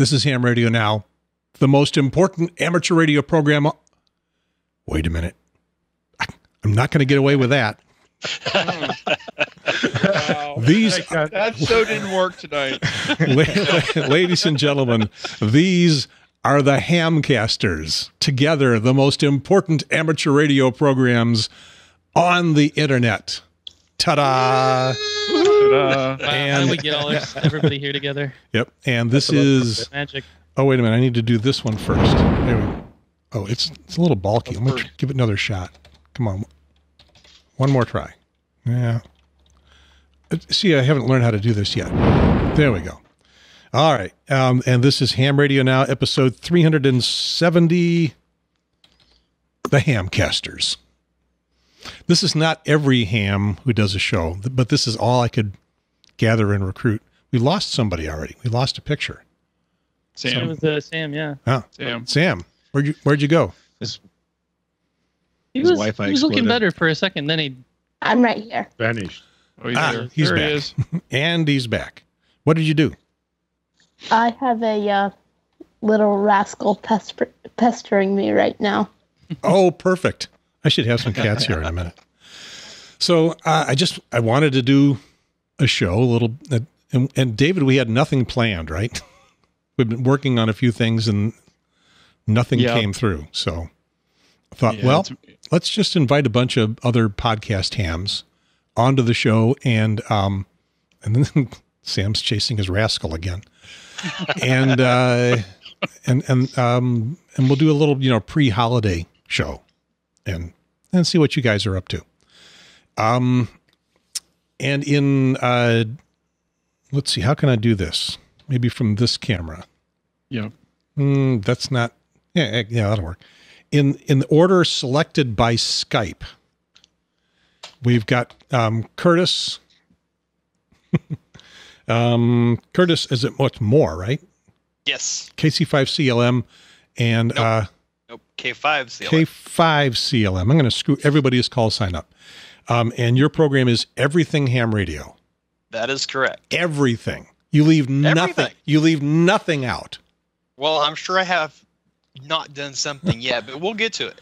This is Ham Radio Now, the most important amateur radio program. Wait a minute. I'm not going to get away with that. Wow. These, that so didn't work tonight. ladies and gentlemen, these are the Hamcasters. Together, the most important amateur radio programs on the internet. Ta-da! Ta-da. Wow, how And- do we get all this, everybody here together? Yep. And this is Magic. Oh, wait a minute. I need to do this one first. There we go. Oh, it's it's a little bulky. I'm going to give it another shot. Come on. One more try. Yeah. Uh, See, I haven't learned how to do this yet. There we go. All right. Um, and this is Ham Radio Now, episode 370 The Hamcasters. This is not every ham who does a show, but this is all I could gather and recruit. We lost somebody already. We lost a picture. It Sam. was uh, Sam, yeah. Oh, Sam. Sam, where'd you where'd you go? He His was, Wi-Fi he was looking better for a second, then he I'm right here. Vanished. Oh, he's Ah, there. he's there he back. is. And he's back. What did you do? I have a uh, little rascal pester- pestering me right now. Oh, perfect. I should have some cats here in a minute. So uh, I just I wanted to do a show a little, uh, and, and David, we had nothing planned, right? We've been working on a few things and nothing Yeah. came through. So I thought, Yeah, well, let's just invite a bunch of other podcast hams onto the show and um and then Sam's chasing his rascal again. and uh and and um and we'll do a little, you know, pre-holiday show and and see what you guys are up to. Um and in uh let's see, how can I do this? Maybe from this camera. Yeah. Mm, that's not. Yeah, yeah, that'll work. In in the order selected by Skype, we've got um, Curtis. um, Curtis is it much more right? Yes. KC5CLM and Nope. uh, Nope. K5's the K5CLM. I'm going to screw everybody's call sign up. Um, and your program is Everything Ham Radio. That is correct. Everything. You leave nothing. Everything. You leave nothing out. Well, I'm sure I have not done something yet, but we'll get to it.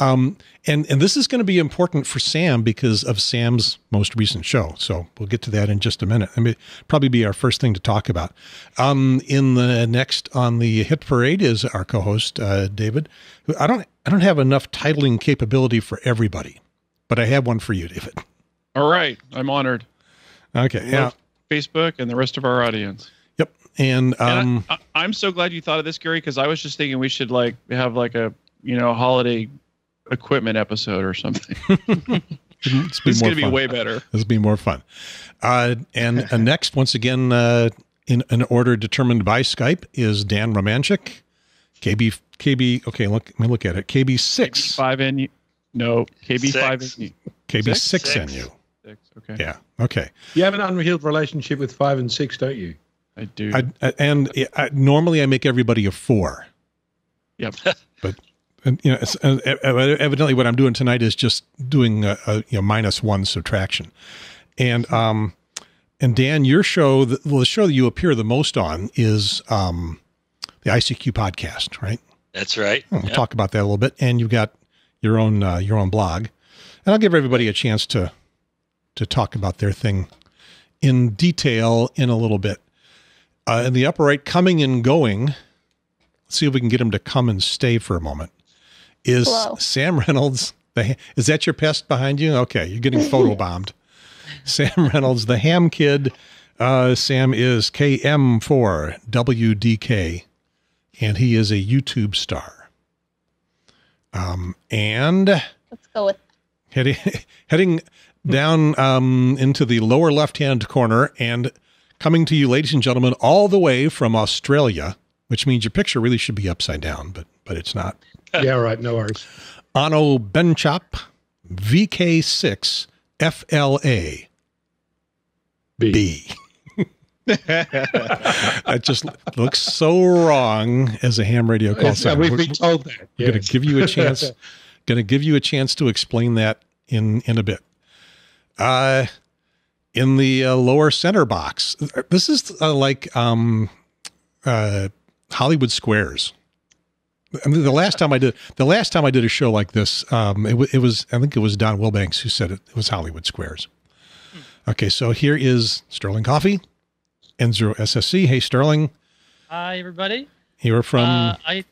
Um, and and this is going to be important for Sam because of Sam's most recent show. So we'll get to that in just a minute. I mean, probably be our first thing to talk about. Um, in the next on the hit parade is our co-host uh, David. Who I don't I don't have enough titling capability for everybody, but I have one for you, David. All right. I'm honored. Okay, yeah, Facebook and the rest of our audience. Yep. And And um, I, I, I'm so glad you thought of this, Gary, because I was just thinking we should like have like a you know holiday equipment episode or something. it's been This is more going to be way better. This will be more fun. Uh, and uh, next, once again, uh, in an order determined by Skype, is Dan Romanchik, KB KB. Okay, look, let me look at it. KB six, Five N. No, KB five Six. N. KB Six? six Six. NU. Six. Okay. Yeah. Okay. You have an unhealed relationship with five and six, don't you? I do. I, I, and I, normally I make everybody a four, yep. but and, you know, it's, evidently what I'm doing tonight is just doing a, a you know minus one subtraction, and um, and Dan, your show, the, well, the show that you appear the most on is um, the ICQ podcast, right? That's right. We'll talk about that a little bit. And you've got your own uh, your own blog, and I'll give everybody a chance to to talk about their thing in detail in a little bit. Uh, in the upper right, coming and going. Let's see if we can get him to come and stay for a moment. Is Hello. Sam Reynolds? The, is that your pest behind you? Okay, you're getting photobombed. Sam Reynolds, the ham kid. Uh, Sam is KM4WDK, and he is a YouTube star. Um, and Let's go with heading heading down um, into the lower left hand corner and coming to you, ladies and gentlemen, all the way from Australia, which means your picture really should be upside down, but but it's not. yeah, right. No worries. Onno Benschop, VK6 FLA B. B. that just looks so wrong as a ham radio call sign. we've been told that. We're Going to give you a chance. going to give you a chance to explain that in in a bit. Uh, in the uh, lower center box, this is uh, like um, uh, Hollywood Squares. I mean, the last time I did the last time I did a show like this, um, it, it was I think it was Don Wilbanks who said it, it was Hollywood Squares. Okay, so here is Sterling Coffey, N0 SSC. Hey Sterling, Hi, everybody. you were from uh, I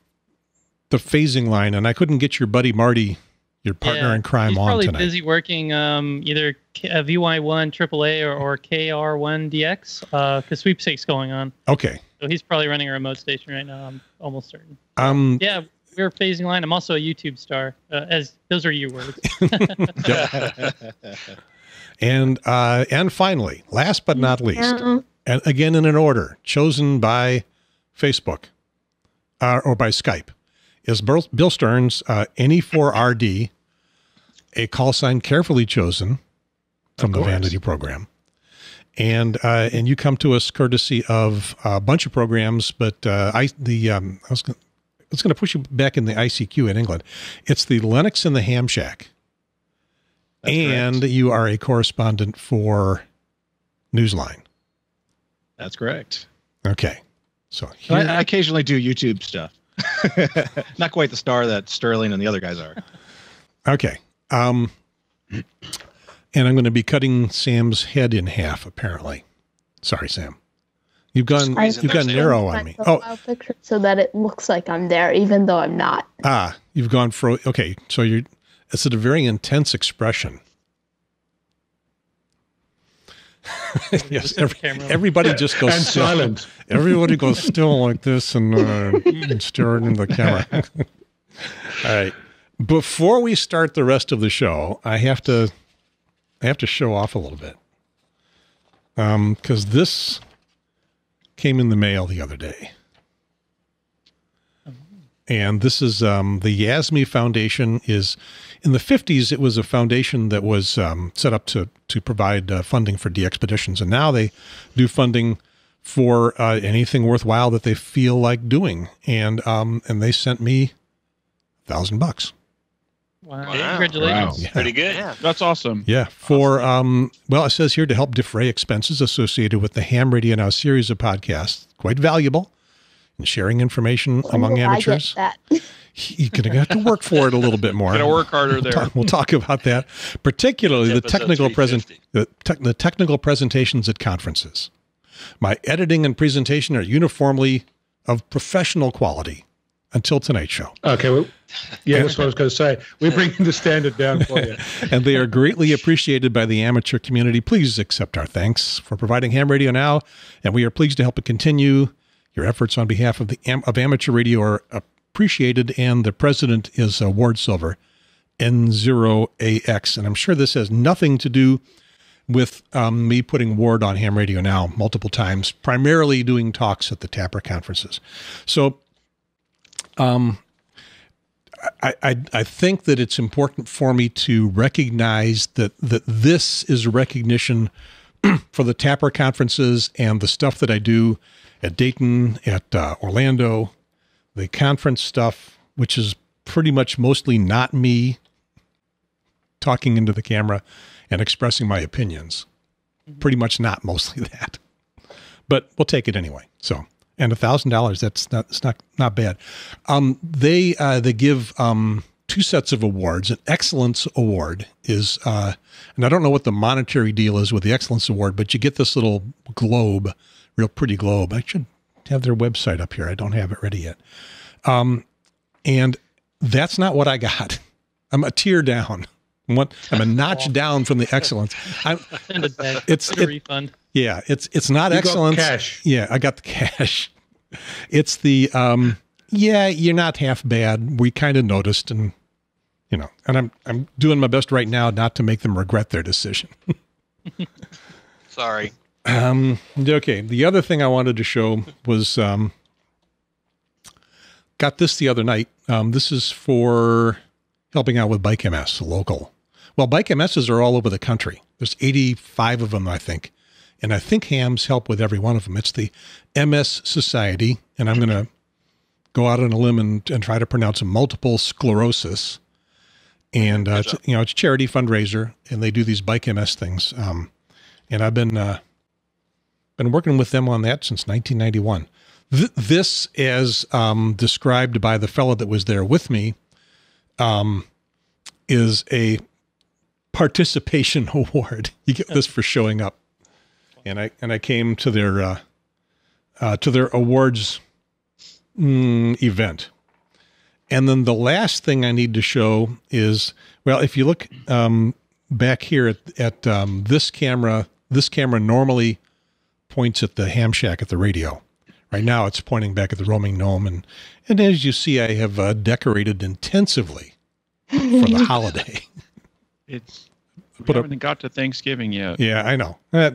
the phasing line, and I couldn't get your buddy Marty, your partner yeah, in crime, he's on probably tonight. busy working um, either K- uh, VY1 AAA or, or KR1 DX because sweepstakes going on. Okay, So he's probably running a remote station right now. I'm almost certain. um, Yeah, we're phasing line. I'm also a YouTube star. Uh, as those are your words. and uh, and finally, last but not least, and again in an order chosen by Facebook uh, or by Skype, is Bill, Stearns, uh, NE4RD, a call sign carefully chosen from the. Vanity program. And uh, and you come to us courtesy of a bunch of programs, but uh, I the um, I was gonna, I was going to push you back in the ICQ in England. It's the Linux and the Ham Shack, That's and correct. you are a correspondent for Newsline. That's correct. Okay, so So I, I occasionally do YouTube stuff. Not quite the star that Sterling and the other guys are. Okay. Um, and I'm going to be cutting Sam's head in half. Apparently, sorry, Sam. You've gone. You've there, gone Sam. narrow on me. Oh, picture so that it looks like I'm there, even though I'm not. ah, you've gone for. Okay, so you're. It's a very intense expression. yes, every, everybody just goes and still. silent. Everybody goes still like this and, uh, and staring into the camera. All right. Before we start the rest of the show, I have to I have to show off a little bit. Um, because this came in the mail the other day. And this is um, the YASME Foundation is in the 50s. It was a foundation that was um, set up to to provide uh, funding for DXpeditions, and now they do funding for uh, anything worthwhile that they feel like doing. And um, and they sent me a thousand bucks. Wow. Wow. Congratulations. Yeah. Pretty good. Yeah. That's awesome. Yeah, for um, well, it says here to help defray expenses associated with the Ham Radio Now series of podcasts, quite valuable in sharing information When among amateurs. I get that? You're going to have to work for it a little bit more. Gotta work harder We'll there. talk, we'll talk about that, particularly the technical present the, tech the technical presentations at conferences. My editing and presentation are uniformly of professional quality until tonight's show. Okay, well, yeah, that's what I was going to say. We're bringing the standard down for you. and they are greatly appreciated by the amateur community. Please accept our thanks for providing ham radio now, and we are pleased to help it continue. Your efforts on behalf of the of amateur radio are appreciated, and the president is uh, Ward Silver, N0AX, and I'm sure this has nothing to do with um, me putting Ward on ham radio now multiple times, primarily doing talks at the TAPR conferences. So, um, I, I, I think that it's important for me to recognize that that this is recognition for the TAPR conferences and the stuff that I do at Dayton, at uh, Orlando, the conference stuff, which is pretty much mostly not me talking into the camera and expressing my opinions. Pretty much not mostly that, but we'll take it anyway. So, and a thousand dollars, that's not, it's not, not bad. Um, they, uh, they give, um, two sets of awards. An excellence award is, uh, and I don't know what the monetary deal is with the excellence award, but you get this little globe, real pretty globe. I should have their website up here. I don't have it ready yet. Um, and that's not what I got. I'm a tier down. I'm one- I'm a notch down from the excellence. I'm, Send it back. It's- Get a refund. yeah, it's it's not You got excellence. cash. Yeah, I got the cash. It's the um yeah, you're not half bad. We kind of noticed and you know, and I'm I'm doing my best right now not to make them regret their decision. Sorry. Um okay, the other thing I wanted to show was um got this the other night. Um this is for helping out with Bike MS local. Well, Bike MSs are all over the country. There's 85 of them, I think. And I think hams help with every one of them. It's the MS Society, and I'm going to go out on a limb and, and try to pronounce multiple sclerosis. And uh, it's, you know, it's a charity fundraiser, and they do these bike MS things. Um, and I've been uh, been working with them on that since 1991. th- this, as um, described by the fellow that was there with me, um, is a participation award. You get this for showing up, and I and I came to their uh, uh, to their awards mm, event. And then the last thing I need to show is well, if you look um, back here at, at um, this camera, this camera normally points at the ham shack at the radio. Right now, it's pointing back at the roaming gnome, and and as you see, I have uh, decorated intensively for the holiday. It's we Put haven't got to Thanksgiving yet. Yeah, I know. Uh,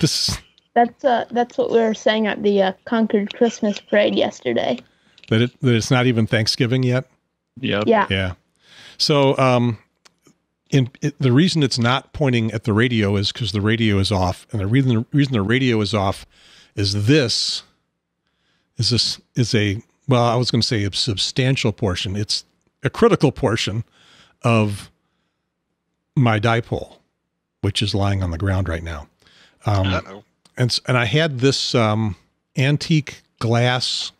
this That's uh, that's what we were saying at the uh, Concord Christmas parade yesterday. That it that it's not even Thanksgiving yet. Yep. Yeah. Yeah. So, um, in it, the reason it's not pointing at the radio is because the radio is off, and the reason the reason the radio is off is this is this is a well, I was going to say a substantial portion. It's a critical portion of my dipole, which is lying on the ground right now. Um, Uh-oh. and and I had this um, antique glass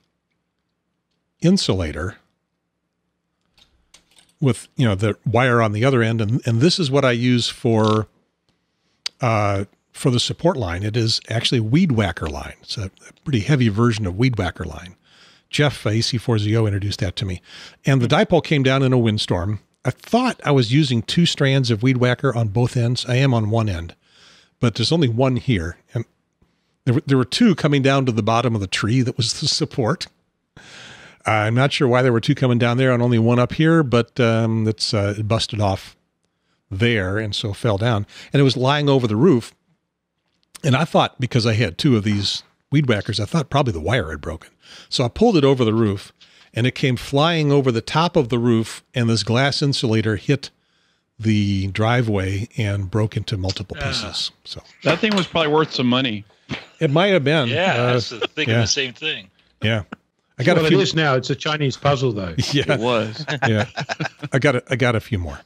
insulator with you know the wire on the other end, and and this is what I use for uh, for the support line. It is actually weed whacker line. It's a, a pretty heavy version of weed whacker line. Jeff uh, AC4ZO introduced that to me, and the dipole came down in a windstorm. I thought I was using two strands of weed whacker on both ends. I am on one end, but there's only one here, and there were, there were two coming down to the bottom of the tree that was the support. I'm not sure why there were two coming down there and only one up here, but um, it's uh, it busted off there and so fell down, and it was lying over the roof. And I thought because I had two of these weed whackers, I thought probably the wire had broken. So I pulled it over the roof, and it came flying over the top of the roof, and this glass insulator hit the driveway and broke into multiple pieces. So That thing was probably worth some money. it might have been. Yeah, uh, I was thinking yeah. the same thing. yeah. I got well, a few. it is now. It's a Chinese puzzle, though. Yeah, It was. yeah. I got a, I got a few more.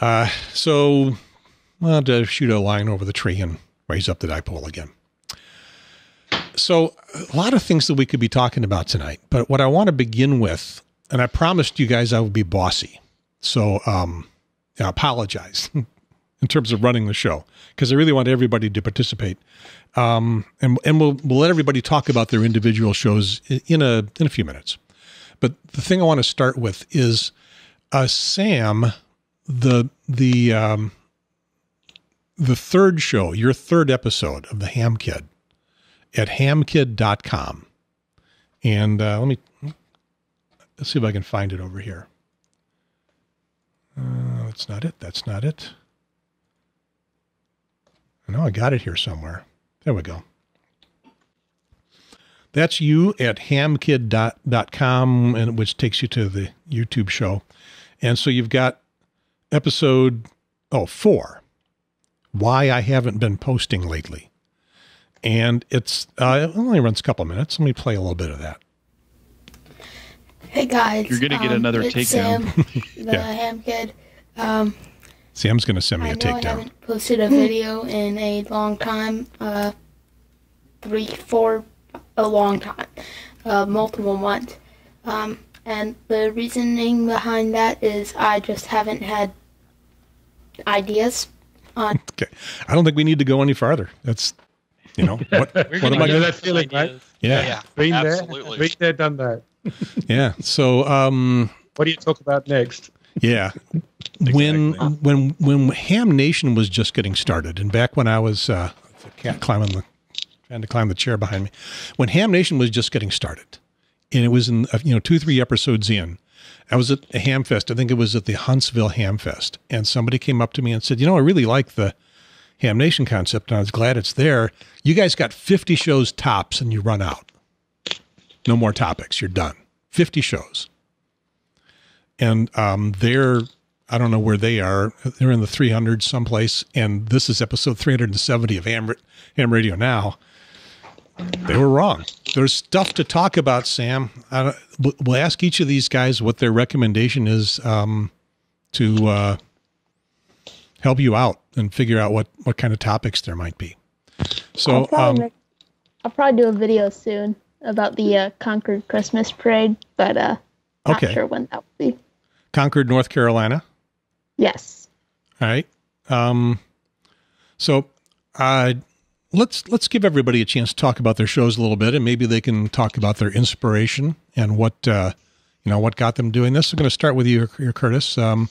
Uh, so well, to shoot a line over the tree and raise up the dipole again. So a lot of things that we could be talking about tonight, but what I want to begin with, and I promised you guys I would be bossy, so um, I apologize in terms of running the show because I really want everybody to participate. Um, and and we'll we'll let everybody talk about their individual shows in a in a few minutes. But the thing I want to start with is uh, Sam, the the um, the third show, your third episode of the Ham Kid at hamkid.com. And uh, let me let's see if I can find it over here. Uh, that's not it. That's not it. I know I got it here somewhere. There we go. That's you at hamkid.com, and which takes you to the YouTube show. And so you've got episode oh four, why I haven't been posting lately, and it's uh, it only runs a couple minutes. Let me play a little bit of that. Hey guys, You're gonna get um, another it's takedown. Sam, the Yeah. ham kid. Um, Sam's going to send me I a know I takedown. haven't posted a video in a long time. Uh, three, four, a long time, uh, multiple months. Um, and the reasoning behind that is I just haven't had ideas on Okay, I don't think we need to go any farther. That's you know what We're what am I know going that feeling, right? ideas. Yeah, Yeah, Been absolutely. there, been there, done that. yeah. So um, What do you talk about next? Yeah. When when when Ham Nation was just getting started, and back when I was uh, cat climbing the trying to climb the chair behind me, when Ham Nation was just getting started, and it was in uh, you know two three episodes in, I was at a Ham Fest. I think it was at the Huntsville Ham Fest, and somebody came up to me and said, "You know, I really like the Ham Nation concept, and I was glad it's there. You guys got fifty shows tops, and you run out. No more topics. You're done. Fifty shows." And um, they're I don't know where they are. They're in the 300s someplace, and this is episode 370 of Ham, Ham Radio Now. They were wrong. There's stuff to talk about, Sam. I don't, we'll- ask each of these guys what their recommendation is um, to uh, help you out and figure out what what kind of topics there might be. So, I'll probably um, I'll probably do a video soon about the uh, Concord Christmas Parade, but uh, not Okay. sure when that will be. Concord, North Carolina. Yes. All right. Um, so uh, let's let's give everybody a chance to talk about their shows a little bit, and maybe they can talk about their inspiration and what uh, you know what got them doing this. I'm going to start with you, your Curtis. Um,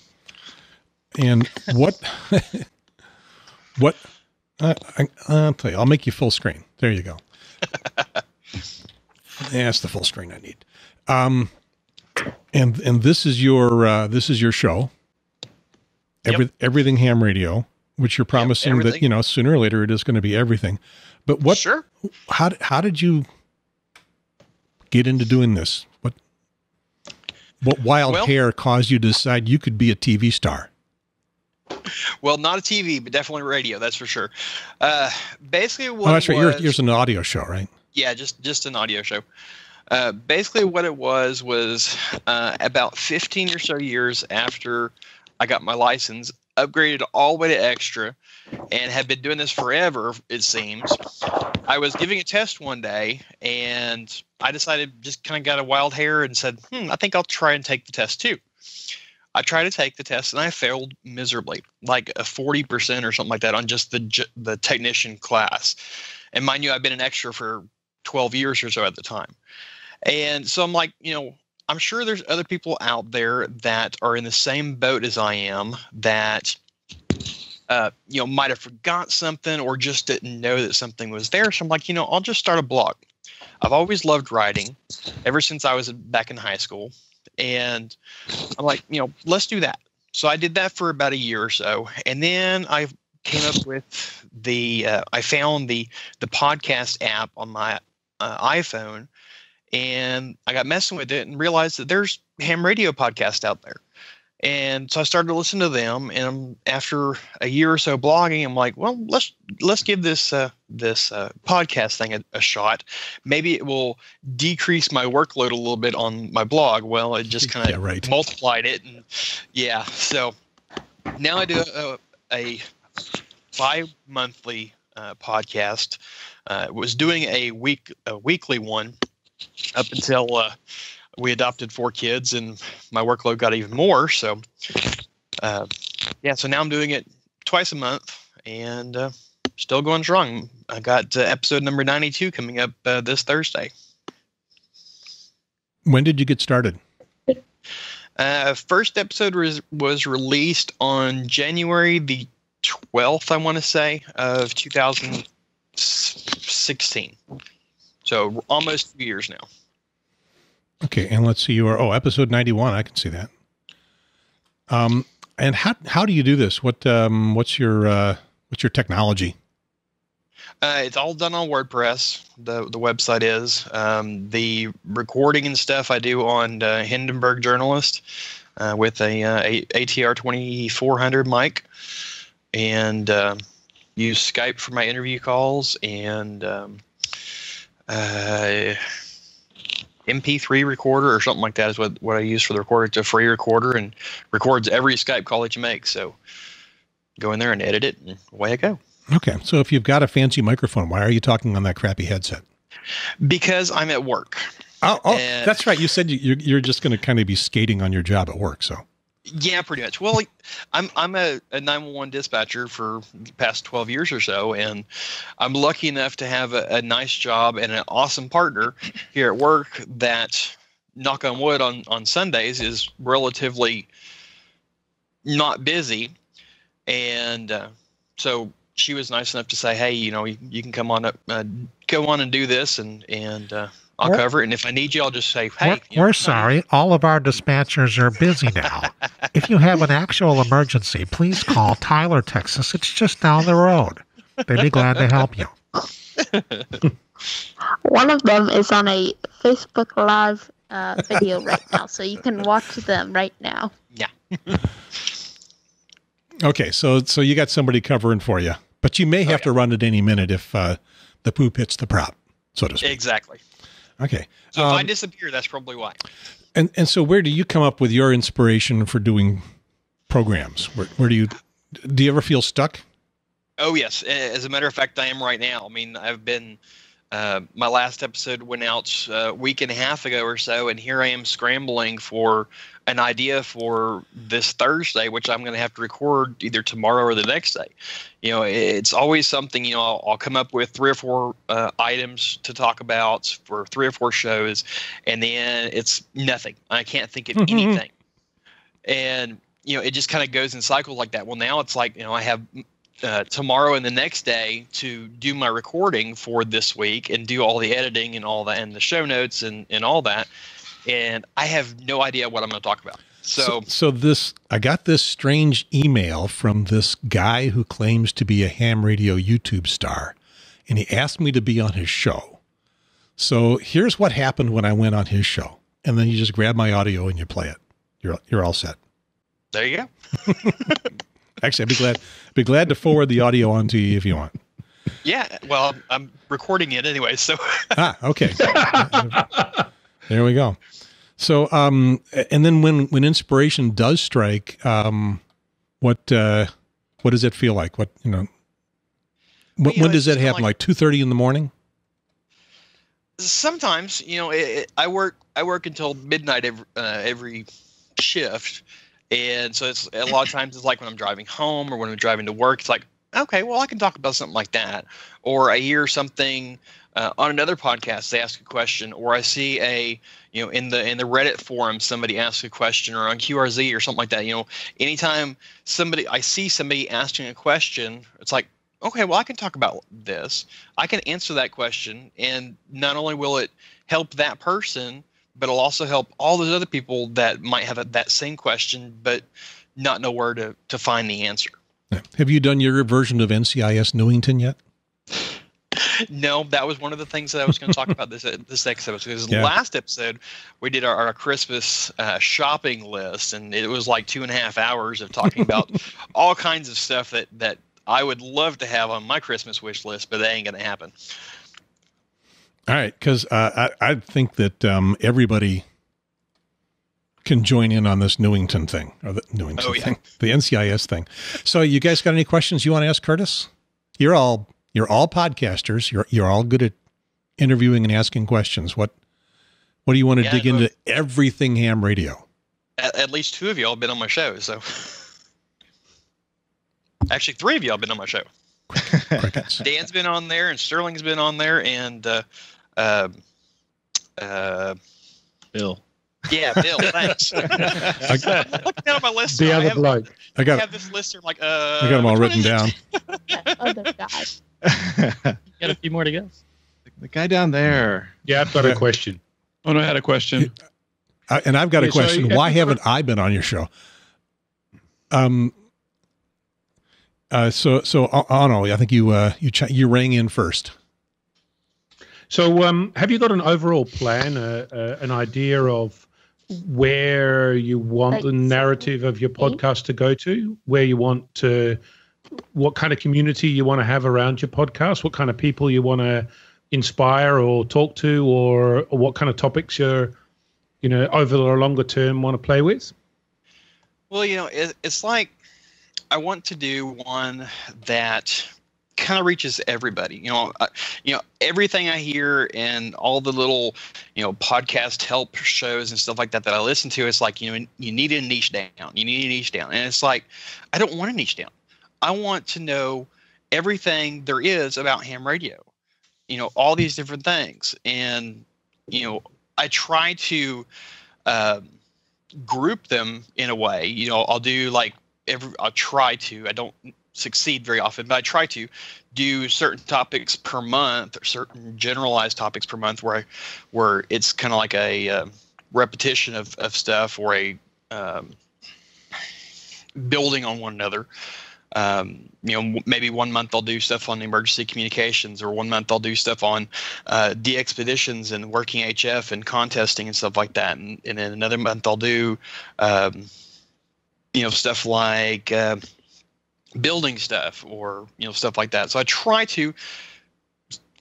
and what what uh, I, I'll tell you, I'll make you full screen. There you go. yeah, that's the full screen I need. Um, and and this is your uh, this is your show. Every, Everything ham radio, which you're promising that you know sooner or later it is going to be everything. But what? Sure. How how did you get into doing this? What what wild Well- hair caused you to decide you could be a TV star? Well, not a TV, but definitely radio. That's for sure. Uh, basically, what oh, that's right. You're, you're an audio show, right? yeah, just just an audio show. Uh, basically, what it was was uh, about 15 or so years after I got my license, upgraded all the way to extra, and had been doing this forever. It seems. I was giving a test one day, and I decided just kind of got a wild hair and said, "Hmm, I think I'll try and take the test too." I tried to take the test and I failed miserably, like a 40% or something like that on just the the technician class. And mind you, I've been an extra for 12 years or so at the time. And so I'm like, you know, I'm sure there's other people out there that are in the same boat as I am that, uh, you know, might have forgot something or just didn't know that something was there. So I'm like, you know, I'll just start a blog. I've always loved writing ever since I was back in high school. And I'm like, you know, let's do that. So I did that for about a year or so. And then I came up with the, uh, I found the, the podcast app on my uh, iPhone and I got messing with it and realized that there's ham radio podcast out there. And so I started to listen to them, and after a year or so blogging, I'm like, well, let's let's give this uh, this uh, podcast thing a, a shot. Maybe it will decrease my workload a little bit on my blog. Well, it just kind of Yeah, right. multiplied it, and yeah. So now I do a, a bi-monthly uh, podcast. Uh, was doing a week a weekly one up until uh, we adopted four kids and my workload got even more. So, uh, yeah, so now I'm doing it twice a month and uh, still going strong. I got uh, episode number 92 coming up uh, this Thursday. When did you get started? Uh, first episode was was released on January the 12th, I want to say, of 2016. So almost two years now. Okay, and let's see. You are oh, episode ninety one. I can see that. Um, and how how do you do this? What um, what's your uh, what's your technology? Uh, it's all done on WordPress. The the website is um, the recording and stuff I do on uh, Hindenburg Journalist uh, with a, uh, a ATR twenty four hundred mic, and uh, use Skype for my interview calls and um, uh, MP3 recorder or something like that is what what I use for the recorder. It's a free recorder and records every Skype call that you make. So go in there and edit it, and away I go. Okay, so if you've got a fancy microphone, why are you talking on that crappy headset? Because I'm at work. Oh, oh that's right. You said you, you're, you're just going to kind of be skating on your job at work. So Yeah, pretty much. Well, I'm I'm a, a 911 dispatcher for the past 12 years or so, and I'm lucky enough to have a, a nice job and an awesome partner here at work that, knock on wood, on on Sundays is relatively not busy, and uh, so she was nice enough to say, "Hey, you know, you, you can come on up, uh, go on and do this, and and uh, I'll We're- cover it. And if I need you, I'll just say, "Hey, we're, you know, we're sorry. All of our dispatchers are busy now. if you have an actual emergency, please call Tyler, Texas. It's just down the road. They'd be glad to help you. One of them is on a Facebook Live uh, video right now, so you can watch them right now. Yeah. okay, so so you got somebody covering for you, but you may have to run at any minute if uh, the poop hits the prop, so to speak. Exactly. Okay, So if I Um, disappear, that's probably why. and and so where do you come up with your inspiration for doing programs? Where where do you do you ever feel stuck? Oh yes, as a matter of fact, I am right now. I mean, I've been uh, my last episode went out a week and a half ago or so, and here I am scrambling for an idea for this Thursday, which I'm going to have to record either tomorrow or the next day. You know, it's always something. You know, I'll, I'll come up with three or four uh, items to talk about for three or four shows, and then it's nothing. I can't think of anything, and you know, it just kind of goes in cycles like that. Well, now it's like you know, I have uh, tomorrow and the next day to do my recording for this week and do all the editing and all that and the show notes and, and all that. And I have no idea what I'm going to talk about. So, so, so this, I got this strange email from this guy who claims to be a ham radio YouTube star, and he asked me to be on his show. So here's what happened when I went on his show, and then you just grab my audio and you play it. You're you're all set. There you go. Actually, I'd be glad be glad to forward the audio on to you if you want. Yeah, well, I'm recording it anyway, so. ah, okay. there we go. So, um, and then when when inspiration does strike, um, what uh, what does it feel like? What you know? What, when does that happen? Like two thirty in the morning? Sometimes, you know, it, it, I work I work until midnight every uh, every shift, and so it's a lot of times it's like when I'm driving home or when I'm driving to work, it's like, okay, well, I can talk about something like that. Or I hear something uh, on another podcast, they ask a question, or I see a, you know, in the in the Reddit forum, somebody asks a question, or on QRZ or something like that. You know, anytime somebody I see somebody asking a question, it's like, okay, well, I can talk about this. I can answer that question, and not only will it help that person, but it'll also help all those other people that might have a, that same question but not know where to, to find the answer. Have you done your version of NCIS Newington yet? no, that was one of the things that I was going to talk about this this next episode. Because yeah. last episode we did our, our Christmas uh, shopping list, and it was like two and a half hours of talking about all kinds of stuff that that I would love to have on my Christmas wish list, but that ain't going to happen. All right, because uh, I, I think that um, everybody can join in on this Newington thing or the Newington oh, yeah. thing, the NCIS thing. So, you guys got any questions you want to ask Curtis? You're all you're all podcasters. You're you're all good at interviewing and asking questions. What what do you want to yeah, dig into everything ham radio? At, at, least two of y'all have been on my show, so actually three of y'all have been on my show. Dan's been on there, and Sterling's been on there, and uh, uh, uh, Bill. Yeah, Bill. Thanks. I, am looking down my list. The other bloke. I got. I have this list. Like, uh, I got them all written down. other guy. got a few more to go. The guy down there. Yeah, I've got a question. Oh no, I had a question. I, and I've got a question. So Why haven't I been on your show? Um. Uh. So so Onno, I think you uh you ch- you rang in first. So, um, have you got an overall plan, uh, uh, an idea of where you want like the narrative of your podcast to go to, where you want to, what kind of community you want to have around your podcast, what kind of people you want to inspire or talk to, or, or what kind of topics you're, you know, over the longer term want to play with? Well, you know, it, it's like I want to do one that kind of reaches everybody. You know, uh, you know everything I hear and all the little you know podcast help shows and stuff like that that I listen to. It's like you know you need a niche down. You need a niche down, and it's like I don't want a niche down. I want to know everything there is about ham radio. You know all these different things, and you know I try to. Um, group them in a way you know i'll do like every i'll try to i don't succeed very often, but I try to do certain topics per month or certain generalized topics per month where I, where it's kind of like a uh, repetition of, of stuff or a um, building on one another. Um, you know, maybe one month I'll do stuff on emergency communications, or one month I'll do stuff on uh, expeditions and working HF and contesting and stuff like that. And, and then another month I'll do, um, you know, stuff like uh, building stuff or you know stuff like that. So I try to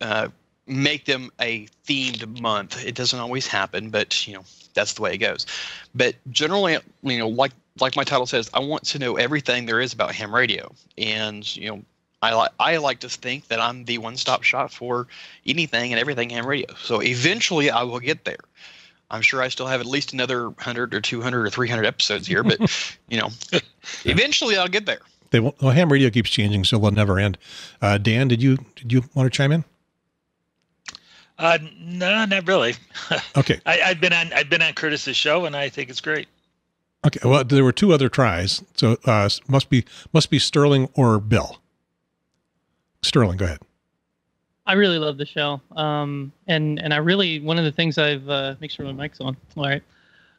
uh, make them a themed month. It doesn't always happen, but you know that's the way it goes. But generally, you know, like like my title says, I want to know everything there is about ham radio, and you know, I like I like to think that I'm the one-stop shop for anything and everything ham radio. So eventually, I will get there. I'm sure I still have at least another hundred or two hundred or three hundred episodes here, but you know, eventually I'll get there. They won't, well, ham radio keeps changing, so they'll never end. Uh, Dan, did you did you want to chime in? Uh, no, not really. Okay. I, I've been on I've been on Curtis's show, and I think it's great. Okay. Well, there were two other tries, so uh, must be must be Sterling or Bill. Sterling, go ahead. I really love the show. Um, and and I really one of the things I've uh, make sure my mic's on. All right.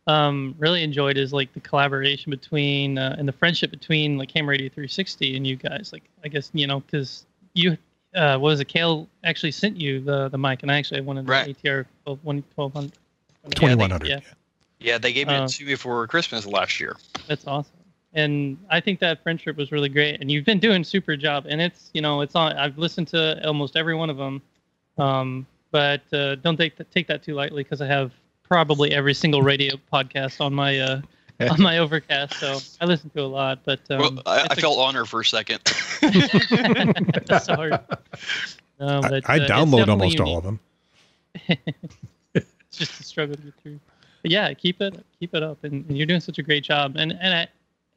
Um, really enjoyed is like the collaboration between uh, and the friendship between like Ham Radio 360 and you guys. Like I guess you know because you uh, what was it? Kale actually sent you the the mic, and I actually wanted the Right. ATR 12, 1200. 2100. Yeah. Yeah, they gave me Uh, it to me for Christmas last year. That's awesome. And I think that friendship was really great. And you've been doing super job. And it's you know it's on. I've listened to almost every one of them. Um, but uh, don't take that, take that too lightly because I have probably every single radio podcast on my uh, on my Overcast. So I listen to a lot. But um, well, I, I it's a- felt honored for a second. That's so hard. No, I, but, I uh, download almost unique. all of them. it's just a struggle to get through. But yeah, keep it keep it up, and, and you're doing such a great job. And and I,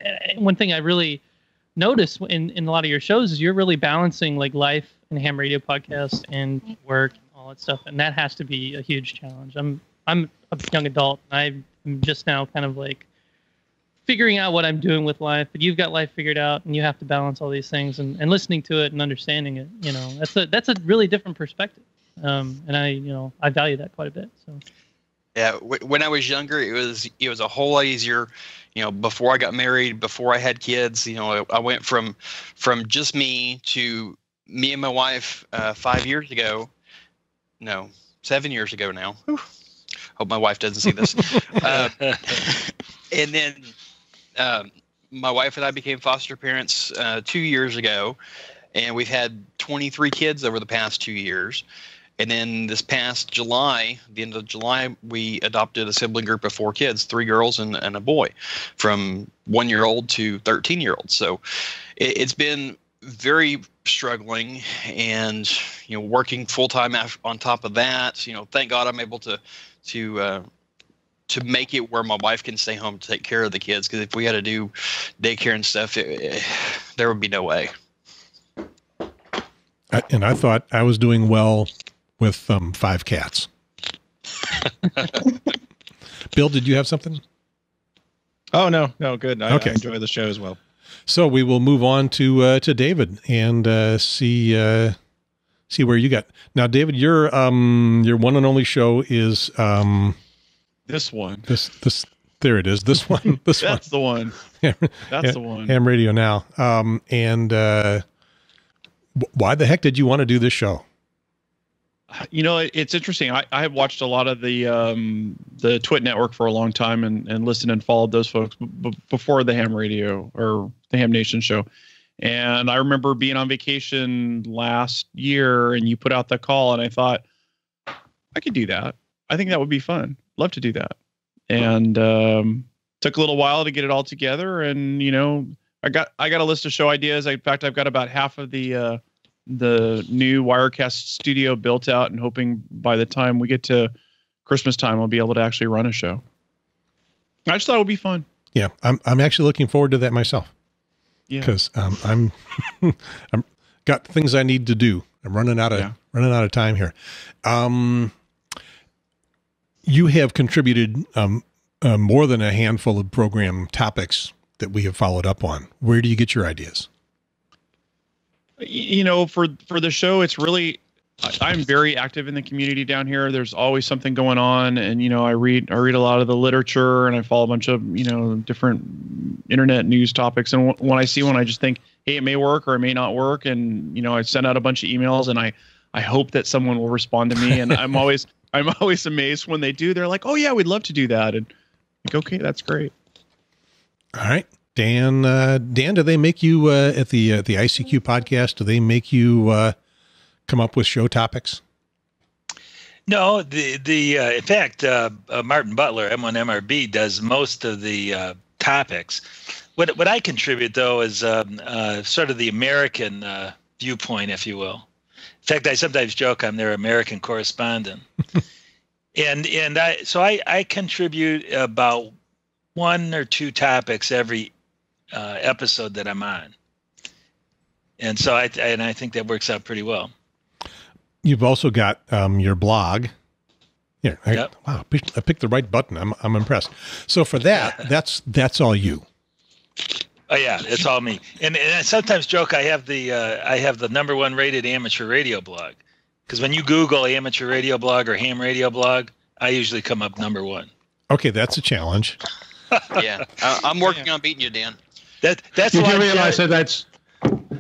and one thing I really notice in in a lot of your shows is you're really balancing like life and ham radio podcast and work and all that stuff, and that has to be a huge challenge. I'm I'm a young adult, and I'm just now kind of like figuring out what I'm doing with life, but you've got life figured out, and you have to balance all these things, and, and listening to it and understanding it. You know, that's a that's a really different perspective, um, and I you know I value that quite a bit. So. Yeah, w- when I was younger, it was it was a whole lot easier. You know, before I got married, before I had kids, you know, I, I went from from just me to me and my wife uh, five years ago. No, seven years ago now. Whew. Hope my wife doesn't see this. uh, and then um, my wife and I became foster parents uh, two years ago, and we've had 23 kids over the past two years. And then this past July, the end of July, we adopted a sibling group of four kids, three girls and, and a boy, from one year old to 13 year old. So it, it's been very struggling and, you know, working full time on top of that. You know, thank God I'm able to, to, uh, to make it where my wife can stay home to take care of the kids. Because if we had to do daycare and stuff, it, it, there would be no way. I, and I thought I was doing well with um, five cats. Bill, did you have something? Oh no, no, good. I, Okay. I enjoy the show as well. So we will move on to uh, to David and uh, see uh, see where you got now. David, your um your one and only show is um This one. this this there it is this one this one That's the one. That's the one. ham radio now um and uh, why the heck did you want to do this show? you know, it's interesting. I, I have watched a lot of the um, the Twit network for a long time and, and listened and followed those folks b- before the Ham Radio or the Ham Nation show. And I remember being on vacation last year, and you put out the call, and I thought I could do that. I think that would be fun. Love to do that. And um, took a little while to get it all together. And you know, I got I got a list of show ideas. In fact, I've got about half of the uh, the new Wirecast studio built out and hoping by the time we get to Christmas time, I'll be able to actually run a show. I just thought it would be fun. Yeah, I'm I'm actually looking forward to that myself. Yeah. because um, I'm I'm got things I need to do. I'm running out of Yeah. running out of time here. Um, you have contributed um, uh, more than a handful of program topics that we have followed up on. Where do you get your ideas? You know for for the show it's really I- i'm very active in the community down here. There's always something going on and you know i read i read a lot of the literature and i follow a bunch of you know different internet news topics. And wh- when i see one i just think hey it may work or it may not work. And you know i send out a bunch of emails and i i hope that someone will respond to me. And i'm always i'm always amazed when they do. They're like oh yeah we'd love to do that. And like okay that's great. All right, Dan. Uh, Dan, do they make you uh, at the uh, the ICQ podcast? Do they make you uh, come up with show topics? No, the the uh, in fact, uh, uh, Martin Butler, M1MRB, does most of the uh, topics. What what I contribute though is um, uh, sort of the American uh, viewpoint, if you will. In fact, I sometimes joke I'm their American correspondent. and and I so I, I contribute about one or two topics every uh, episode that I'm on. And so I and I think that works out pretty well. You've also got um, your blog. Yeah, I, Yep. wow, I picked, I picked the right button. I'm I'm impressed. So for that, that's that's all you. Oh yeah, it's all me. And, and I sometimes joke I have the uh, I have the number one rated amateur radio blog because when you Google amateur radio blog or ham radio blog, I usually come up number one. Okay, that's a challenge. yeah, I, I'm working on beating you, Dan. That that's you do longev- realize that that's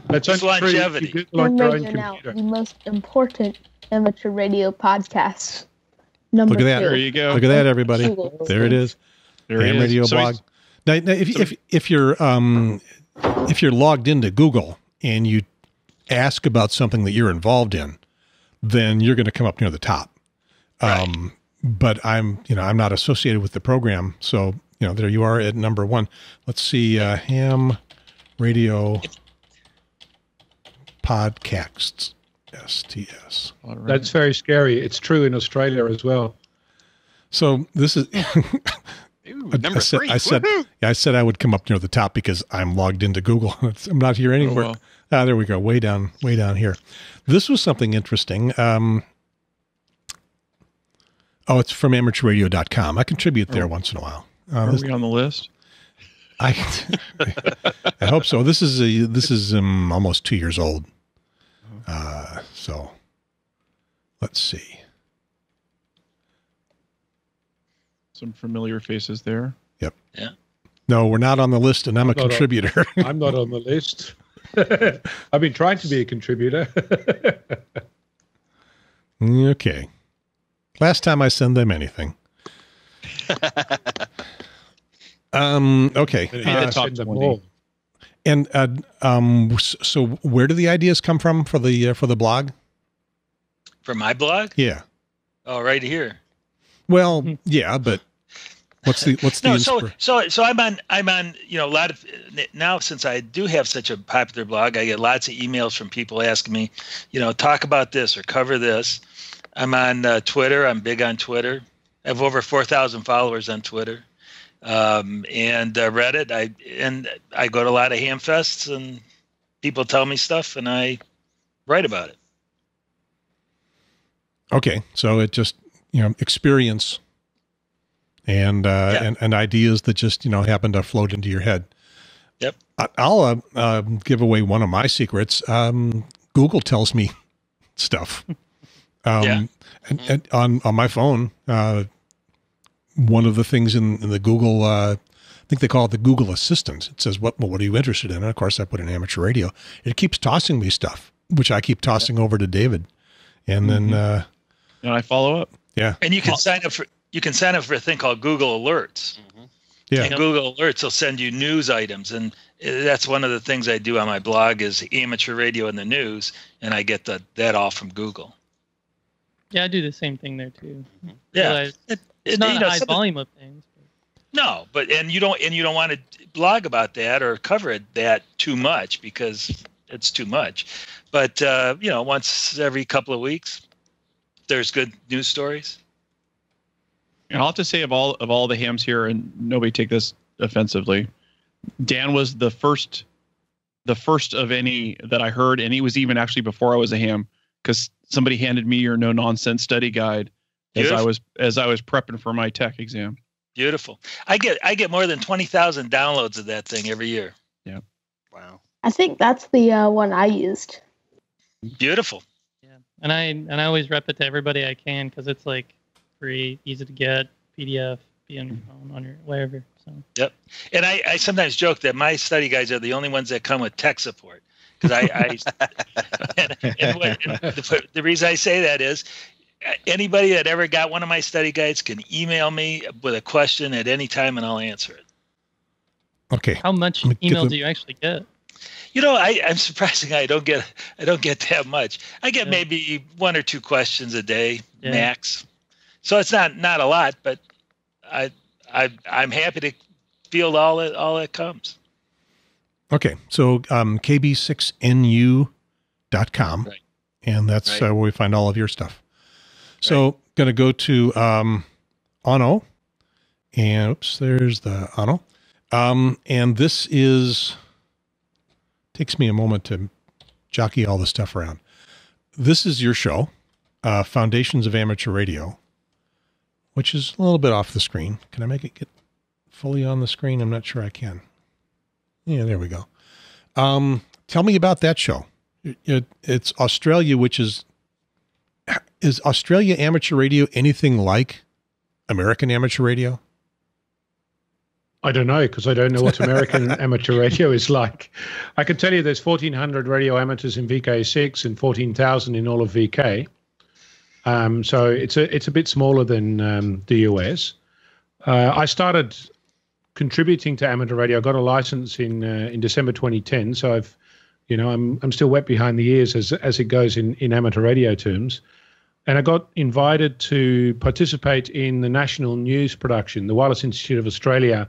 that's It's only longevity. you Google on We're your own making computer. the most important amateur radio podcast. Number Look at that. two. There you go. Look at that, everybody. Google. There it is. There Ham is. radio So blog. Now, now if, if if you're um if you're logged into Google and you ask about something that you're involved in, then you're going to come up near the top. Um, but I'm you know I'm not associated with the program, so you know there you are at number one. Let's see, uh, ham radio podcasts STS. All right. That's very scary. It's true in Australia as well. So this is. Ooh, I- number I said, three. I said, yeah, I said I would come up near the top because I'm logged into Google. I'm not here anywhere. well. Ah, there we go. Way down, way down here. This was something interesting. Um, oh, it's from amateurradio.com. I contribute there once in a while. Uh, Are this- we on the list? I, I hope so. This is a, this is um, almost two years old. Uh, so let's see. Some familiar faces there. Yep. Yeah. No, we're not on the list, and I'm a Not on- contributor. I'm not on the list. I've been trying to be a contributor. Okay. Last time I send them anything. Um. Okay. And Uh, top 20. and uh, um. So where do the ideas come from for the uh, for the blog? for my blog. Yeah. Oh, right here. Well, yeah, but what's the what's the No, so so so I'm on I'm on you know a lot of now since I do have such a popular blog, I get lots of emails from people asking me, you know, talk about this or cover this. I'm on uh, Twitter. I'm big on Twitter. I have over four thousand followers on Twitter, um, and uh, Reddit. I and I go to a lot of ham fests and people tell me stuff and I write about it. Okay, so it just you know experience and uh, Yeah. and and ideas that just you know happen to float into your head. Yep. I- I'll uh, uh, give away one of my secrets. Um, Google tells me stuff. Um, Yeah. and, and on on my phone, uh, one of the things in, in the Google, uh, I think they call it the Google Assistant. It says, "What well, what are you interested in?" And of course, I put in amateur radio. It keeps tossing me stuff, which I keep tossing over to David, and then uh, And I follow up. yeah, And you can sign up for you can sign up for a thing called Google Alerts. yeah. And Google Alerts will send you news items, and uh, that's one of the things I do on my blog is amateur radio in the news, and I get the, that all from Google. Yeah, I do the same thing there too. Yeah, It- It's not you a know, high volume of things. No, but and you don't and you don't want to blog about that or cover it that too much because it's too much. But uh, you know, once every couple of weeks, there's good news stories. And I'll have to say of all of all the hams here, and nobody take this offensively, Dan was the first, the first of any that I heard, and he was even actually before I was a ham, because somebody handed me your no nonsense study guide as I was as I was prepping for my tech exam. Beautiful. I get I get more than twenty thousand downloads of that thing every year. Yeah. Wow. I think that's the uh, one I used. Beautiful. Yeah, and I and I always rep it to everybody I can because it's like free, easy to get, PDF, be on your phone, on your wherever. So Yep. And I, I sometimes joke that my study guides are the only ones that come with tech support. Because I, I and, and what, and the, the reason I say that is anybody that ever got one of my study guides can email me with a question at any time and I'll answer it. Okay. how much Let me get email do you actually get? You know, I, I'm surprising I don't get I don't get that much. I get Yeah. maybe one or two questions a day Yeah. max. So it's not not a lot, but I I I'm happy to field all that all that comes. Okay. So um, KB6NU com, Right. and that's Right. uh, where we find all of your stuff. So, going to go to um, Onno, and oops, there's the Onno, um, and this is takes me a moment to jockey all the stuff around. This is your show, uh, Foundations of Amateur Radio, which is a little bit off the screen. Can I make it get fully on the screen? I'm not sure I can. Yeah, there we go. Um, tell me about that show. It, it- it's Australia, which is is Australia amateur radio anything like American amateur radio? I don't know because I don't know what American amateur radio is like. I can tell you there's 1,400 radio amateurs in VK6 and 14,000 in all of VK. Um, so it's a it's a bit smaller than um, the US. Uh, I started contributing to amateur radio. I got a license in uh, in December 2010. So I've, you know, I'm I'm still wet behind the ears as as it goes in in amateur radio terms. And I got invited to participate in the national news production. The Wireless Institute of Australia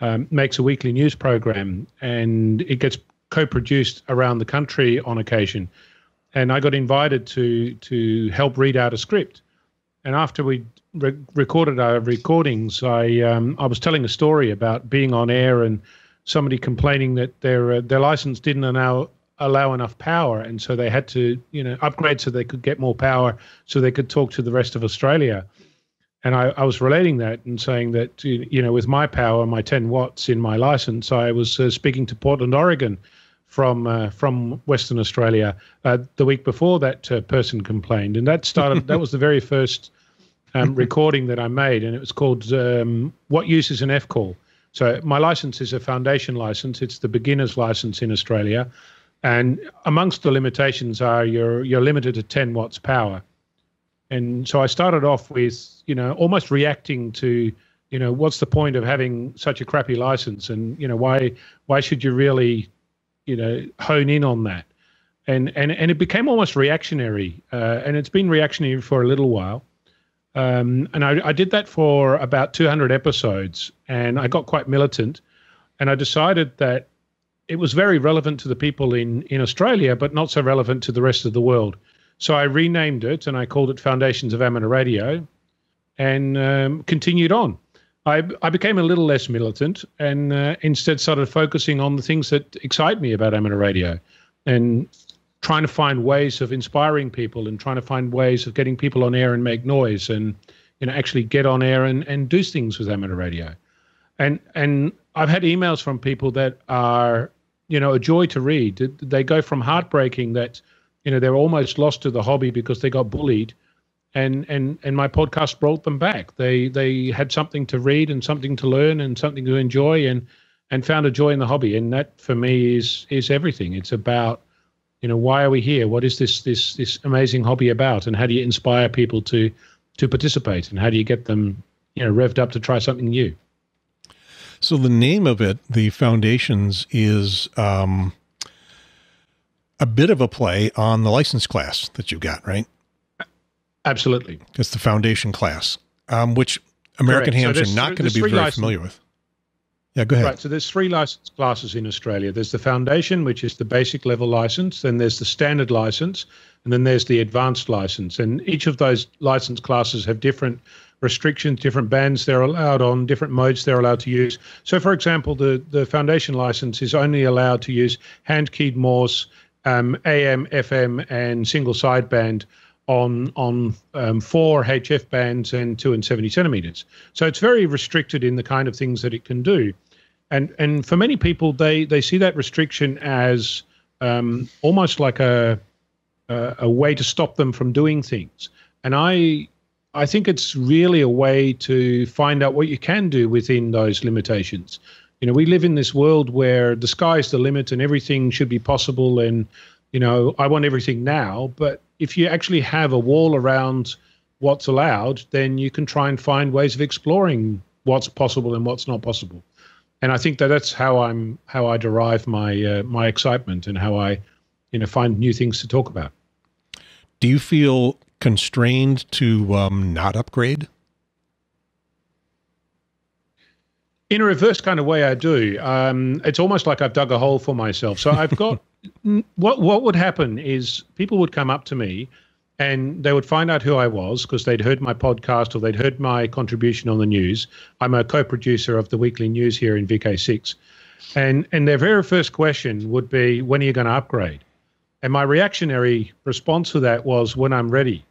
um, makes a weekly news program, and it gets co-produced around the country on occasion. And I got invited to to help read out a script. And after we re- recorded our recordings, I um, I was telling a story about being on air and somebody complaining that their uh, their license didn't allow allow enough power, and so they had to you know upgrade so they could get more power, so they could talk to the rest of Australia. And I, I was relating that and saying that you know with my power, my 10 watts in my license, I was uh, speaking to Portland, Oregon, from uh, from Western Australia uh, the week before that uh, person complained, and that started. that was the very first um, recording that I made, and it was called um, "What Use is an F Call." So my license is a foundation license. It's the beginner's license in Australia, and amongst the limitations are you're you're limited to 10 watts power. And so I started off with you know almost reacting to you know what's the point of having such a crappy license, and you know why why should you really you know hone in on that and and and it became almost reactionary uh, and it's been reactionary for a little while um, and I, I did that for about 200 episodes and i got quite militant. And i decided that it was very relevant to the people in in australia but not so relevant to the rest of the world. So i renamed it and i called it foundations of amateur radio and um, continued on. I, I became a little less militant and uh, instead started focusing on the things that excite me about amateur radio. And trying to find ways of inspiring people and trying to find ways of getting people on air and make noise and you know actually get on air and, and do things with amateur radio and and I've had emails from people that are you know a joy to read they go from heartbreaking that you know they're almost lost to the hobby because they got bullied and and and my podcast brought them back. They they had something to read and something to learn and something to enjoy and and found a joy in the hobby. And that for me is is everything. It's about you know why are we here? What is this this this amazing hobby about? And how do you inspire people to to participate? And how do you get them you know revved up to try something new? So the name of it, the Foundations, is um, a bit of a play on the license class that you got, right? Absolutely. It's the foundation class, um, which American Correct. So hams there's are not going to be very license- familiar with. Yeah, go ahead. Right. So there's three license classes in Australia. There's the foundation, which is the basic level license. Then there's the standard license, and then there's the advanced license. And each of those license classes have different restrictions, different bands they're allowed on, different modes they're allowed to use. So, for example, the the foundation license is only allowed to use hand keyed Morse, um, AM, FM, and single sideband on on um, four HF bands and two and seventy centimeters. So it's very restricted in the kind of things that it can do, and and for many people they they see that restriction as um, almost like a, a a way to stop them from doing things. And I I think it's really a way to find out what you can do within those limitations. You know, we live in this world where the sky's the limit and everything should be possible and you know, I want everything now, but if you actually have a wall around what's allowed, then you can try and find ways of exploring what's possible and what's not possible. And I think that that's how I'm how I derive my uh, my excitement and how I, you know, find new things to talk about. Do you feel constrained to um, not upgrade? In a reverse kind of way, I do. Um, it's almost like I've dug a hole for myself. So I've got what what would happen is people would come up to me and they would find out who I was because they'd heard my podcast or they'd heard my contribution on the news. I'm a co-producer of the weekly news here in VK6. And and their very first question would be, when are you going to upgrade? And my reactionary response to that was, when I'm ready.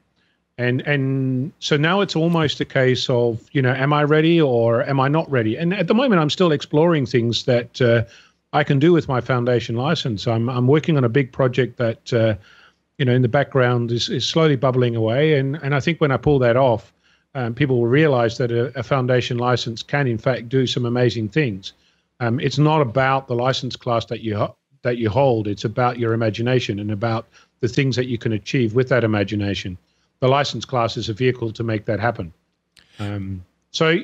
And and so now it's almost a case of, you know, am I ready or am I not ready? And at the moment, I'm still exploring things that uh, I can do with my foundation license. I'm I'm working on a big project that, uh, you know, in the background is, is slowly bubbling away. And and I think when I pull that off, um, people will realize that a, a foundation license can in fact do some amazing things. Um, it's not about the license class that you that you hold. It's about your imagination and about the things that you can achieve with that imagination. The license class is a vehicle to make that happen. Um, so,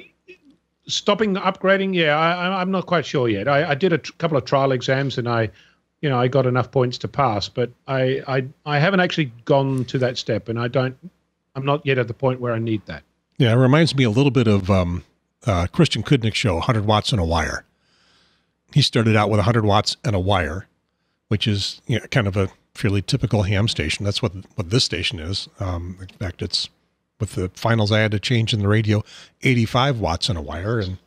stopping the upgrading, yeah, I, am not quite sure yet. I, I did a couple of trial exams and I, you know, I got enough points to pass, but I, I, I haven't actually gone to that step, and I don't. I'm not yet at the point where I need that. Yeah, it reminds me a little bit of um, uh, Christian Cudnik's show, 100 watts and a wire he started out with 100 watts and a wire, which is you know, kind of a fairly typical ham station. That's what what this station is. Um, in fact, it's with the finals I had to change in the radio, 85 watts in a wire, and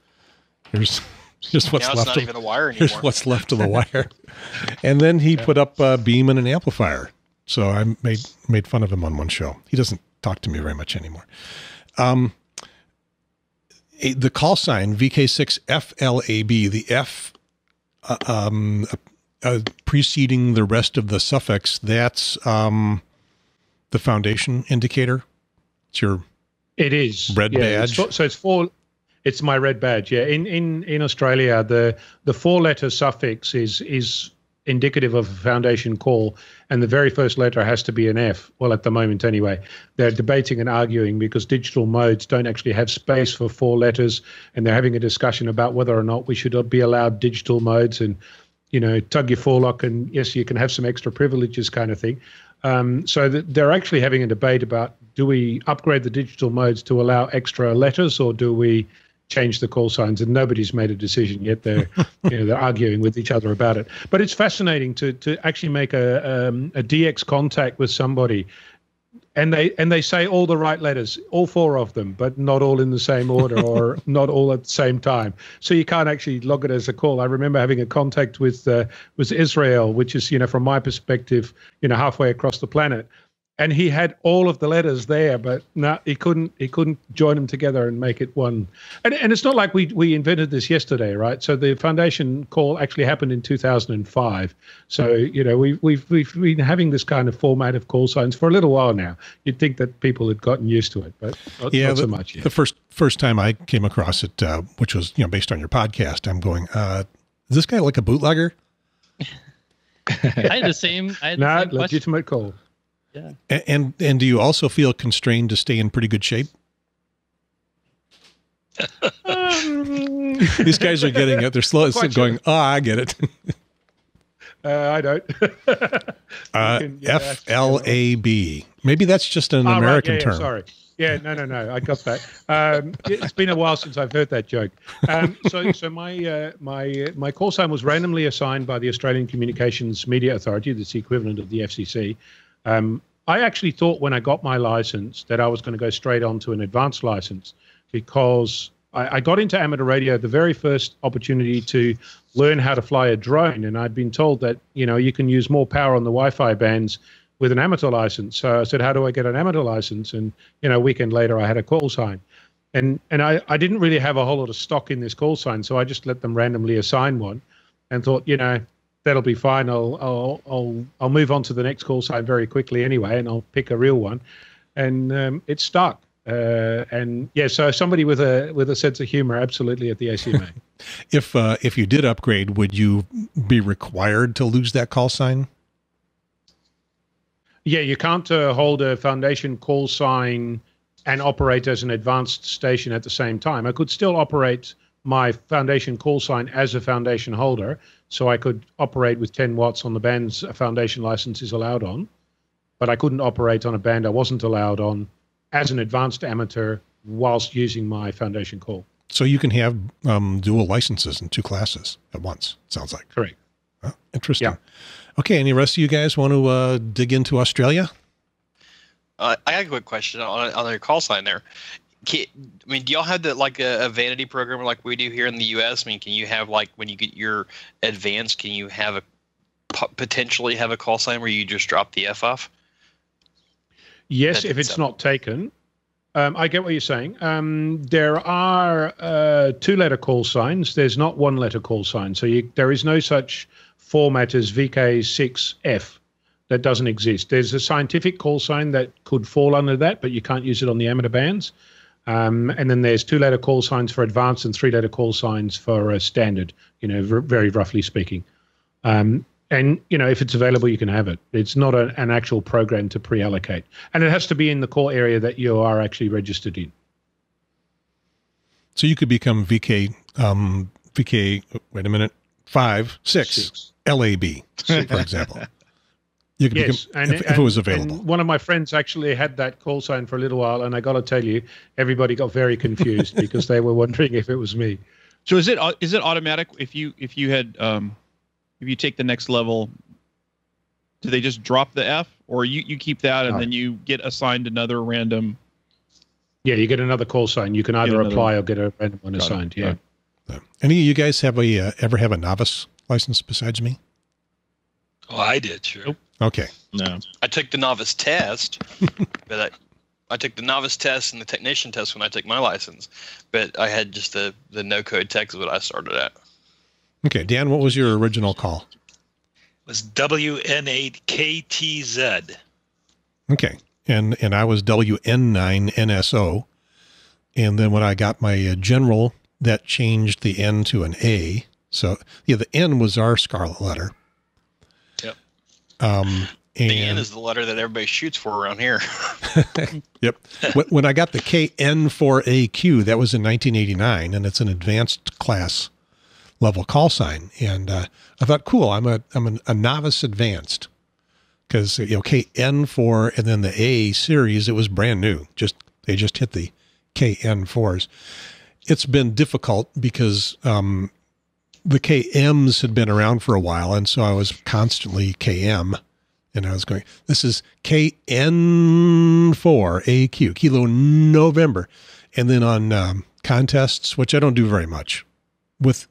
here's just what's now left. Of, even a wire anymore. Here's what's left of the wire. and then he yeah. put up a beam and an amplifier. So I made made fun of him on one show. He doesn't talk to me very much anymore. Um, the call sign VK6FLAB, the F uh, um, uh, preceding the rest of the suffix, that's um, the foundation indicator. It's your it is red yeah, badge. It's, so it's four. It's my red badge. Yeah. In in in Australia, the the four letter suffix is is indicative of a foundation call, and the very first letter has to be an F. Well, at the moment, anyway, they're debating and arguing because digital modes don't actually have space for four letters, and they're having a discussion about whether or not we should be allowed digital modes and, you know, tug your forelock and yes, you can have some extra privileges kind of thing. Um, so they're actually having a debate about do we upgrade the digital modes to allow extra letters or do we change the call signs, and nobody's made a decision yet. They're you know they're arguing with each other about it. But it's fascinating to to actually make a um, a DX contact with somebody, and they and they say all the right letters, all four of them, but not all in the same order or not all at the same time. So you can't actually log it as a call. I remember having a contact with uh, with Israel, which is you know from my perspective, you know halfway across the planet and he had all of the letters there, but no, he couldn't. He couldn't join them together and make it one. And and it's not like we we invented this yesterday, right? So the foundation call actually happened in 2005. So you know we we've we've been having this kind of format of call signs for a little while now. You'd think that people had gotten used to it, but not, yeah, not the, so much. Yet. The first first time I came across it, uh, which was you know based on your podcast, I'm going, uh, is this guy like a bootlegger? I had the same. I had the Not same question. legitimate call. Yeah. And, and and do you also feel constrained to stay in pretty good shape? These guys are getting it. They're slow. Still going. Oh, I get it. Uh, I don't. uh, F L A B. Maybe that's just an right, American yeah, yeah, term. sorry. Yeah, no, no, no. I got that. Um, it's been a while since I've heard that joke. Um, so, so my uh, my uh, my call sign was randomly assigned by the Australian Communications Media Authority, that's the equivalent of the FCC. Um, I actually thought when I got my license that I was going to go straight on to an advanced license because I, I got into amateur radio the very first opportunity to learn how to fly a drone, and I'd been told that you know you can use more power on the Wi-Fi bands with an amateur license. So I said, "How do I get an amateur license?" And you know, a weekend later, I had a call sign, and and I I didn't really have a whole lot of stock in this call sign, so I just let them randomly assign one, and thought, you know, that'll be fine. I'll I'll I'll I'll move on to the next call sign very quickly anyway, and I'll pick a real one, and um, it stuck. Uh, and yeah, so somebody with a with a sense of humor, absolutely at the ACMA. If uh, if you did upgrade, would you be required to lose that call sign? Yeah, you can't uh, hold a foundation call sign and operate as an advanced station at the same time. I could still operate my foundation call sign as a foundation holder, so I could operate with 10 watts on the bands a foundation license is allowed on, but I couldn't operate on a band I wasn't allowed on as an advanced amateur whilst using my foundation call. So you can have um, dual licenses in two classes at once. Sounds like Correct. Huh? interesting. Yeah. Okay, any rest of you guys want to uh, dig into Australia? Uh, I got a quick question on on your call sign there. Can, I mean, do y'all have the like a, a vanity program like we do here in the U.S.? I mean, can you have like when you get your advanced, can you have a potentially have a call sign where you just drop the F off? Yes, if it's sound- not taken. Um, I get what you're saying. Um, there are uh, two-letter call signs. There's not one-letter call sign. So you, there is no such format as VK6F. That doesn't exist. There's a scientific call sign that could fall under that, but you can't use it on the amateur bands. Um, and then there's two-letter call signs for advanced and three-letter call signs for uh, standard. You know, v- very roughly speaking. Um, and you know, if it's available, you can have it. It's not a, an actual program to pre-allocate, and it has to be in the core area that you are actually registered in. So you could become VK, um, VK, wait a minute, five, six, Six. LAB, for example. You could Yes, become, and, if, if it was available. one of my friends actually had that call sign for a little while, and I got to tell you, everybody got very confused because they were wondering if it was me. So is it au- is it automatic if you if you had um if you take the next level? Do they just drop the F, or you you keep that and No. then you get assigned another random? Yeah, you get another call sign. You can either another apply or get a random one Got it. assigned. Yeah. Got it. So, Any of you guys have a uh, ever have a novice license besides me? Oh, I did, sure. Okay. No. I took the novice test, but I, I took the novice test and the technician test when I took my license. But I had just the the no code tech is what I started at. Okay, Dan, what was your original call? It was WN8KTZ. Okay, and and I was WN9NSO, and then when I got my uh, general, that changed the N to an A. So yeah, the N was our scarlet letter. Um, and The N is the letter that everybody shoots for around here. Yep. when, when I got the KN4AQ, that was in 1989, and it's an advanced class level call sign. And uh, I thought, cool, I'm a I'm an, a novice advanced because you know KN4 and then the A series, it was brand new. Just they just hit the KN4s. It's been difficult because um, the KMs had been around for a while, and so I was constantly KM and I was going, this is KN4AQ, Kilo November. And then on um, contests, which I don't do very much, with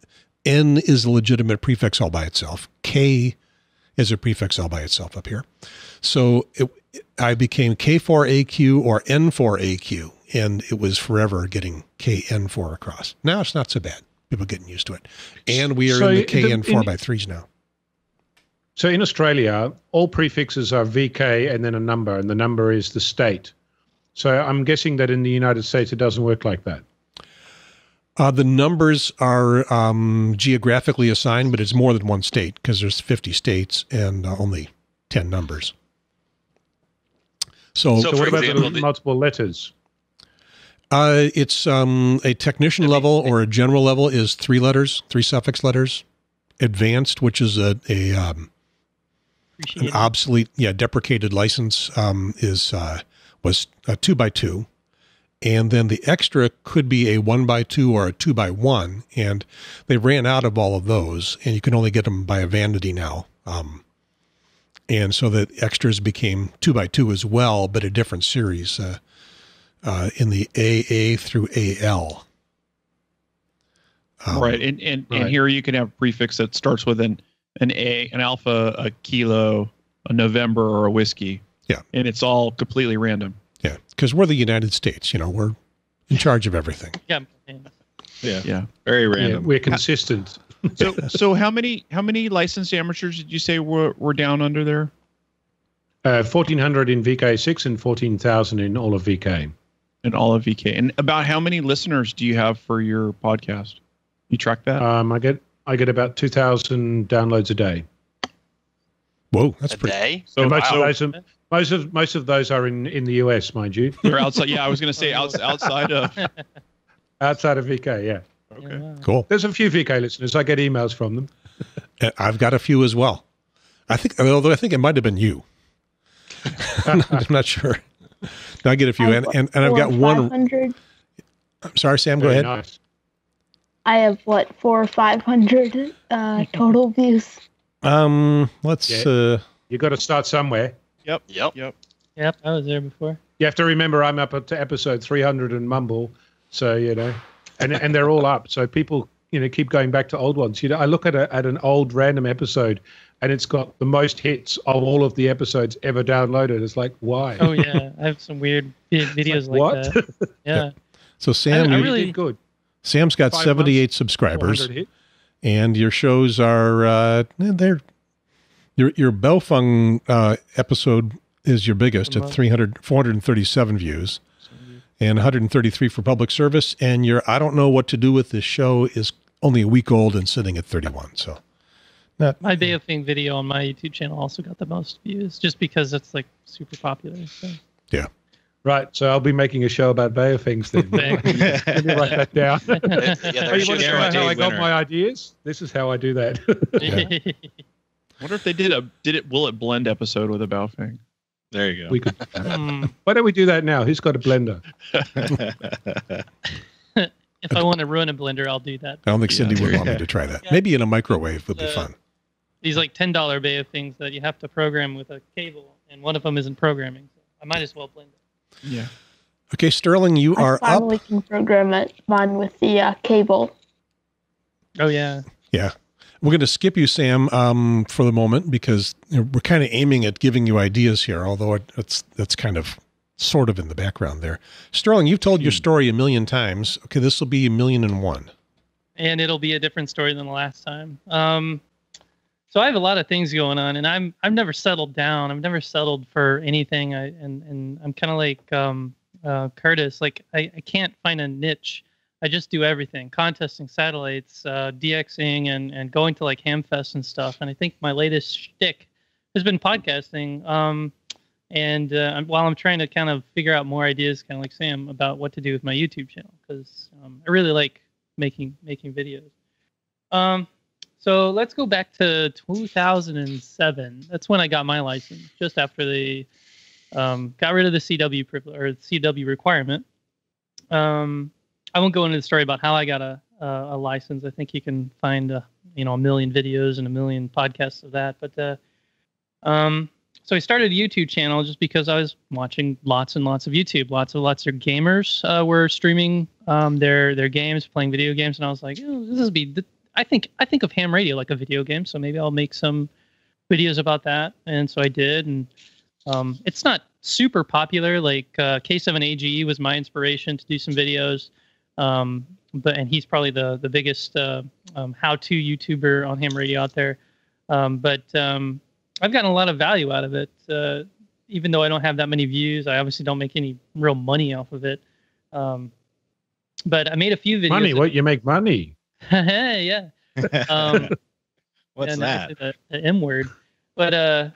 N is a legitimate prefix all by itself. K is a prefix all by itself up here. So it, I became K4AQ or N4AQ, and it was forever getting KN4 across. Now it's not so bad. People getting used to it. And we are So in the the- KN4 in- by threes now. So in Australia, all prefixes are VK and then a number, and the number is the state. So I'm guessing that in the United States it doesn't work like that. Uh, the numbers are um, geographically assigned, but it's more than one state because there's 50 states and uh, only 10 numbers. So, So So what about example, the the- multiple letters? Uh, it's um, a technician level or a general level is three letters, three suffix letters. Advanced, which is a, a um, an obsolete, yeah, deprecated license, um, is uh, was a two by two, and then the extra could be a one by two or a two by one, and they ran out of all of those, and you can only get them by a vanity now. Um, and so the extras became two by two as well, but a different series uh, uh, in the AA through AL. Um, right, and and, and here you can have a prefix that starts with an an A, an alpha, a kilo, a November, or a whiskey. Yeah. and it's all completely random. Yeah, because we're the United States. You know, we're in charge of everything. Yeah. Yeah. Yeah. Very Yeah, random. we're consistent. So so how many how many licensed amateurs did you say were were down under there? Uh, 1400 in VK6 and 14,000 in all of VK. In all of VK. And about how many listeners do you have for your podcast? You track that? Um, I get I get about 2,000 downloads a day. Whoa, that's a pretty. day. so And most, wow, of those are, most of most of those are in, in the US, mind you, they're outside. Yeah, I was going to say outs, outside of. outside of VK. Yeah, Okay. wow. Cool. there's a few VK listeners. I get emails from them. I've got a few as well. I think, although I think it might have been you. I'm not sure. No, I get a few, and, and, and I've got one. I'm sorry, Sam. Go Very ahead. Nice. I have what four or five hundred uh, total views. Um, let's. Yeah. Uh, You got to start somewhere. Yep. Yep. Yep. Yep, I was there before. You have to remember I'm up to episode 300 and mumble, so you know, and and they're all up. So people, you know, keep going back to old ones. You know, I look at a, at an old random episode, and it's got the most hits of all of the episodes ever downloaded. It's like, why? Oh yeah, I have some weird videos like, what? that. Yeah. so Sam, I you- really- did good. Sam's got Five 78 months, subscribers, and your shows are uh, they're your your Baofeng uh, episode is your biggest at 300 437 views and 133 for public service and your I don't know what to do with this show is only a week old and sitting at 31 so not My Baofeng video on my YouTube channel also got the most views, just because it's like super popular. So. yeah Right, so I'll be making a show about Baofengs then. Let me write that down. Yeah, Oh, you want to know how I got my ideas? This is how I do that. wonder if they did a did it will it blend episode with a Baofeng. There you go. we could. Hmm. Why don't we do that now? Who's got a blender? if I want to ruin a blender, I'll do that. I don't think Yeah, Cindy would want me to try that Yeah. maybe in a microwave would be Uh, fun These like ten dollar Baofengs that you have to program with a cable, and one of them isn't programming. So I might as well blend it. Yeah. okay Sterling you I are up finally can program it mine with the uh, cable. Oh yeah. Yeah. We're going to skip you, Sam, um, for the moment because you know, we're kind of aiming at giving you ideas here, although it, it's that's kind of sort of in the background there. Sterling, you've told your story a million times. Okay, this will be a million and one. and it'll be a different story than the last time. Um, so I have a lot of things going on, and I'm I've never settled down. I've never settled for anything. I and and I'm kind of like um, uh, Curtis. Like I, I can't find a niche. I just do everything: contesting, satellites, uh, DXing, and and going to like Hamfest and stuff. And I think my latest shtick has been podcasting. Um, and uh, while I'm trying to kind of figure out more ideas, kind of like Sam, about what to do with my YouTube channel, because um, I really like making making videos. Um, so let's go back to 2007. That's when I got my license, just after they um, got rid of the CW or CW requirement. Um, I won't go into the story about how I got a a, a license. I think you can find a, you know a million videos and a million podcasts of that. But uh, um, so I started a YouTube channel just because I was watching lots and lots of YouTube. Lots and lots of gamers uh, were streaming um, their their games, playing video games, and I was like, oh, this would be. th- I think I think of ham radio like a video game, so maybe I'll make some videos about that. And so I did, and um, it's not super popular. Like uh, K7AGE was my inspiration to do some videos, um, but and he's probably the the biggest uh, um, how-to YouTuber on ham radio out there. Um, but um, I've gotten a lot of value out of it. Uh, even though I don't have that many views, I obviously don't make any real money off of it. Um, but I made a few videos. Money? What? You make money? Hey, yeah. Um, What's that? The, the M word. But uh,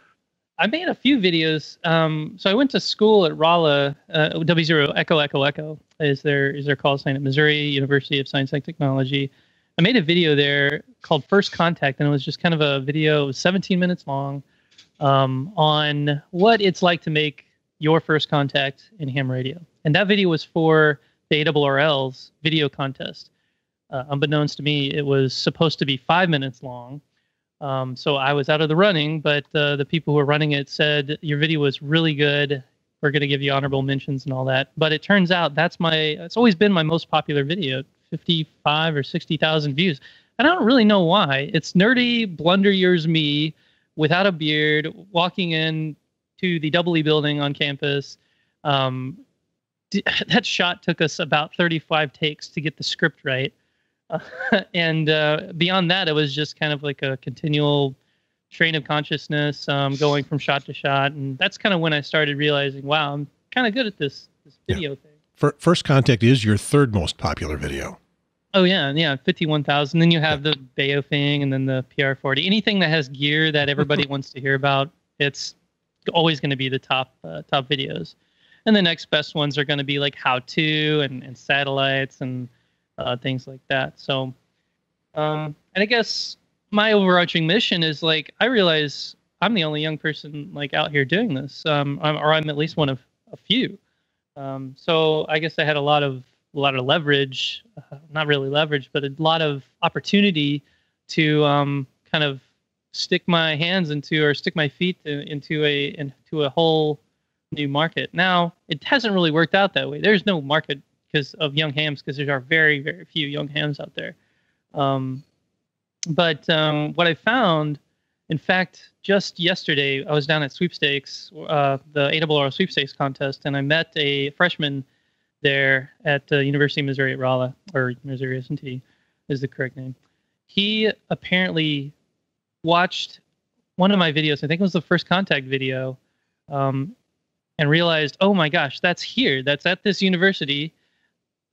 I made a few videos. Um, so I went to school at Rolla, uh, W0 Echo Echo Echo is their is their call sign at Missouri University of Science and Technology. I made a video there called First Contact, and it was just kind of a video. It was 17 minutes long um, on what it's like to make your first contact in ham radio. And that video was for the ARRL's video contest. Uh, unbeknownst to me, it was supposed to be five minutes long. Um, so I was out of the running, but uh, the people who were running it said your video was really good. We're going to give you honorable mentions and all that. But it turns out that's my, it's always been my most popular video 55 or 60,000 views. And I don't really know why. It's nerdy, blunder years me without a beard, walking in to the Double E building on campus. Um, that shot took us about 35 takes to get the script right. And uh, beyond that, it was just kind of like a continual train of consciousness um, going from shot to shot. And that's kind of when I started realizing, wow, I'm kind of good at this, this video thing. Fir- First Contact is your third most popular video. Oh yeah, yeah, fifty-one thousand. Then you have the Baofeng, and then the PR40. Anything that has gear that everybody wants to hear about, it's always going to be the top uh, top videos. And the next best ones are going to be like how-to and, and satellites and uh, things like that. So, um, and I guess my overarching mission is like I realize I'm the only young person like out here doing this, um, I'm, or I'm at least one of a few. Um, so I guess I had a lot of a lot of leverage, uh, not really leverage, but a lot of opportunity to um, kind of stick my hands into or stick my feet to, into a into a whole new market. Now it hasn't really worked out that way. There's no market because of young hams because there are very very few young hams out there. Um, but um, what I found, in fact, just yesterday I was down at sweepstakes, uh, the ARRL sweepstakes contest, and I met a freshman there at the University of Missouri at Rolla or Missouri S&T is the correct name. He apparently watched one of my videos. I think it was the first contact video, um, and realized, oh my gosh, that's here. That's at this university.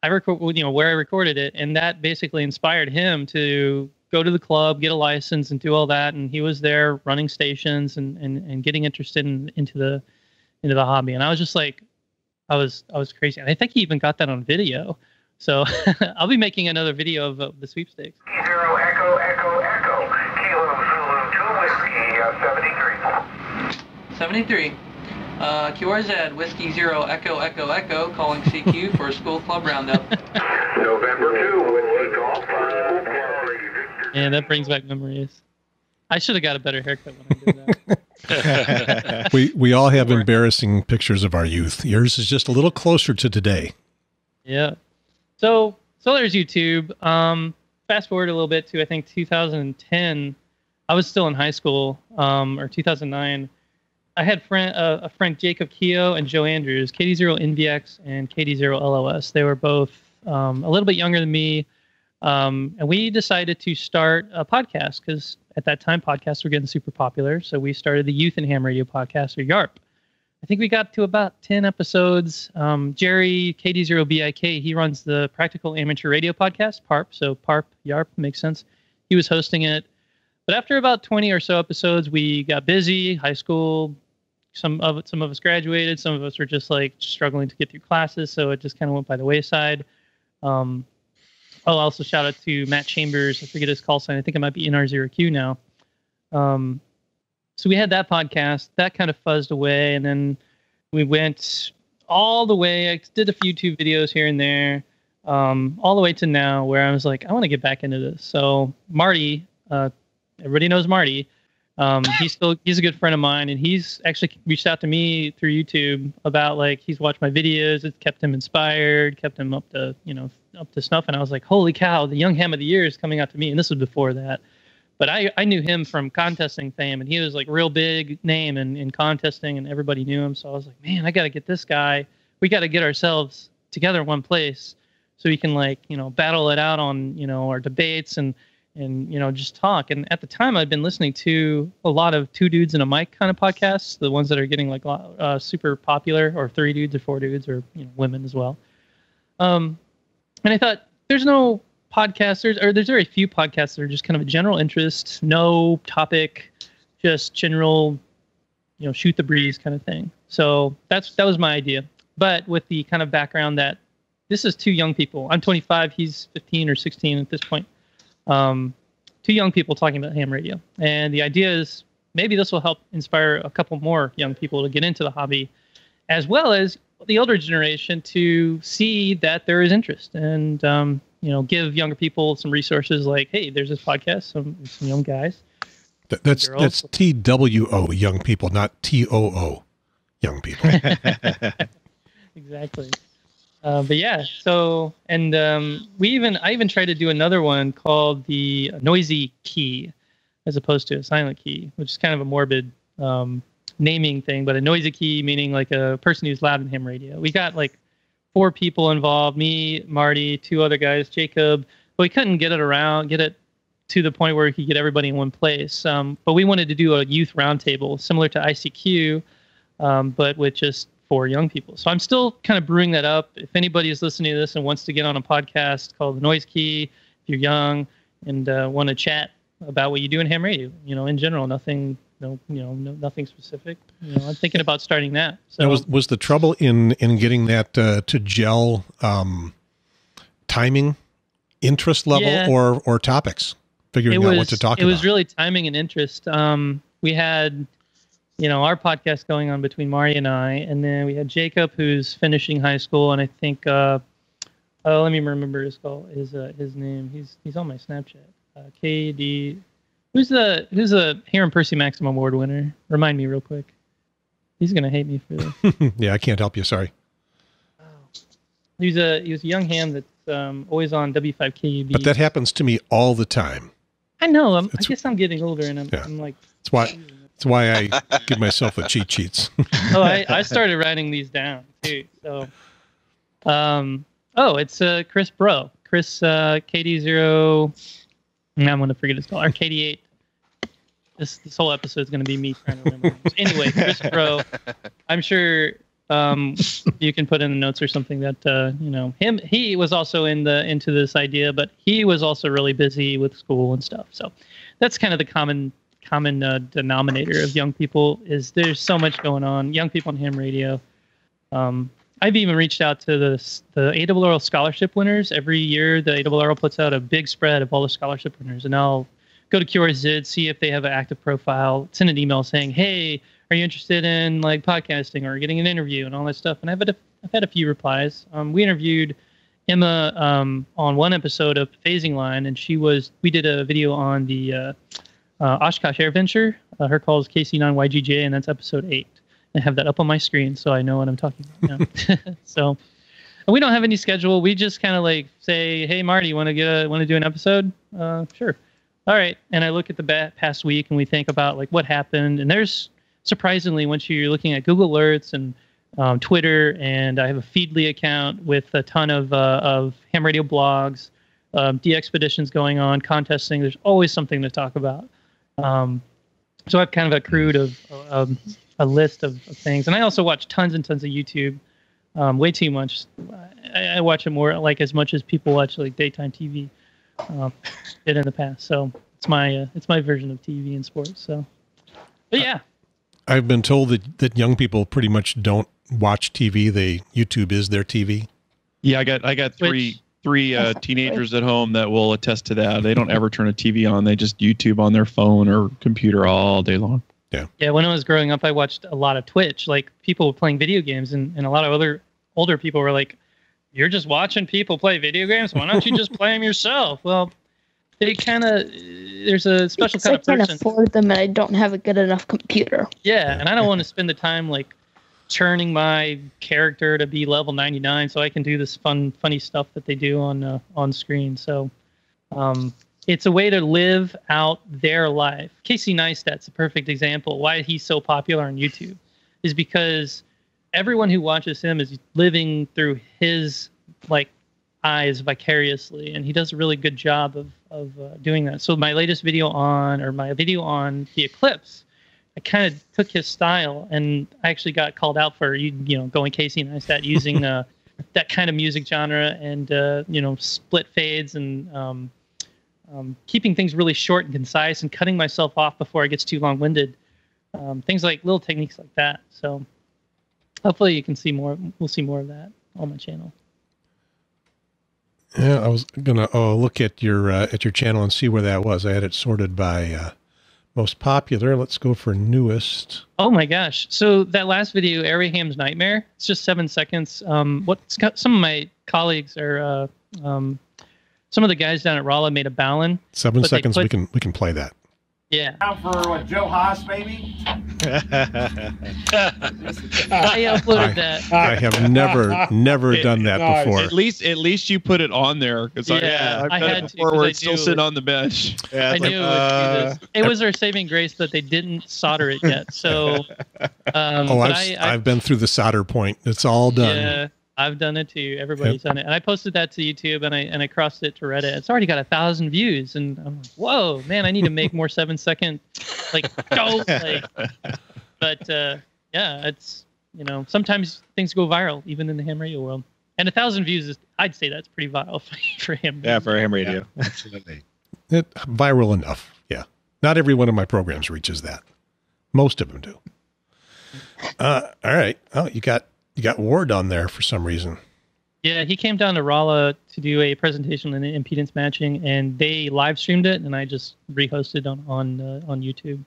I record, you know, where I recorded it, and that basically inspired him to go to the club, get a license, and do all that. And he was there running stations and and, and getting interested in, into the into the hobby. And I was just like, I was I was crazy. And I think he even got that on video. So I'll be making another video of uh, the sweepstakes. Zero Echo Echo Echo Kilo Zulu Two Whiskey uh, 73. 73. Uh, QRZ Whiskey Zero Echo Echo Echo calling CQ for a school club roundup. November 2 Whiskey Golf School Club. Yeah, that brings back memories. I should have got a better haircut when I did that. we we all have embarrassing pictures of our youth. Yours is just a little closer to today. Yeah. So so there's YouTube. Um, fast forward a little bit to I think 2010. I was still in high school, um, or 2009. I had friend uh, a friend Jacob Keogh and Joe Andrews, KD0 NVX and KD0 LOS. They were both um, a little bit younger than me, um, and we decided to start a podcast because at that time podcasts were getting super popular. So we started the Youth and Ham Radio podcast, or YARP. I think we got to about 10 episodes. Um, Jerry, KD0BIK, he runs the Practical Amateur Radio podcast, PARP. So PARP, YARP makes sense. He was hosting it. But after about 20 or so episodes, we got busy, high school. Some of some of us graduated. Some of us were just like struggling to get through classes. So it just kind of went by the wayside. Um, I'll also shout out to Matt Chambers. I forget his call sign. I think it might be NR0Q now. Um, so we had that podcast that kind of fuzzed away and then we went all the way i did a few youtube videos here and there um, all the way to now where i was like i want to get back into this so marty uh, everybody knows marty um, he's still he's a good friend of mine and he's actually reached out to me through youtube about like he's watched my videos. It's kept him inspired kept him up to you know up to snuff. And i was like holy cow the young ham of the year is coming out to me. And this was before that. But I, I knew him from contesting fame and he was like real big name in, in contesting and everybody knew him. So i was like man i got to get this guy. We got to get ourselves together in one place so we can like you know battle it out on you know our debates. And and you know just talk. And at the time i'd been listening to a lot of two dudes and a mic kind of podcasts the ones that are getting like uh, super popular or three dudes or four dudes or you know women as well. Um and i thought there's no podcasters or there's very few podcasts that are just kind of a general interest no topic just general you know shoot the breeze kind of thing. So that's that was my idea. But with the kind of background that this is two young people. I'm 25 he's 15 or 16 at this point um, two young people talking about ham radio and the idea is maybe this will help inspire a couple more young people to get into the hobby as well as the older generation to see that there is interest and um, you know give younger people some resources like hey there's this podcast some, some young guys Th- that's Girls. that's T W O young people, not T O O young people. exactly uh, but yeah so and um, we even i even tried to do another one called the noisy key as opposed to a silent key which is kind of a morbid um, naming thing but a noisy key meaning like a person who's loud in ham radio. We got like four people involved me marty two other guys jacob but we couldn't get it around get it to the point where we could get everybody in one place. Um, but we wanted to do a youth roundtable similar to icq um, but with just for young people so i'm still kind of brewing that up if anybody is listening to this and wants to get on a podcast called the noise key if you're young and uh, want to chat about what you do in ham radio you know in general nothing no you know no, nothing specific you know i'm thinking about starting that so Now, was was the trouble in in getting that uh, to gel um, timing, interest level, Yeah. or or topics? Figuring out what to talk it about. It was really timing and interest. Um, we had, you know, our podcast going on between Marty and I, and then we had Jacob, who's finishing high school, and I think, uh, oh, let me remember his call, his uh, his name. He's he's on my Snapchat. Uh, KD, Who's the who's the Hiram Percy Maxim Award winner? Remind me real quick. He's gonna hate me for this. yeah, I can't help you. Sorry. He was a he was a young ham that's um, always on W5KUB. But that happens to me all the time. I know. I'm, I guess I'm getting older, and I'm, Yeah. I'm like, That's why. That's why I give myself a cheat sheets. oh, I, I started writing these down too. So, um, oh, it's uh, Chris Bro, Chris uh, KD zero. I'm gonna forget his call. Or KD eight. This this whole episode is gonna be me trying to remember. anyway, Chris Bro. I'm sure um, you can put in the notes or something that uh, you know him. He was also in the into this idea, but he was also really busy with school and stuff. So that's kind of the common common uh, denominator of young people is there's so much going on. Young people on ham radio. Um, I've even reached out to the the ARRL scholarship winners. Every year, the ARRL puts out a big spread of all the scholarship winners, and I'll go to QRZid, see if they have an active profile, send an email saying, "Hey, are you interested in like podcasting or getting an interview and all that stuff?" And I've had a, I've had a few replies. Um, we interviewed Emma um, on one episode of Phasing Line, and she was we did a video on the uh, uh, Oshkosh AirVenture. Uh, her call is KC9YGJ, and that's episode eight. I have that up on my screen, so I know what I'm talking about. So, we don't have any schedule. We just kind of like say, "Hey, Marty, want to get a, want to do an episode?" Uh, sure. All right. And I look at the ba- past week, and we think about like what happened. And there's surprisingly, once you're looking at Google Alerts and um, Twitter, and I have a Feedly account with a ton of uh, of ham radio blogs, um, DXpeditions going on, contesting. There's always something to talk about. Um, so I've kind of accrued of um, a list of, of things, and I also watch tons and tons of YouTube. Um, way too much. I, I watch it more like as much as people watch like daytime TV um, did in the past. So it's my uh, it's my version of TV and sports. So, but yeah, I've been told that, that young people pretty much don't watch TV. They YouTube is their TV. Yeah, I got I got three three uh, teenagers at home that will attest to that. They don't ever turn a TV on. They just YouTube on their phone or computer all day long. Yeah. Yeah, when I was growing up, I watched a lot of Twitch, like people playing video games, and, and a lot of other older people were like, "You're just watching people play video games. Why don't you just play them yourself?" Well, they kind of there's a special Because kind I of can't afford them and I don't have a good enough computer. Yeah, and I don't want to spend the time like churning my character to be level 99 so I can do this fun funny stuff that they do on uh, on screen. So um it's a way to live out their life. Casey Neistat's a perfect example why he's so popular on YouTube is because everyone who watches him is living through his like eyes vicariously and he does a really good job of of uh, doing that. So my latest video on or my video on the eclipse I kind of took his style, and I actually got called out for you, you know, going Casey Neistat using uh, that kind of music genre and uh, you know split fades and um, um, keeping things really short and concise and cutting myself off before it gets too long-winded. Um, things like little techniques like that. So hopefully you can see more. We'll see more of that on my channel. Yeah, I was gonna oh look at your uh, at your channel and see where that was. I had it sorted by uh, most popular. Let's go for newest. Oh my gosh! So that last video, Ham's Nightmare, it's just seven seconds. Um, what some of my colleagues are, uh, um, some of the guys down at Rolla made a ballon. Seven seconds. put- we can we can play that. Yeah. Time for what, Joe Haas, baby? I uploaded that. I have never never It- done that before. At least, at least you put it on there because Yeah, I, I I've done had it to, before 'cause where I it's still sitting on the bench. I knew it would do this. It was our saving grace that they didn't solder it yet. So, um, oh, I've I, I, I've been through the solder point. It's all done. Yeah, I've done it too. Everybody's done it, and I posted that to YouTube, and I and I crossed it to Reddit. It's already got a thousand views, and I'm like, whoa, man, I need to make more seven second, like go, like. But uh, yeah, it's you know sometimes things go viral even in the ham radio world, and a thousand views is I'd say that's pretty viral for, for him. Yeah, for ham radio. Absolutely. It, viral enough. Yeah. Not every one of my programs reaches that. Most of them do. Uh, all right. Oh, you got you got Ward on there for some reason. Yeah, he came down to Rolla to do a presentation on impedance matching, and they live streamed it, and I just rehosted on on uh, on YouTube.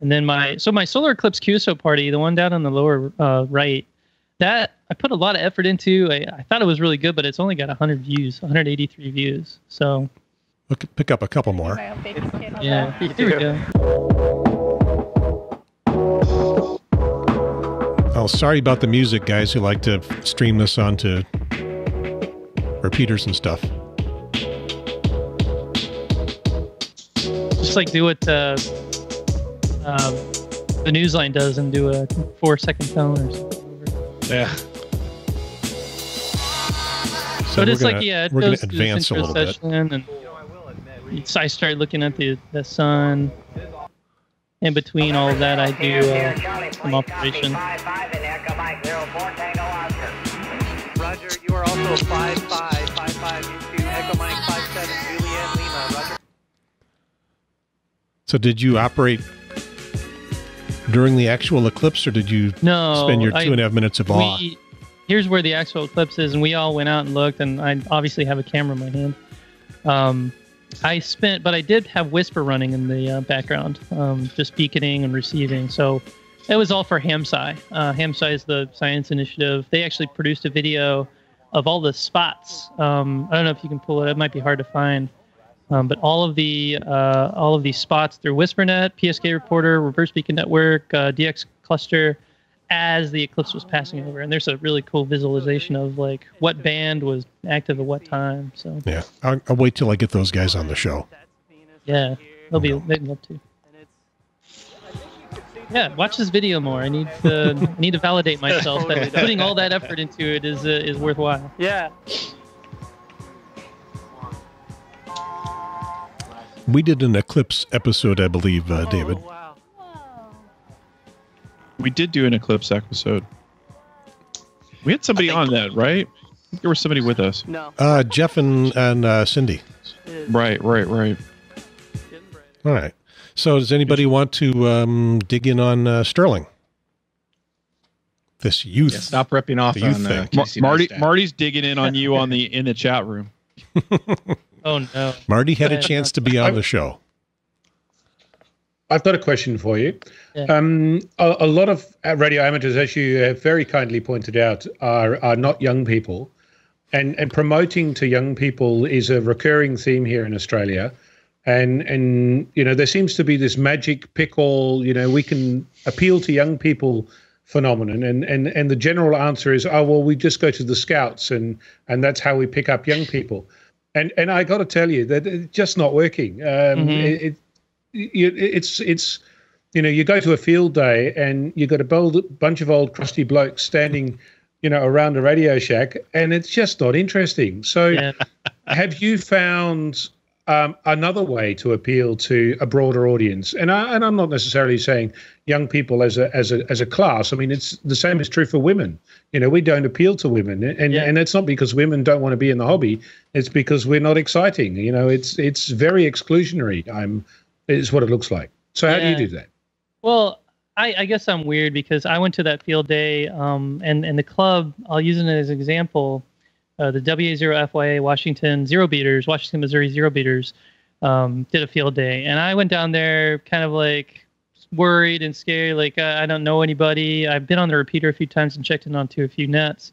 And then my so my solar eclipse QSO party, the one down on the lower uh, right, that I put a lot of effort into. I, I thought it was really good, but it's only got 100 views, 183 views. So Look, pick up a couple more. Yeah, here we go. Oh, sorry about the music, guys who like to stream this onto repeaters and stuff. Just like do what uh, um, the Newsline does and do a four second tone or something. Yeah. So but it's gonna- like yeah, it we're gonna goes through this advance a intro little bit. session and it's, I start looking at the the sun. In between all of that, I do uh, some operation. Roger, you are also 5555 Echo Mike 57 Juliet Lima. Roger. So, did you operate during the actual eclipse, or did you No, spend your I- two and a half minutes of awe? we, here's where the actual eclipse is, and we all went out and looked, and I obviously have a camera in my hand. Um, I spent, but I did have WSPR running in the uh, background, um, just beaconing and receiving. So it was all for HamSci. Uh, HamSci is the science initiative. They actually produced a video of all the spots. Um, I don't know if you can pull it. It might be hard to find. Um, but all of the uh, all of these spots through WSPRnet, PSK Reporter, Reverse Beacon Network, uh, DX Cluster, as the eclipse was passing over, and there's a really cool visualization of like what band was active at what time. So Yeah, I'll, I'll wait till I get those guys on the show. yeah, they'll be they'd love to. Yeah, watch this video more. I need to I need to validate myself that putting all that effort into it is uh, is worthwhile. Yeah. We did an eclipse episode, I believe, uh, David. We did do an eclipse episode. We had somebody on that, right? There was somebody with us. No. Uh, Jeff and and uh, Cindy. Right, right, right. All right. So, does anybody want to um, dig in on uh, Sterling? This youth. Yeah, stop ripping off the youth on, uh, thing. Mar- Casey Marty, Neistat. Marty's digging in on you on the in the chat room. Oh no. Marty had a chance to be on the show. I've got a question for you. Yeah. Um, a, a lot of radio amateurs, as you have very kindly pointed out, are are not young people, and and promoting to young people is a recurring theme here in Australia. And and you know there seems to be this magic pickle. You know we can appeal to young people phenomenon, and and and the general answer is, oh well, we just go to the scouts, and and that's how we pick up young people. And and I got to tell you that it's just not working. Um, it, it you, it's it's you know you go to a field day and you've got a bunch of old crusty blokes standing you know around a radio shack and it's just not interesting. So Yeah. have you found um, another way to appeal to a broader audience? And I, and I'm not necessarily saying young people as a as a as a class. I mean it's the same is true for women. You know we don't appeal to women and Yeah. and it's not because women don't want to be in the hobby. It's because we're not exciting. You know it's it's very exclusionary I'm is what it looks like so how do you do that Well, I, I guess I'm weird because I went to that field day, um, and and the club. I'll use it as an example. Uh, the WA0 FYA Washington Zero Beaters, Washington Missouri Zero Beaters, um, did a field day, and I went down there kind of like worried and scared, like uh, I don't know anybody. I've been on the repeater a few times and checked in onto a few nets.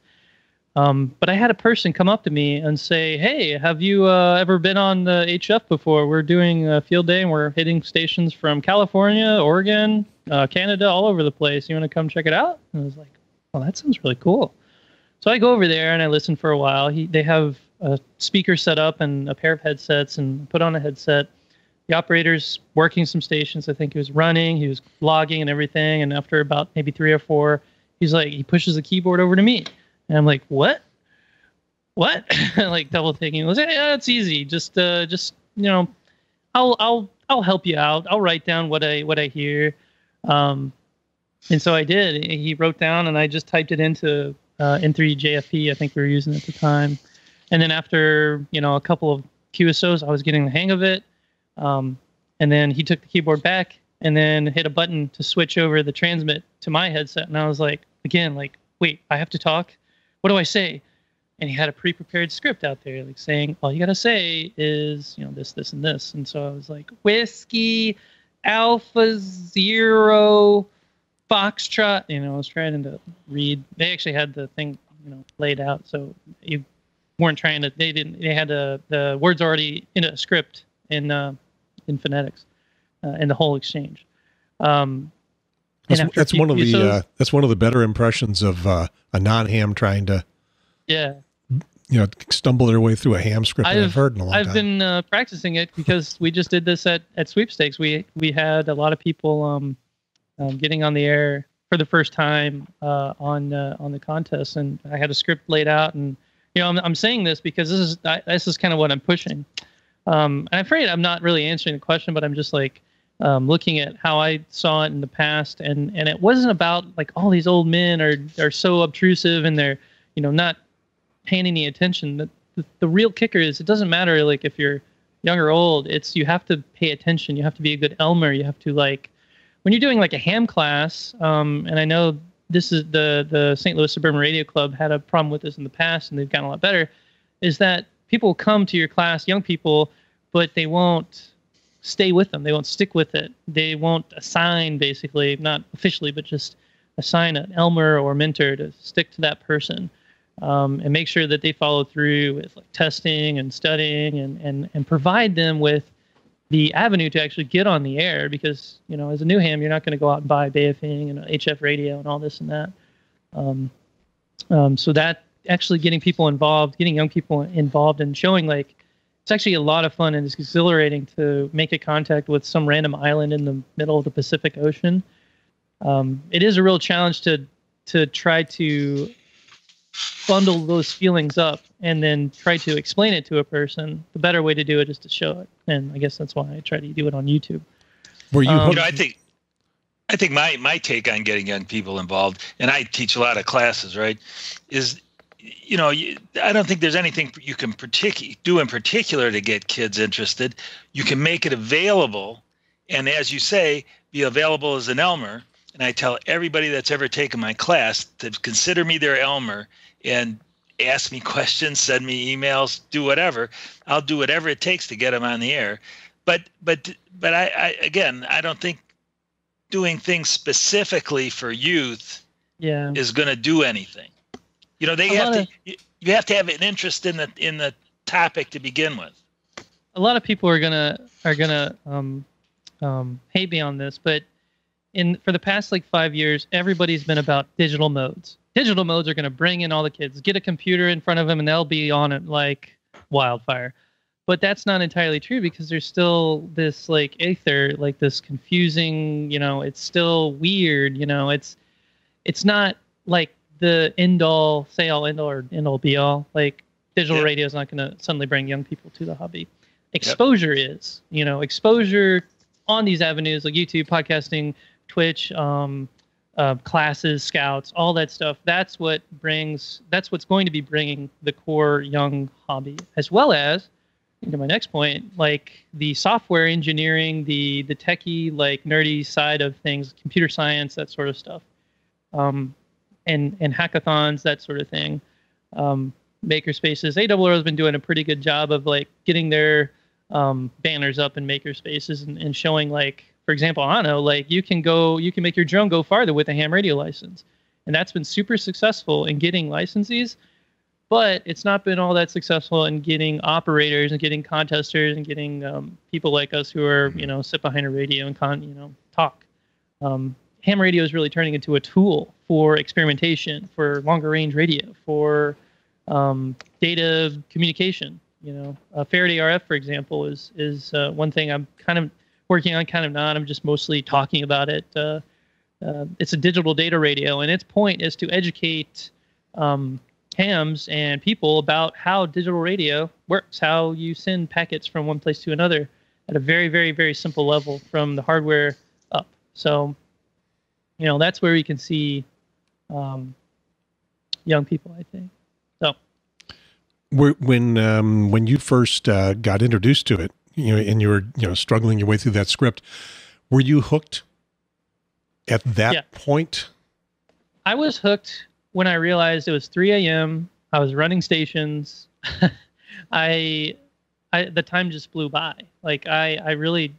Um, but I had a person come up to me and say, "Hey, have you uh, ever been on the HF before? We're doing a field day and we're hitting stations from California, Oregon, uh, Canada, all over the place. You want to come check it out?" And I was like, "Well, that sounds really cool." So I go over there and I listen for a while. He, they have a speaker set up and a pair of headsets, and put on a headset. The operator's working some stations. I think he was running, he was logging and everything. And after about maybe three or four, he's like, he pushes the keyboard over to me. And I'm like, what? What? like double thinking. Like, yeah, it's easy. Just, uh, just you know, I'll, I'll, I'll help you out. I'll write down what I, what I hear. Um, and so I did. He wrote down, and I just typed it into uh, N3FJP. I think we were using at the time. And then after you know a couple of QSOs, I was getting the hang of it. Um, and then he took the keyboard back and then hit a button to switch over the transmit to my headset. And I was like, again, like, wait, I have to talk. What do I say? And he had a pre-prepared script out there, like saying, all you gotta say is, you know, this, this, and this. And so I was like, whiskey, alpha zero, foxtrot. You know, I was trying to read. They actually had the thing, you know, laid out. So you weren't trying to. They didn't. They had the the words already in a script in uh, in phonetics, uh, in the whole exchange. Um, That's, that's few one of the uh, that's one of the better impressions of uh, a non-ham trying to yeah. you know stumble their way through a ham script I've, I've heard in a long I've time. been uh, practicing it because we just did this at, at sweepstakes. We we had a lot of people um, um, getting on the air for the first time uh, on uh, on the contest, and I had a script laid out. And you know, I'm, I'm saying this because this is I, this is kind of what I'm pushing. Um, and I'm afraid I'm not really answering the question, but I'm just like um, looking at how I saw it in the past, and and it wasn't about like all these old men are are so obtrusive and they're you know not paying any attention. The, the, the real kicker is it doesn't matter like if you're young or old. It's you have to pay attention. You have to be a good Elmer. You have to like when you're doing like a ham class. Um, and I know this is the the St. Louis Suburban Radio Club had a problem with this in the past, and they've gotten a lot better. Is that people come to your class, young people, but they won't stay with them. They won't stick with it. They won't assign basically, not officially, but just assign an Elmer or mentor to stick to that person um, and make sure that they follow through with like testing and studying and, and, and provide them with the avenue to actually get on the air because, you know, as a new ham, you're not going to go out and buy Baofeng and HF radio and all this and that. Um, um, so that actually getting people involved, getting young people involved and showing like, it's actually a lot of fun and it's exhilarating to make a contact with some random island in the middle of the Pacific Ocean. Um, it is a real challenge to to try to bundle those feelings up and then try to explain it to a person. The better way to do it is to show it, and I guess that's why I try to do it on YouTube. Were you? Um, you know, I think I think my my take on getting young people involved, and I teach a lot of classes, right? Is you know, you, I don't think there's anything you can particular do in particular to get kids interested. You can make it available, and as you say, be available as an Elmer. And I tell everybody that's ever taken my class to consider me their Elmer and ask me questions, send me emails, do whatever. I'll do whatever it takes to get them on the air. But but but I, I again, I don't think doing things specifically for youth Yeah. is going to do anything. You know, they A have to. of- You, you have to have an interest in the in the topic to begin with. a lot of people are gonna are gonna um, um, hate me on this, but in for the past like five years, everybody's been about digital modes. Digital modes are gonna bring in all the kids, get a computer in front of them, and they'll be on it like wildfire. But that's not entirely true because there's still this like aether, like this confusing. You know, it's still weird. You know, it's it's not like the end all, say all, end all, or end all be all. Like digital Yeah. radio is not going to suddenly bring young people to the hobby. Exposure is, you know, exposure on these avenues like YouTube, podcasting, Twitch, um, uh, classes, scouts, all that stuff. That's what brings. That's what's going to be bringing the core young hobby, as well as to my next point, like the software engineering, the the techie, like nerdy side of things, computer science, that sort of stuff, um, and and hackathons, that sort of thing. Um, makerspaces, AWR has been doing a pretty good job of like getting their um, banners up in makerspaces and, and showing like, for example, I like you can go, you can make your drone go farther with a ham radio license, and that's been super successful in getting licensees but it's not been all that successful in getting operators and getting contesters and getting um, people like us who are you know sit behind a radio and con you know talk um, ham radio is really turning into a tool for experimentation for longer range radio for um, data communication you know. Uh, FaradayRF for example is is uh, one thing i'm kind of working on kind of not. I'm just mostly talking about it. Uh, uh, it's a digital data radio and its point is to educate um, hams and people about how digital radio works, how you send packets from one place to another at a very, very, very simple level from the hardware up. So, you know, that's where we can see um, young people, I think. So, when um, when you first uh, got introduced to it, you know, and you were you know struggling your way through that script, were you hooked at that Yeah. point? I was hooked when I realized it was 3 a.m. I was running stations. I, I, the time just flew by. Like I, I really,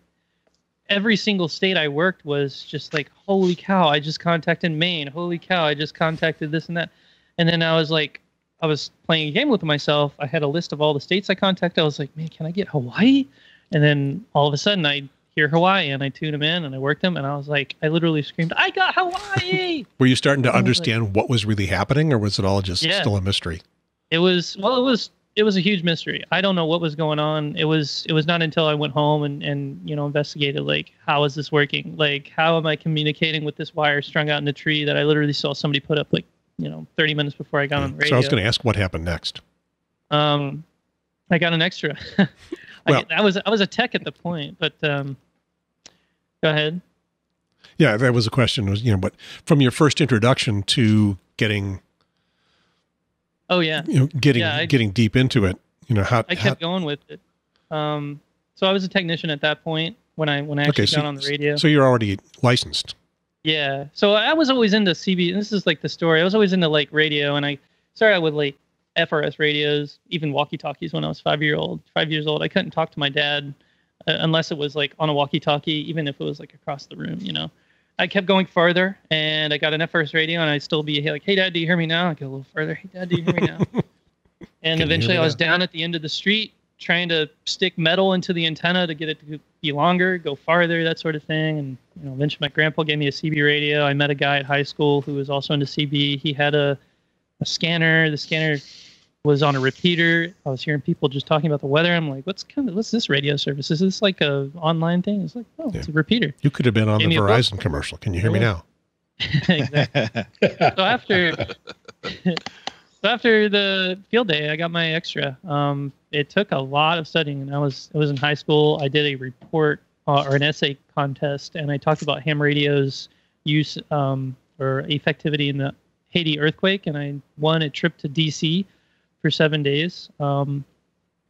every single state I worked was just like, holy cow! I just contacted Maine. Holy cow! I just contacted this and that. And then I was like, I was playing a game with myself. I had a list of all the states I contacted. I was like, man, can I get Hawaii? And then all of a sudden, I hear Hawaii and I tune them in and I work them. And I was like, I literally screamed, I got Hawaii. Were you starting to was like- understand what was really happening, or was it all just Yeah. still a mystery? It was well, it was it was a huge mystery. I don't know what was going on. It was it was not until I went home and and you know investigated like how is this working? Like how am I communicating with this wire strung out in the tree that I literally saw somebody put up like you know 30 minutes before I got on the radio. So I was going to ask what happened next. Um, I got an extra. I, Well- I was I was a tech at the point, but um, go ahead. Yeah, that was a question. Was you know, but from your first introduction to getting Oh yeah. you know getting Yeah, I- getting deep into it, you know how, I how kept going with it. Um, so I was a technician at that point when I when I actually okay, so, got on the radio. so you're already licensed. Yeah. So I was always into CB. And this is like the story. I was always into like radio, and I started out with like FRS radios, even walkie-talkies when I was five year old. Five years old, I couldn't talk to my dad uh, unless it was like on a walkie-talkie, even if it was like across the room. You know. I kept going farther, and I got an FRS radio, and I'd still be like, "Hey, Dad, do you hear me now?" I go a little further. Hey, Dad, do you hear me now? and hear eventually, I was down at the end of the street trying to stick metal into the antenna to get it to be longer, go farther, that sort of thing. And you know, eventually, my grandpa gave me a CB radio. I met a guy at high school who was also into CB. He had a, a scanner. The scanner was on a repeater. I was hearing people just talking about the weather. I'm like, what's kind of what's this radio service? Is this like a online thing? It's like, oh, it's a repeater. You could have been on Gave the me a book. Verizon commercial. Can you hear me now? exactly. so after so after the field day, I got my extra. Um, it took a lot of studying, and I was I was in high school. I did a report uh, or an essay contest, and I talked about ham radio's use um, or effectivity in the Haiti earthquake, and I won a trip to DC for seven days. Um,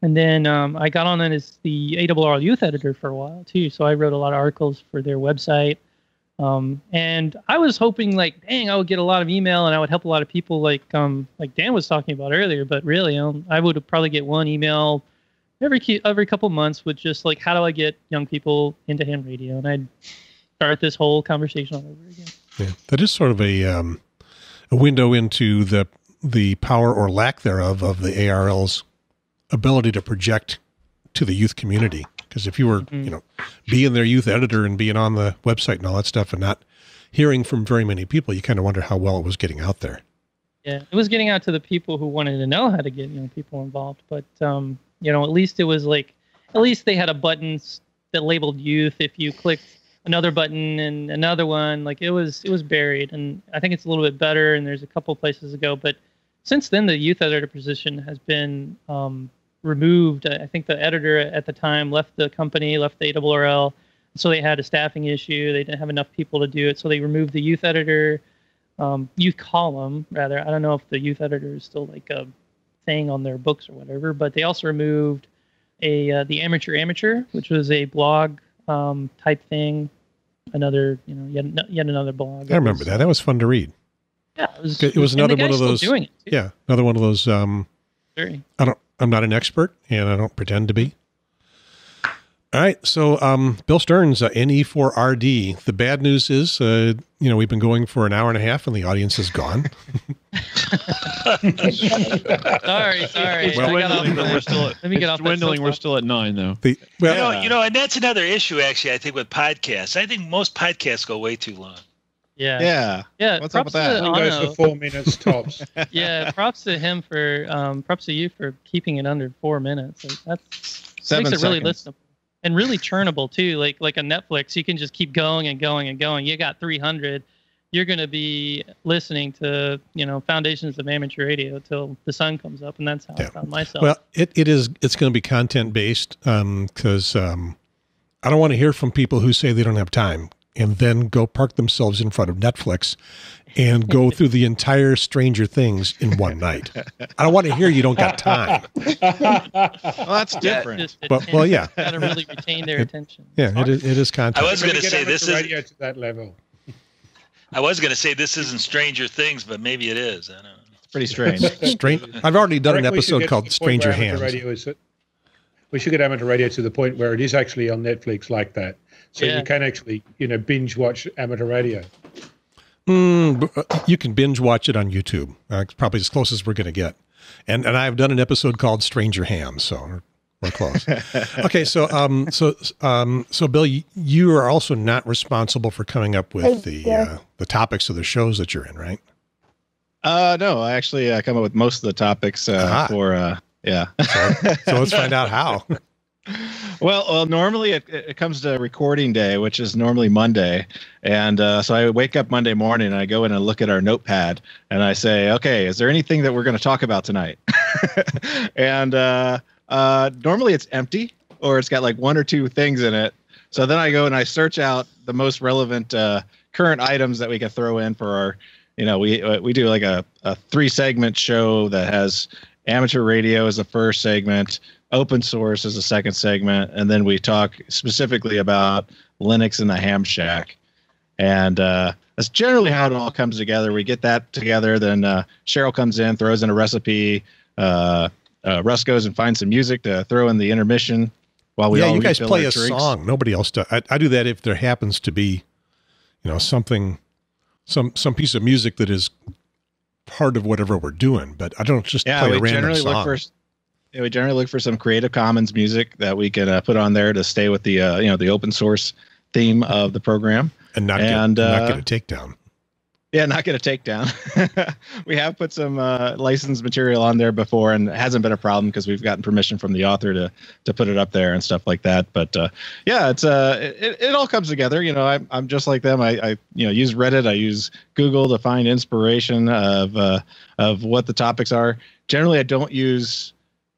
and then um, I got on as the ARRL youth editor for a while too. So I wrote a lot of articles for their website. Um, and I was hoping like, dang, I would get a lot of email and I would help a lot of people like um like Dan was talking about earlier. But really, I would probably get one email every every couple months with just like, how do I get young people into ham radio? And I'd start this whole conversation all over again. Yeah, that is sort of a um, a window into the the power or lack thereof of the ARRL's ability to project to the youth community. Because if you were, Mm-hmm. you know, being their youth editor and being on the website and all that stuff, and not hearing from very many people, you kind of wonder how well it was getting out there. Yeah, it was getting out to the people who wanted to know how to get young know, people involved. But um, you know, at least it was like, at least they had a button that labeled youth. If you clicked another button and another one, like it was it was buried. And I think it's a little bit better. And there's a couple places to go. But since then, the youth editor position has been um, removed. I think the editor at the time left the company, left the ARRL. So they had a staffing issue. They didn't have enough people to do it. So they removed the youth editor um, youth column rather. I don't know if the youth editor is still like a thing on their books or whatever, but they also removed a uh, the amateur amateur, which was a blog um, type thing. Another, you know, yet, yet another blog. I remember that. That was fun to read. Yeah, it was. It was another one of those. Doing it. Yeah, another one of those. Um, Very. I don't. I'm not an expert, and I don't pretend to be. All right, so um, Bill Stearns, uh, NE4RD. The bad news is, uh, you know, we've been going for an hour and a half, and the audience is gone. sorry, sorry. It's I got dwindling, but we're still at, Let me get it's off that dwindling. We're still at nine, though. The, well, you know, you know, and that's another issue actually. I think with podcasts, I think most podcasts go way too long. Yeah. Yeah. Yeah. What's up with that? to One goes for four minutes tops. yeah, props to him for um, props to you for keeping it under four minutes. Like, that's Seven makes it really listenable and really churnable too. Like like a Netflix, you can just keep going and going and going. You got 300. You're going to be listening to you know foundations of amateur radio till the sun comes up, and that's how I found myself. Well, it, it is. It's going to be content based because um, I don't want to hear from people who say they don't have time and then go park themselves in front of Netflix and go through the entire Stranger Things in one night. I don't want to hear you don't got time. Well, that's different. Just But- well, yeah. got to really retain their attention. Yeah, it is, it is content. I was going to say this is. radio to that level. I was going to say this isn't Stranger Things, but maybe it is. I don't know. It's pretty strange. Strange. I've already done an reckon we should episode called Stranger Hands. We should get amateur radio to the point where it is actually on Netflix like that, so Yeah. you can actually, you know, binge watch amateur radio. Mm, you can binge watch it on YouTube. Uh, it's probably as close as we're going to get. and and I've done an episode called Stranger Ham, so we're, we're close. okay, so um, so um, so Bill, you, you are also not responsible for coming up with the uh, the topics of the shows that you're in, right? Uh, no, I actually uh, come up with most of the topics uh, Ah. for uh, yeah. So let's find out how. Well, well, normally it, it comes to recording day, which is normally Monday, and uh, so I wake up Monday morning and I go in and look at our notepad and I say, okay, is there anything that we're going to talk about tonight? and uh, uh, normally it's empty or it's got like one or two things in it. So then I go and I search out the most relevant uh, current items that we can throw in for our, you know, we we do like a, a three segment show that has amateur radio as the first segment, open source as the second segment, and then we talk specifically about Linux and the Ham Shack. And uh, that's generally how it all comes together. We get that together, then uh, Cheryl comes in, throws in a recipe. Uh, uh, Russ goes and finds some music to throw in the intermission while we yeah, you guys play a drinks. song. Nobody else does. I, I do that if there happens to be, you know, something, some some piece of music that is part of whatever we're doing. But I don't just Yeah, play we a random generally song. look for yeah, we generally look for some Creative Commons music that we can uh, put on there to stay with the uh, you know the open source theme of the program and not and get, uh, not get a takedown. yeah, not get a takedown. we have put some uh, licensed material on there before, and it hasn't been a problem because we've gotten permission from the author to to put it up there and stuff like that. But uh, yeah, it's uh, it, it all comes together. You know, I'm I'm just like them. I, I you know use Reddit, I use Google to find inspiration of uh, of what the topics are. Generally, I don't use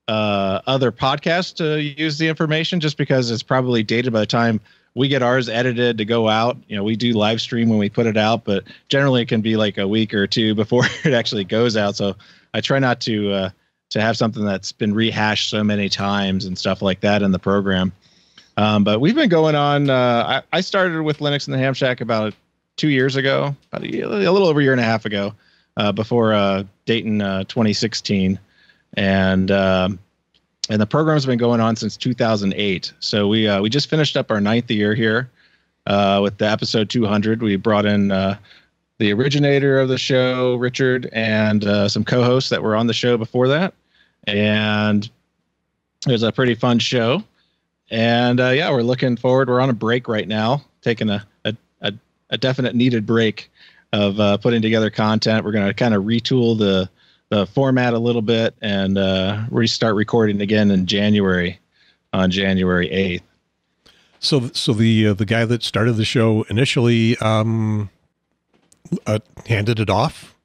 uh, other podcasts to use the information just because it's probably dated by the time we get ours edited to go out. You know, we do live stream when we put it out, but generally it can be like a week or two before it actually goes out. So I try not to uh, to have something that's been rehashed so many times and stuff like that in the program. Um, but we've been going on. Uh, I, I started with Linux in the Ham Shack about two years ago, about a, a little over a year and a half ago, uh, before uh, Dayton uh, 2016, and um, and the program's been going on since 2008. So we uh, we just finished up our ninth year here uh, with the episode 200. We brought in uh, the originator of the show, Richard, and uh, some co-hosts that were on the show before that, and it was a pretty fun show. And uh, yeah, we're looking forward. We're on a break right now, taking a a, a, a definite needed break of uh, putting together content. We're going to kind of retool the the format a little bit and uh, restart recording again in January on January eighth. So so the uh, the guy that started the show initially um, uh, handed it off.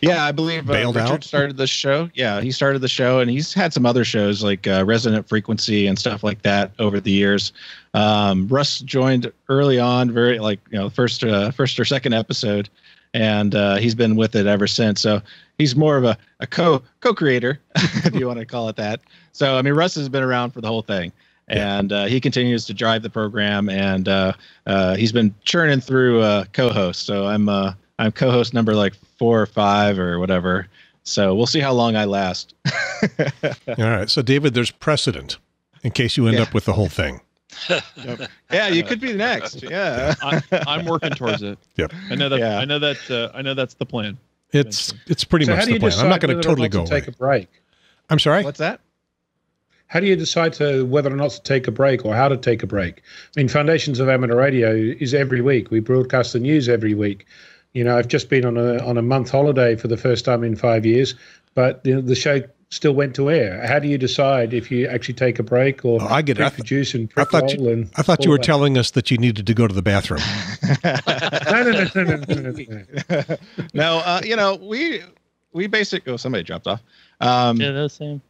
Yeah, I believe uh, Richard out? started the show. Yeah, he started the show, and he's had some other shows like uh, Resonant Frequency and stuff like that over the years. Um, Russ joined early on, very like you know first uh, first or second episode, and uh, he's been with it ever since. So he's more of a, a co co creator, if you want to call it that. So I mean, Russ has been around for the whole thing. And uh, he continues to drive the program, and uh, uh, he's been churning through uh, co-hosts. So I'm uh, I'm co-host number like four or five or whatever. So we'll see how long I last. All right. So David, there's precedent in case you end Yeah. up with the whole thing. yeah, you could be the next. Yeah, I, I'm working towards it. Yep. I know that. Yeah. I know that. Uh, I know that's the plan. It's it's pretty so much the plan. I'm not going to totally go to take away. a break? I'm sorry. What's that? How do you decide to whether or not to take a break or how to take a break? I mean, Foundations of Amateur Radio is every week. We broadcast the news every week. You know, I've just been on a on a month holiday for the first time in five years, but the, the show still went to air. How do you decide if you actually take a break or Oh, I get it. I th- produce and I thought pre-roll you, and I thought you were that? telling us that you needed to go to the bathroom. no, no, no, no, no, no, no, no. no, uh, you know we we basically. Oh, somebody dropped off. Um, Yeah, those same.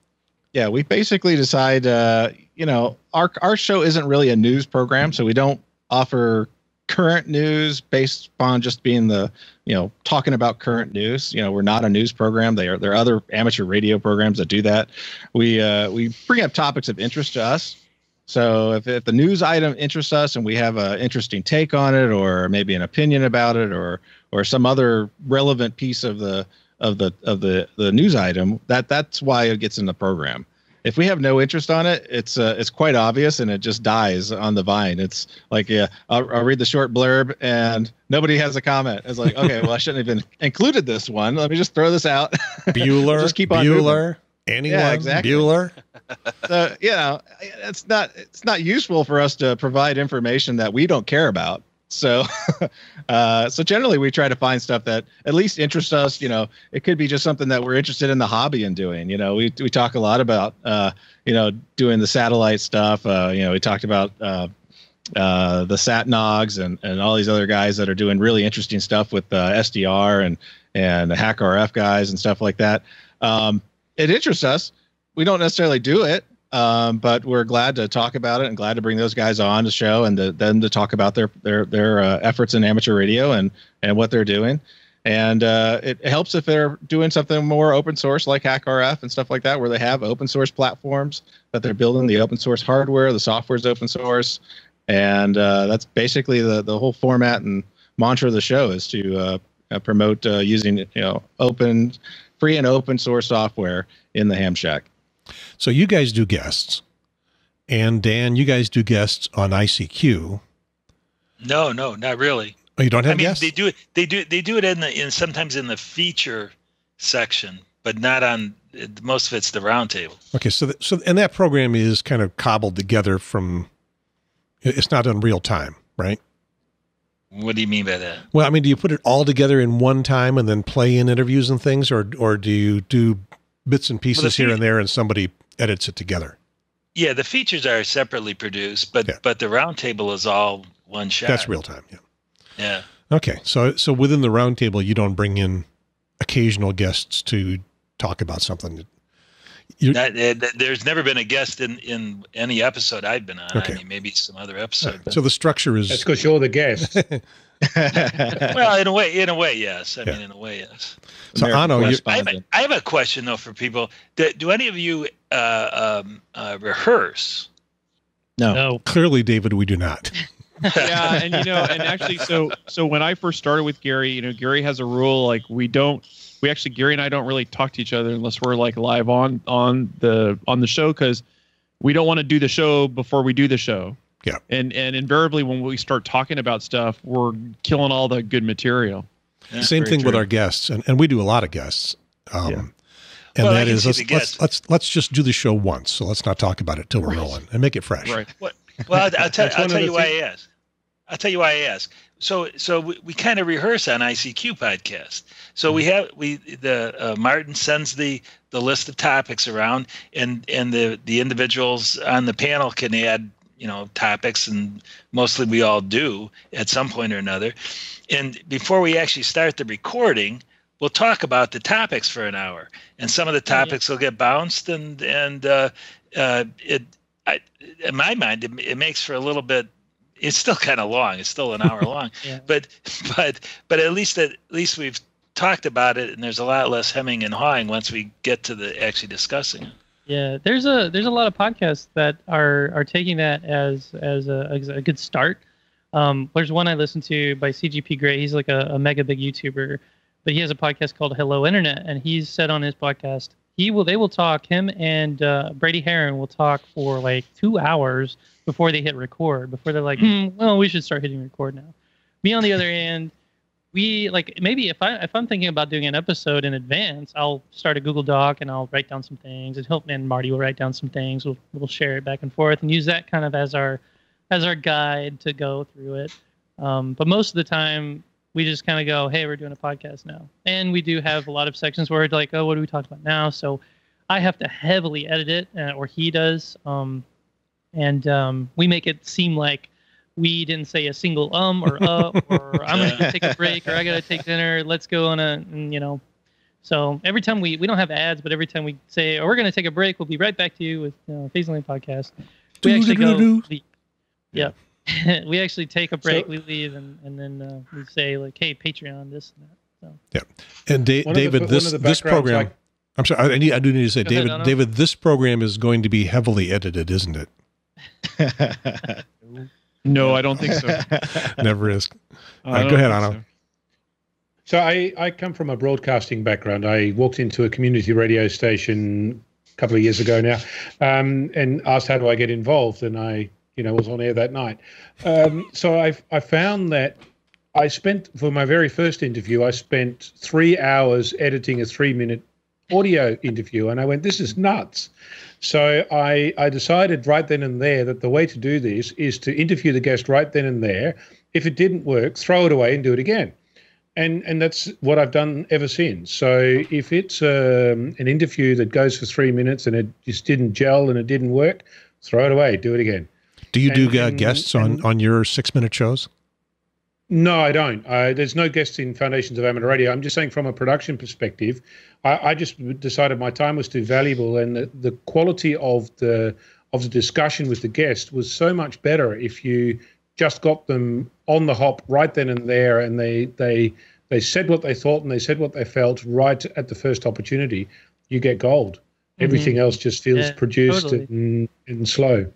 yeah, we basically decide. Uh, you know, our our show isn't really a news program, so we don't offer current news based upon just being the you know talking about current news. You know, we're not a news program. They are there are other amateur radio programs that do that. We uh, we bring up topics of interest to us. So if, if the news item interests us and we have an interesting take on it, or maybe an opinion about it, or or some other relevant piece of the of the of the the news item, that that's why it gets in the program. If we have no interest on it, it's uh, it's quite obvious and it just dies on the vine. It's like yeah, I'll, I'll read the short blurb and nobody has a comment. It's like okay, well I shouldn't have even included this one. Let me just throw this out. Bueller, just keep on moving. Bueller, anyone, Yeah, exactly. Bueller. so you know it's not it's not useful for us to provide information that we don't care about so uh so generally we try to find stuff that at least interests us you know it could be just something that we're interested in the hobby and doing you know we we talk a lot about uh you know doing the satellite stuff uh you know we talked about uh uh the SatNOGS and and all these other guys that are doing really interesting stuff with uh, SDR and and the HackRF guys and stuff like that. Um it interests us. We don't necessarily do it um, but we're glad to talk about it and glad to bring those guys on the show and to, then to talk about their their their uh, efforts in amateur radio and and what they're doing. And uh, it helps if they're doing something more open source like HackRF and stuff like that where they have open source platforms that they're building the open source hardware the software is open source. And uh, that's basically the the whole format and mantra of the show is to uh, uh, promote uh, using you know open free and open source software in the ham shack So you guys do guests, and Dan, you guys do guests on ICQ. No, no, not really. Oh, you don't have I mean, guests? they do it. They do. They do it in the in sometimes in the feature section, but not on. Most of it's the roundtable. Okay, so so and that program is kind of cobbled together from. It's not in real time, right? What do you mean by that? Well, I mean, do you put it all together in one time and then play in interviews and things, or or do you do bits and pieces here fe- and there and somebody edits it together? Yeah, the features are separately produced, but but the roundtable is all one shot. That's real time. Yeah. Yeah. Okay, so so within the roundtable, you don't bring in occasional guests to talk about something. You're, Not, uh, there's never been a guest in in any episode I've been on. Okay. I mean, maybe some other episode. but- so the structure is That's because you're the guest. well, in a way, in a way, yes. I mean, in a way, yes. So, American Ano, you- I have, a, I have a question though for people. Do, do any of you uh, um, uh, rehearse? No. No. Clearly, David, we do not. yeah, and you know, and actually, so so when I first started with Gary, you know, Gary has a rule like we don't, we actually Gary and I don't really talk to each other unless we're like live on on the on the show because we don't want to do the show before we do the show. Yeah. And and invariably when we start talking about stuff, we're killing all the good material. Same thing with our guests, and, and we do a lot of guests. Um, And Well, I that can is see let's, let's let's let's just do the show once. So let's not talk about it till we're rolling and make it fresh. Right. What? Well, I'll, I'll tell, I'll tell you why thing- I asked. I'll tell you why I asked. So, so we, we kind of rehearse on ICQ podcast. So we have we the uh, Martin sends the the list of topics around, and and the the individuals on the panel can add you know topics, and mostly we all do at some point or another. And before we actually start the recording, we'll talk about the topics for an hour, and some of the topics will get bounced, and and uh, uh, it. I, in my mind, it, it makes for a little bit. It's still kind of long. It's still an hour long, Yeah. but but but at least at least we've talked about it, and there's a lot less hemming and hawing once we get to the actually discussing it. Yeah, there's a there's a lot of podcasts that are are taking that as as a, as a good start. Um, there's one I listen to by CGP Grey. He's like a, a mega big YouTuber, but he has a podcast called Hello Internet, and he's said on his podcast he will they will talk him and uh, Brady Haran will talk for like two hours before they hit record. Before they're like, hmm, well, we should start hitting record now. Me on the other hand, we like maybe if I if I'm thinking about doing an episode in advance, I'll start a Google Doc and I'll write down some things, and Hilton and Marty will write down some things. We'll we'll share it back and forth and use that kind of as our as our guide to go through it. Um, but most of the time, we just kind of go, "Hey, we're doing a podcast now," and we do have a lot of sections where it's like, "Oh, what do we talk about now?" So I have to heavily edit it, uh, or he does, um, and um, we make it seem like we didn't say a single um or uh or I'm gonna take a break or I gotta take dinner. Let's go on a and, you know. So every time we we don't have ads, but every time we say oh, we're gonna take a break, we'll be right back to you with you know, Phasing Line podcast. We actually go. We- yeah. we actually take a break, we leave, and, and then uh, we say like, "Hey, Patreon, this and that." So. Yeah. And da- One of the- David, this this program. I- I'm sorry. I, need, I do need to say, Go ahead, David. Onno. David, this program is going to be heavily edited, isn't it? No, I don't think so. Never is. Go ahead, Onno. So. So I, I come from a broadcasting background. I walked into a community radio station a couple of years ago now, um, and asked how do I get involved, and I you know was on air that night. Um, so I I found that I spent for my very first interview, I spent three hours editing a three minute audio interview, and I went, this is nuts. So I I decided right then and there that the way to do this is to interview the guest right then and there. If it didn't work, throw it away and do it again and and that's what I've done ever since. So if it's um, an interview that goes for three minutes and it just didn't gel and it didn't work, throw it away, do it again. Do you do And- uh, and- guests on on your six minute shows? No, I don't. Uh, there's no guests in Foundations of Amateur Radio. I'm just saying from a production perspective, I, I just decided my time was too valuable, and the, the quality of the of the discussion with the guest was so much better if you just got them on the hop right then and there, and they they they said what they thought and they said what they felt right at the first opportunity. You get gold. Everything else just feels Yeah, produced totally. and, and slow.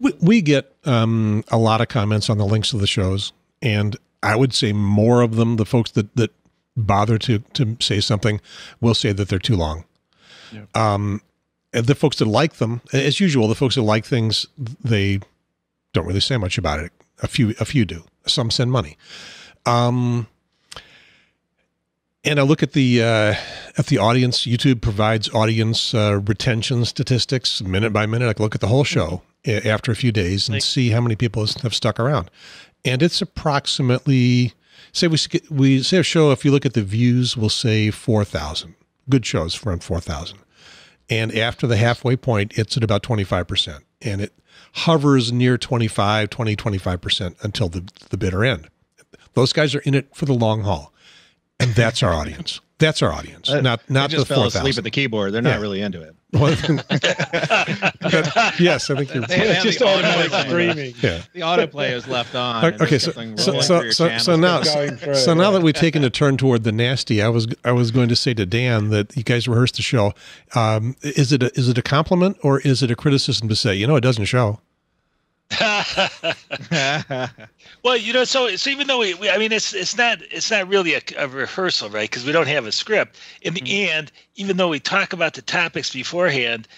We, we get um, a lot of comments on the links to the shows, and I would say more of them, the folks that that bother to to say something, will say that they're too long. Um, and the folks that like them, as usual, the folks that like things, they don't really say much about it. A few, a few do. Some send money. Um, and I look at the uh, at the audience. YouTube provides audience uh, retention statistics minute by minute. I can look at the whole show after a few days and see how many people have stuck around. And it's approximately say we we say a show. If you look at the views, we'll say four thousand. Good shows around four thousand. And after the halfway point, it's at about 25%. And it hovers near 25, 20, 25% until the, the bitter end. Those guys are in it for the long haul. And that's our audience. That's our audience. Not not they just the fell 4,000. asleep at the keyboard. They're not Yeah. really into it. Well, that- yes, I think you're They have just the automatic autoplay. streaming. Yeah. The autoplay is left on. Okay, so so so so, so now through so now that we've taken a turn toward the nasty, I was I was going to say to Dan that you guys rehearsed the show. Um, is it a, is it a compliment or is it a criticism to say you know it doesn't show? well, you know, so so even though we, we I mean, it's it's not it's not really a, a rehearsal, right? Because we don't have a script. In the mm-hmm. end, even though we talk about the topics beforehand,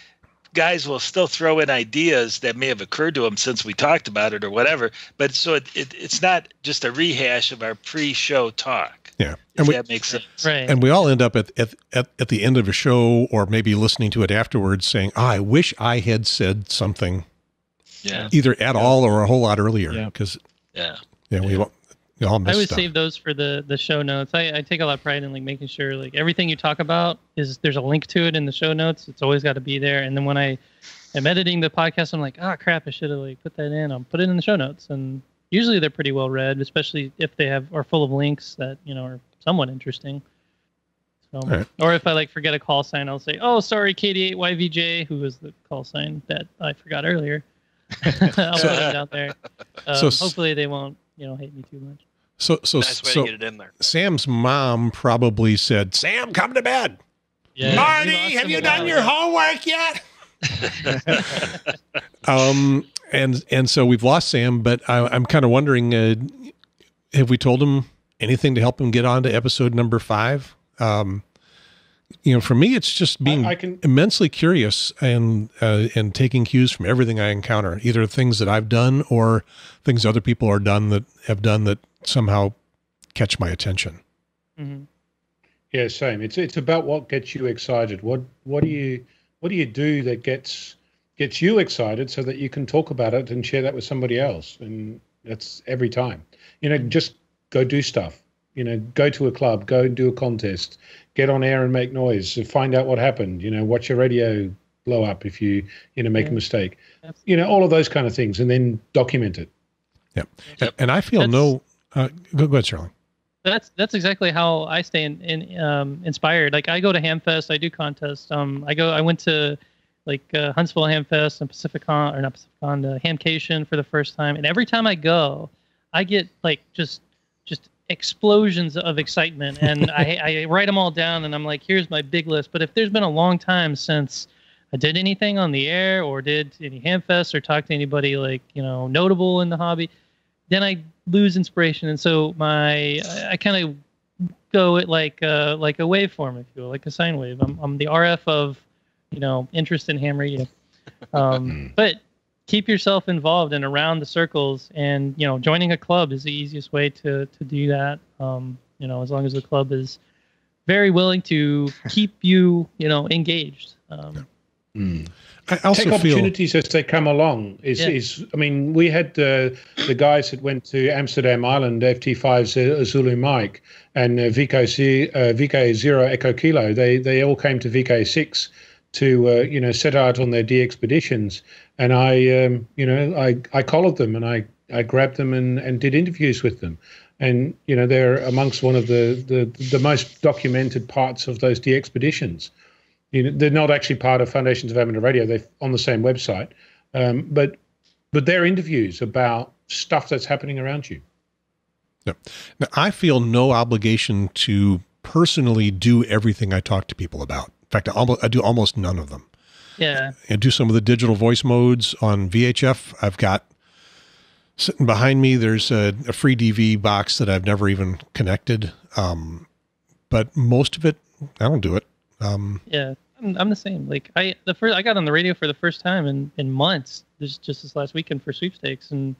guys will still throw in ideas that may have occurred to them since we talked about it or whatever. But so it, it it's not just a rehash of our pre-show talk. Yeah, If and we that makes sense. Right. and we all end up at, at at at the end of a show or maybe listening to it afterwards, saying, oh, "I wish I had said something." Yeah. Either at all or a whole lot earlier, because Yeah. yeah, we all, we all I always stuff. save those for the the show notes. I, I take a lot of pride in like making sure like everything you talk about is there's a link to it in the show notes. It's always got to be there. And then when I am editing the podcast, I'm like, oh crap, I should have like put that in. I'll put it in the show notes. And usually they're pretty well read, especially if they have are full of links that you know are somewhat interesting. So, right. or if I like forget a call sign, I'll say, "Oh, sorry, KD8YVJ," who was the call sign that I forgot earlier. I'll put it out there. Um, So hopefully they won't, you know, hate me too much. So so Nice way so to get it in there. Sam's mom probably said, "Sam, come to bed." Yeah, Marty, have you done your homework yet? um, and and so we've lost Sam, but I, I'm kind of wondering, uh, have we told him anything to help him get on to episode number five? Um, you know, for me, it's just being I can- immensely curious and uh, and taking cues from everything I encounter, either things that I've done or things other people are done that have done that somehow catch my attention. Mhm. Yeah, same. It's it's about what gets you excited. What what do you what do you do that gets gets you excited so that you can talk about it and share that with somebody else? And that's every time. You know, just go do stuff. You know, go to a club, go do a contest, get on air and make noise, find out what happened. You know, watch your radio blow up if you you know make a mistake. You know, all of those kind of things, and then document it. Yep. And, and I feel no. Uh, go, go ahead, Shirley. That's that's exactly how I stay in, in um, inspired. Like I go to Hamfest, I do contests. Um, I go. I went to like uh, Huntsville Hamfest and Pacificon or not Pacificon, uh, Hamcation for the first time. And every time I go, I get like just just explosions of excitement, and I, I write them all down, and I'm like, here's my big list. But if there's been a long time since I did anything on the air or did any Hamfest or talked to anybody like you know notable in the hobby, then I lose inspiration, and so my I, I kind of go at like uh, like a waveform, if you will, like a sine wave. I'm I'm the RF of you know interest in ham radio. Um, but keep yourself involved and around the circles, and you know joining a club is the easiest way to to do that. Um, you know, as long as the club is very willing to keep you you know engaged. Um, I also take feel opportunities as they come along. Is Yeah. is I mean, we had uh, the guys that went to Amsterdam Island, FT5 Z- Zulu Mike, and uh, VK uh, VK Zero Echo Kilo. They they all came to VK Six to uh, you know set out on their DXpeditions, and I um, you know I I collared them and I I grabbed them and and did interviews with them. And you know they're amongst one of the, the, the most documented parts of those DXpeditions you know, they're not actually part of Foundations of Amateur Radio. They're on the same website, um, but but they're interviews about stuff that's happening around you. Now, I feel no obligation to personally do everything I talk to people about. In fact, I, almost, I do almost none of them. Yeah, I do some of the digital voice modes on VHF. I've got sitting behind me. There's a, a FreeDV box that I've never even connected. Um, but most of it, I don't do it. Um, yeah. I'm, I'm the same. Like I the first I got on the radio for the first time in in months. This just this last weekend for sweepstakes, and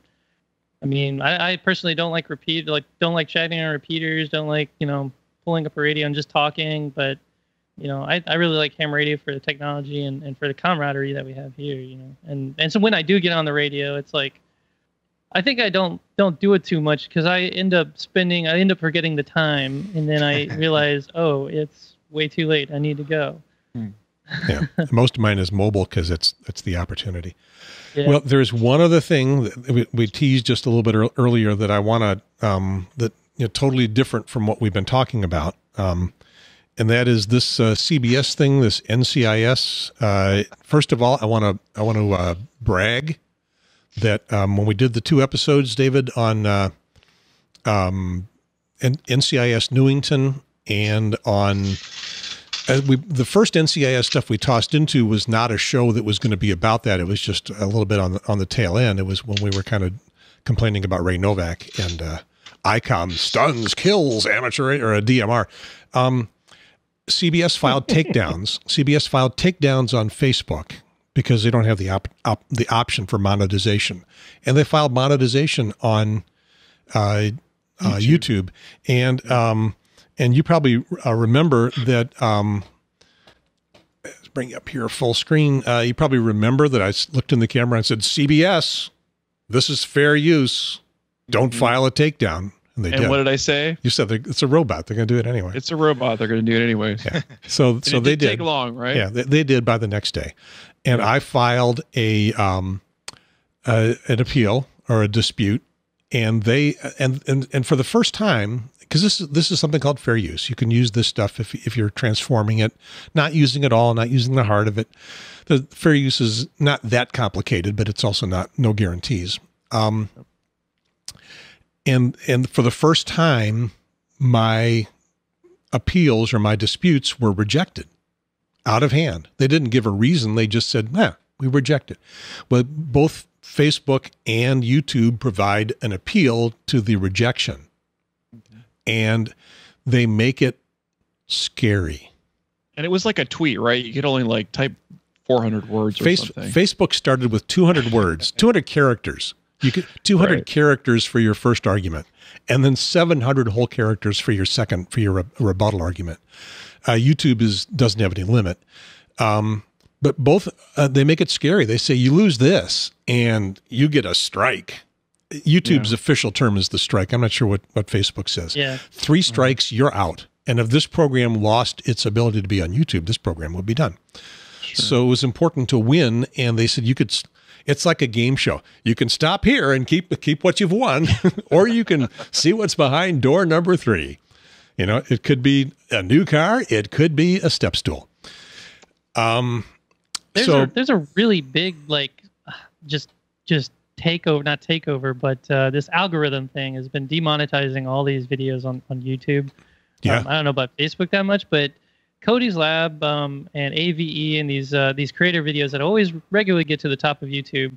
I mean I, I personally don't like repeat like don't like chatting on repeaters. Don't like you know pulling up a radio and just talking. But you know I, I really like ham radio for the technology and, and for the camaraderie that we have here. You know and and so when I do get on the radio, it's like I think I don't don't do it too much because I end up spending I end up forgetting the time and then I realize oh it's way too late I need to go. yeah, most of mine is mobile because it's it's the opportunity. Yeah. Well, there's one other thing that we, we teased just a little bit earlier that I want to um, that you know, totally different from what we've been talking about, um, and that is this uh, CBS thing, this NCIS. Uh, first of all, I want to I want to uh, brag that um, when we did the two episodes, David, on uh, um, NCIS Newington and on uh, we the first NCIS stuff we tossed into was not a show that was going to be about that. It was just a little bit on the on the tail end. It was when we were kind of complaining about Ray Novak and uh, ICOM stuns kills amateur or a DMR. Um, CBS filed takedowns. CBS filed takedowns on Facebook because they don't have the op, op, the option for monetization, and they filed monetization on uh, uh, YouTube. and um, and you probably uh, remember that. Um, let's bring up here full screen. Uh, you probably remember that I looked in the camera and said, "CBS, this is fair use. Don't file a takedown." And they and did. what did I say? you said it's a robot. They're going to do it anyway. It's a robot. They're going to do it anyways. Yeah. So so it they did take long, right? Yeah, they, they did by the next day, and I filed a um, uh, an appeal or a dispute, and they and and and for the first time because this is this is something called fair use. You can use this stuff if if you're transforming it, not using it all, not using the heart of it. The fair use is not that complicated, but it's also not no guarantees. Um, and and for the first time, my appeals or my disputes were rejected out of hand. They didn't give a reason. They just said, nah, we reject it. But both Facebook and YouTube provide an appeal to the rejection. And they make it scary. And it was like a tweet, right? You could only like type 400 words or Face, something. Facebook started with 200 words, 200 characters. You could 200 Right. characters for your first argument, and then 700 whole characters for your second for your re- rebuttal argument. Uh, YouTube is doesn't have any limit, um, but both uh, they make it scary. They say you lose this and you get a strike. YouTube's official term is the strike. I'm not sure what what Facebook says. Yeah. 3 strikes, you're out. And if this program lost its ability to be on YouTube, this program would be done. So it was important to win, and they said you could. It's like a game show. You can stop here and keep keep what you've won, or you can see what's behind door number three. You know, it could be a new car, it could be a step stool. Um, There's so a there's a really big like just just takeover not takeover but uh, this algorithm thing has been demonetizing all these videos on on YouTube. Yeah. Um, I don't know about Facebook that much, but Cody's Lab um, and AVE and these uh, these creator videos that always regularly get to the top of YouTube.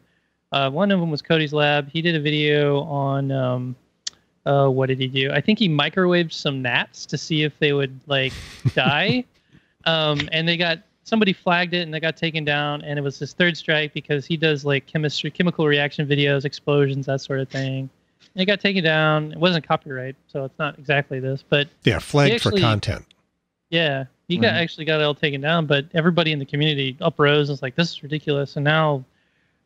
Uh, one of them was Cody's Lab. He did a video on um, uh, what did he do? I think he microwaved some gnats to see if they would like die, um, and they got somebody flagged it and they got taken down, and it was his third strike because he does like chemistry, chemical reaction videos, explosions, that sort of thing. And it got taken down. It wasn't copyright, so it's not exactly this, but Yeah, flagged He for content. yeah, he got Mhm. actually got it all taken down, but everybody in the community uprose and was like, "This is ridiculous." And now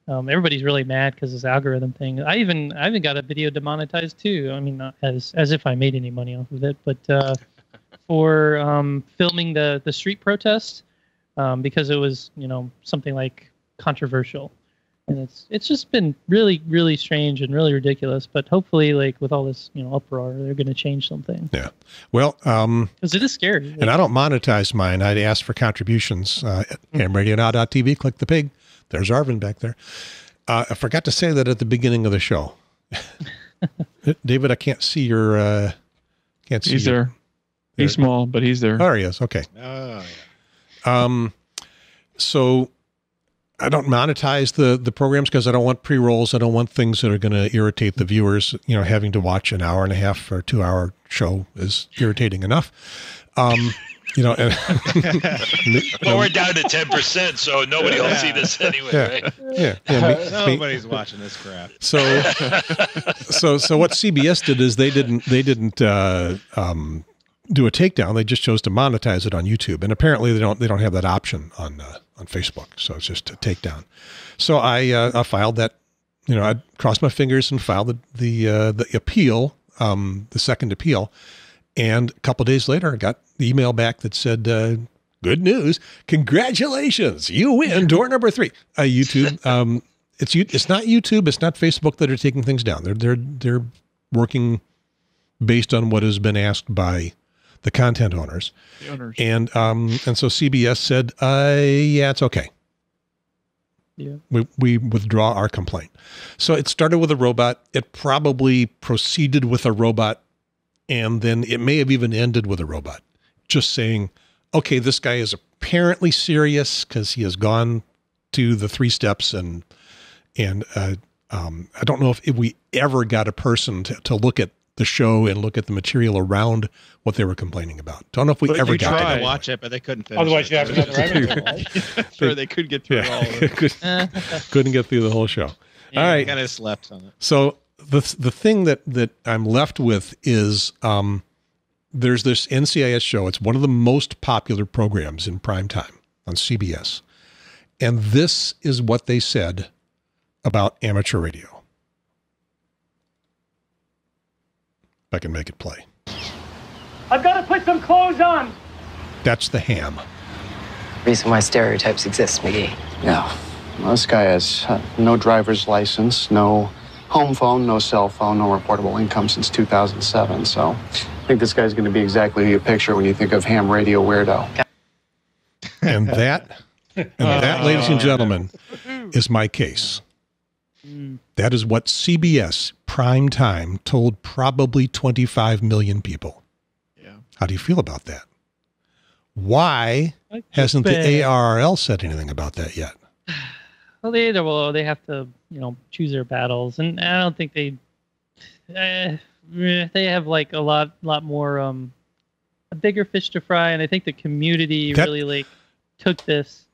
um, everybody's really mad because this algorithm thing. I even I even got a video demonetized too. I mean, not as as if I made any money off of it, but uh, for um, filming the the street protest um, because it was you know something like controversial. And it's it's just been really really strange and really ridiculous. But hopefully, like with all this you know uproar, they're going to change something Yeah. Well, um, because it is scary. and I don't monetize mine. I'd ask for contributions. Uh, at hamradionow.tv, click the pig. There's Arvin back there. Uh, I forgot to say that at the beginning of the show. David, I can't see your. Uh, can't see. He's your- there. He's small, but he's there. Oh, he is. Okay. Oh, Um, so I don't monetize the the programs because I don't want pre rolls. I don't want things that are going to irritate the viewers. You know, having to watch an hour and a half or two hour show is irritating enough. Um, you know, and, Well, we're down to ten percent, so nobody will see this anyway, Yeah. right? Yeah. Yeah, me- me- Nobody's watching this crap. So, so, so what CBS did is they didn't they didn't uh, um, do a takedown. They just chose to monetize it on YouTube, and apparently they don't they don't have that option on uh, on Facebook. So it's just a takedown. So I uh, I filed that. You know, I crossed my fingers and filed the the uh, the appeal, um, the second appeal, and a couple days later, I got the email back that said. Uh, Good news! Congratulations, you win door number three. Uh, YouTube, um, it's. It's not YouTube. It's not Facebook that are taking things down. They're they're they're working based on what has been asked by the content owners. The owners. And um and so CBS said, uh yeah, it's okay. Yeah. We we withdraw our complaint. So it started with a robot. It probably proceeded with a robot, and then it may have even ended with a robot. Just saying, okay, this guy is apparently serious because he has gone to the three steps and and uh, um, I don't know if, if we ever got a person to, to look at the show and look at the material around what they were complaining about. Don't know if we But ever got tried to watch it, but they couldn't finish. Otherwise, it. you have another rabbit hole, right? sure, they could get through all of it. Couldn't- couldn't get through the whole show. Yeah, All right. kind of slept on it. So the the thing that that I'm left with is um, there's this NCIS show. It's one of the most popular programs in prime time on CBS, and this is what they said about amateur radio. If I can make it play. I've got to put some clothes on. That's the ham. Reason why stereotypes exist, McGee. Yeah. Well, this guy has uh, no driver's license, no home phone, no cell phone, no reportable income since 2007. So I think this guy's going to be exactly who you picture when you think of ham radio weirdo. And that, and that, ladies and gentlemen, is my case. That is what CBS prime time told probably 25 million people. Yeah. How do you feel about that? Why hasn't the bad. ARRL said anything about that yet? Well, they either will. They have to, you know, choose their battles, and I don't think they. Uh, they have like a lot, lot more, um, a bigger fish to fry, and I think the community That- really like took this.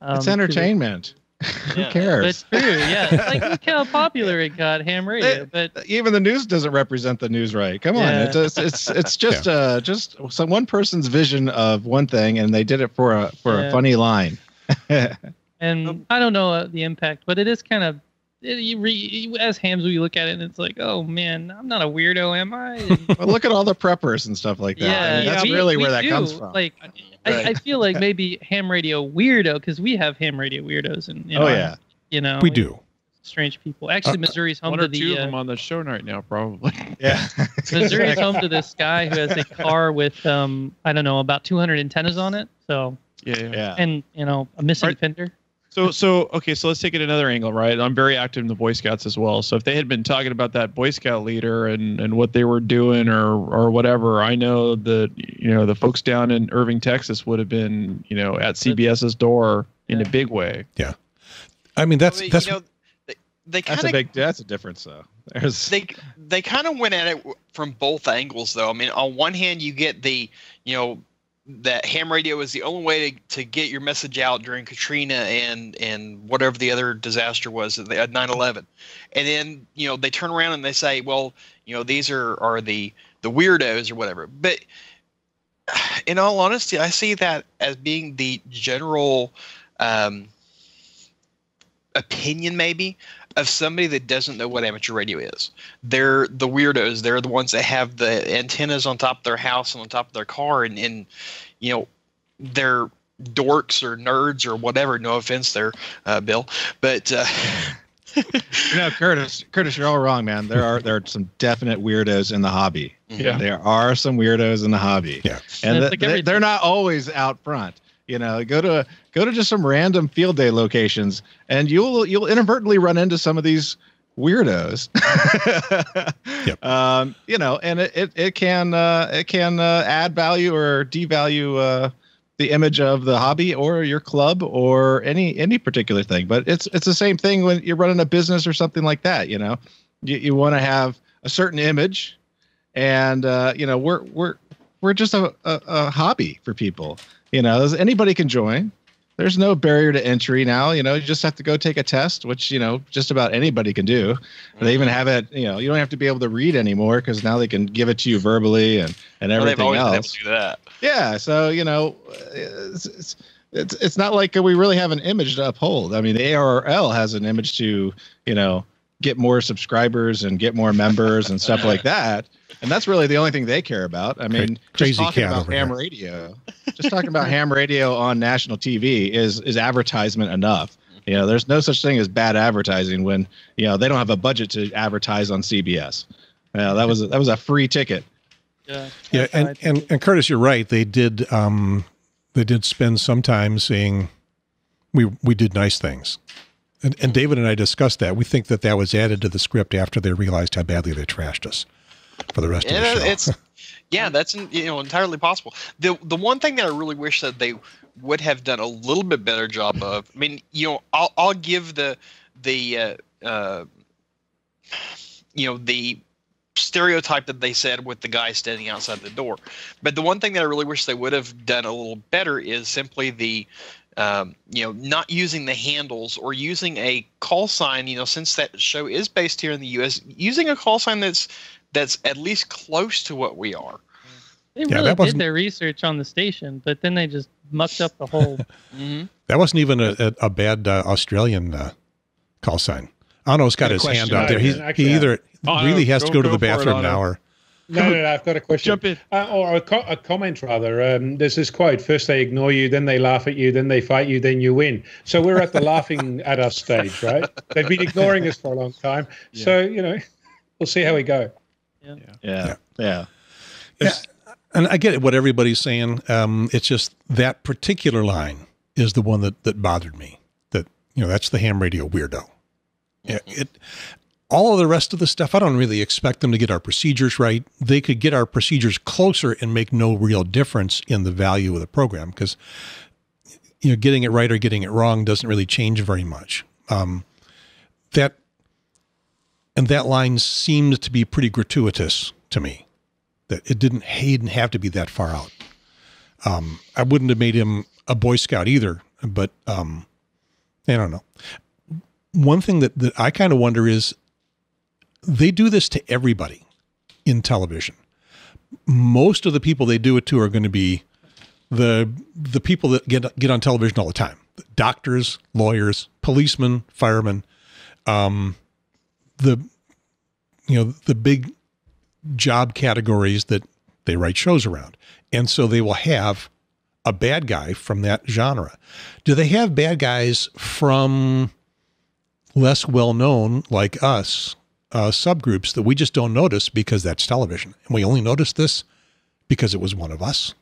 Um, it's to entertainment. Who But cares? it's true, yeah. Like look how popular it got, ham radio. But Even the news doesn't represent the news right. Come on, Yeah. it's it's it's, it's just uh just some one person's vision of one thing, and they did it for a for Yeah. a funny line. and I don't know uh, the impact, but it is kind of. It, you re, you- as hams, we look at it and it's like, oh man, I'm not a weirdo, am I? Well, look at all the preppers and stuff like that. I mean, that's we- really we where that comes from. Like, Right. I, I feel like maybe ham radio weirdo because we have ham radio weirdos, and you Oh, know, yeah. you know, We do. strange people. Actually, Uh, Missouri's home One to or two the of them uh, on the show right now, probably. Yeah. Missouri's home to this guy who has a car with um I don't know about 200 antennas on it. So Yeah, yeah. yeah. and you know a missing Right. fender. So, so okay, so let's take it another angle, right? I'm very active in the Boy Scouts as well. So if they had been talking about that Boy Scout leader and and what they were doing or or whatever, I know that you know the folks down in Irving, Texas, would have been you know at CBS's door in a big way. Yeah. I mean, that's Well, that's you know, they, they kind That's a of big that's a difference though. There's they they kind of went at it from both angles though. I mean, on one hand, you get the you know that ham radio was the only way to, to get your message out during Katrina and and whatever the other disaster was at 9/11. And then, you know, they turn around and they say, well, you know, these are are the the weirdos or whatever. But in all honesty, I see that as being the general um, opinion, maybe, of somebody that doesn't know what amateur radio is. They're the weirdos. They're the ones that have the antennas on top of their house and on top of their car, and, and you know, they're dorks or nerds or whatever. No offense there, uh, Bill, but. Uh, you know, Curtis, Curtis, you're all wrong, man. There are there are some definite weirdos in the hobby. Yeah. there are some weirdos in the hobby. Yeah, and That's th- like they- everything. they're not always out front. You know, go to go to just some random field day locations, and you'll you'll inadvertently run into some of these weirdos. um, you know, and it it, it can uh, it can uh, add value or devalue uh, the image of the hobby or your club or any any particular thing. But it's it's the same thing when you're running a business or something like that. You know, you, you want to have a certain image, and uh, you know we're we're we're just a, a, a hobby for people. You know, anybody can join. There's no barrier to entry now. You know, you just have to go take a test, which you know just about anybody can do. They even have it. You know, you don't have to be able to read anymore because now they can give it to you verbally and and well, they've everything able else. to do that. Yeah, so you know, it's, it's it's it's not like we really have an image to uphold. I mean, the ARRL has an image to you know get more subscribers and get more members and stuff like that, and that's really the only thing they care about. I mean, Crazy just talking cat about ham here. radio, just talking about ham radio on national TV is is advertisement enough. You know, there's no such thing as bad advertising when you know they don't have a budget to advertise on CBS. Yeah, that was that was a free ticket. Yeah. Yeah, and, and and Curtis, you're right. They did um, they did spend some time saying we we did nice things, and and David and I discussed that. We think that that was added to the script after they realized how badly they trashed us for the rest of the Yeah, show. it's yeah, that's you know entirely possible. The the one thing that I really wish that they would have done a little bit better job of. I mean, you know, I'll I'll give the the uh, uh, you know the stereotype that they said with the guy standing outside the door. But the one thing that I really wish they would have done a little better is simply the um, you know not using the handles or using a call sign. You know, since that show is based here in the U.S., using a call sign that's that's at least close to what we are. They Yeah, really that did their research on the station, but then they just mucked up the whole. that wasn't even a, a, a bad uh, Australian uh, call sign. Onno's got Got his question. hand up there. No, He's, actually, he either Onno, really has to go- go to the for it, bathroom now or No, no, no, I've got a question. Jump in. Uh, or a, co- a comment, rather. Um, there's this quote First they ignore you, then they laugh at you, then they fight you, then you win. So we're at the laughing at us stage, right? They've been ignoring us for a long time. So, you know, we'll see how we go. Yeah, yeah. Yeah. yeah. and I get what everybody's saying. Um, it's just that particular line is the one that that bothered me. That you know, that's the ham radio weirdo. Yeah, it. All of the rest of the stuff, I don't really expect them to get our procedures right. They could get our procedures closer and make no real difference in the value of the program because you know, getting it right or getting it wrong doesn't really change very much. Um, that and that line seemed to be pretty gratuitous to me that it didn't didn't have to be that far out. Um, I wouldn't have made him a Boy Scout either, but um, I don't know. One thing that, that I kind of wonder is they do this to everybody in television. Most of the people they do it to are going to be the the people that get get on television all the time: doctors, lawyers, policemen, firemen. Um, the you know the big job categories that they write shows around. And so they will have a bad guy from that genre. Do they have bad guys from less well known, like us, uh, subgroups that we just don't notice because that's television? And we only notice this because it was one of us?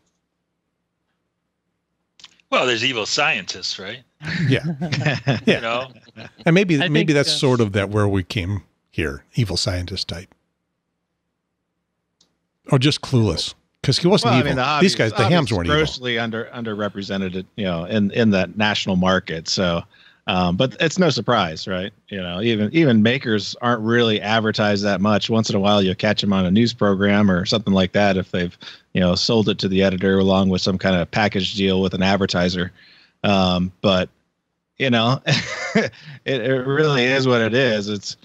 Well, there's evil scientists, right? Yeah. You know, And maybe I maybe think, that's uh, sort of that where we came here, evil scientist type. Or just clueless. Because he wasn't Well, I evil. mean, the These guys, the hams weren't evil. grossly under underrepresented, you know, in in that national market. So, Um, but it's no surprise, right? You know, even even makers aren't really advertised that much. Once in a while, you'll catch them on a news program or something like that if they've you know sold it to the editor along with some kind of package deal with an advertiser. Um, but you know, it, it really is what it is. It's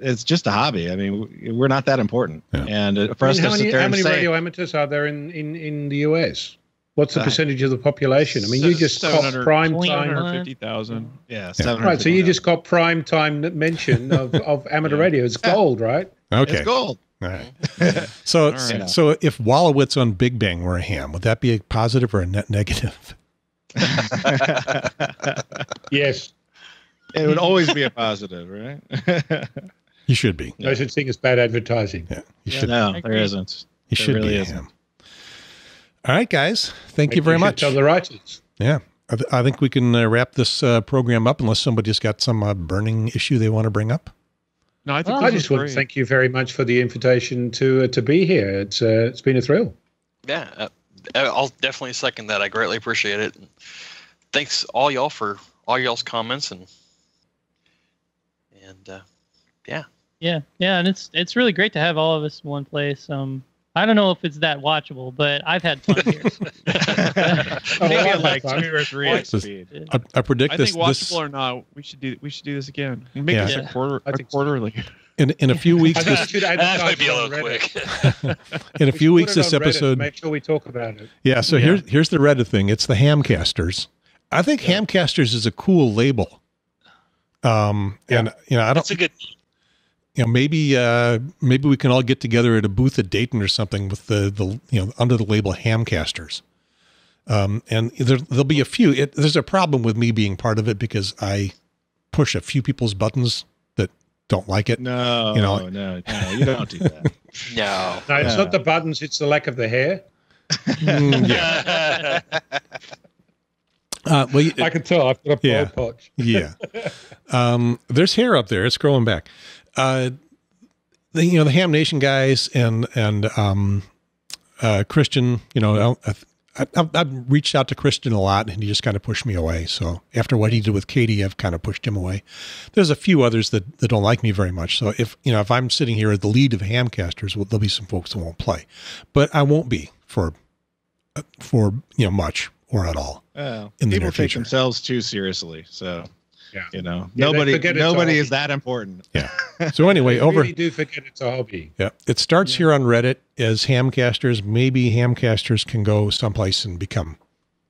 it's just a hobby. I mean, we're not that important, and uh, for I us mean, to how many, how many say, radio amateurs are there in, in, in the US? What's the Uh, percentage of the population? I mean, you just cop 700 prime time. 750,000. Yeah, Right, so you just got prime time mention of, of amateur radio. It's gold, right? Okay. It's gold. All right. So, right. so if Wolowitz on Big Bang were a ham, would that be a positive or a net negative? Yes. It would always be a positive, right? You should be. No such thing as bad advertising. Yeah, you should. no, I there agree. isn't. You There should really be isn't. ham. All right, guys. Thank you very much. Tell the writers. Yeah. I, th- I think we can uh, wrap this uh, program up unless somebody's got some uh, burning issue they want to bring up. No, I think I just was want to thank you very much for the invitation to uh, to be here. It's uh, it's been a thrill. Yeah, uh, I'll definitely second that. I greatly appreciate it. Thanks all y'all for all y'all's comments and and uh, yeah. Yeah, yeah, and it's it's really great to have all of us in one place. Um, I don't know if it's that watchable, but I've had fun here. Maybe I like fun. two or three. This is- I, I predict I this, think this watchable or not, we should do we should do this again. Make Yeah. this a quarter a quarterly. In in a few weeks. I think we This, That might be a little Reddit. quick. in a few should weeks, this on Reddit episode. Make sure we talk about it. Yeah. So Yeah. here's here's the Reddit thing. It's the Hamcasters. I think Hamcasters is a cool label. Um, and you know, I don't. That's a good. you know maybe uh maybe we can all get together at a booth at Dayton or something with the the you know under the label Hamcasters. Um, and there, there'll be a few. It, there's a problem with me being part of it because I push a few people's buttons that don't like it. No, You know- no, no, you don't do that. No. No, it's Yeah. not the buttons; it's the lack of the hair. Mm, yeah. Uh, well, you- I can tell. I've got a bald Yeah. patch. yeah. Um, there's hair up there. It's growing back. Uh, the, you know, the Ham Nation guys and, and, um, uh, Christian, you know, I, I, I've, I've reached out to Christian a lot and he just kind of pushed me away. So after what he did with Katie, I've kind of pushed him away. There's a few others that, that don't like me very much. So if, you know, if I'm sitting here at the lead of Hamcasters, well, there'll be some folks that won't play, but I won't be for, for, you know, much or at all. Oh, the people take themselves too seriously, so Yeah. you know Yeah, nobody forget it's a nobody is that important. Yeah. So anyway, over. really do forget it's a hobby. Yeah, it starts here on Reddit as Hamcasters. Maybe Hamcasters can go someplace and become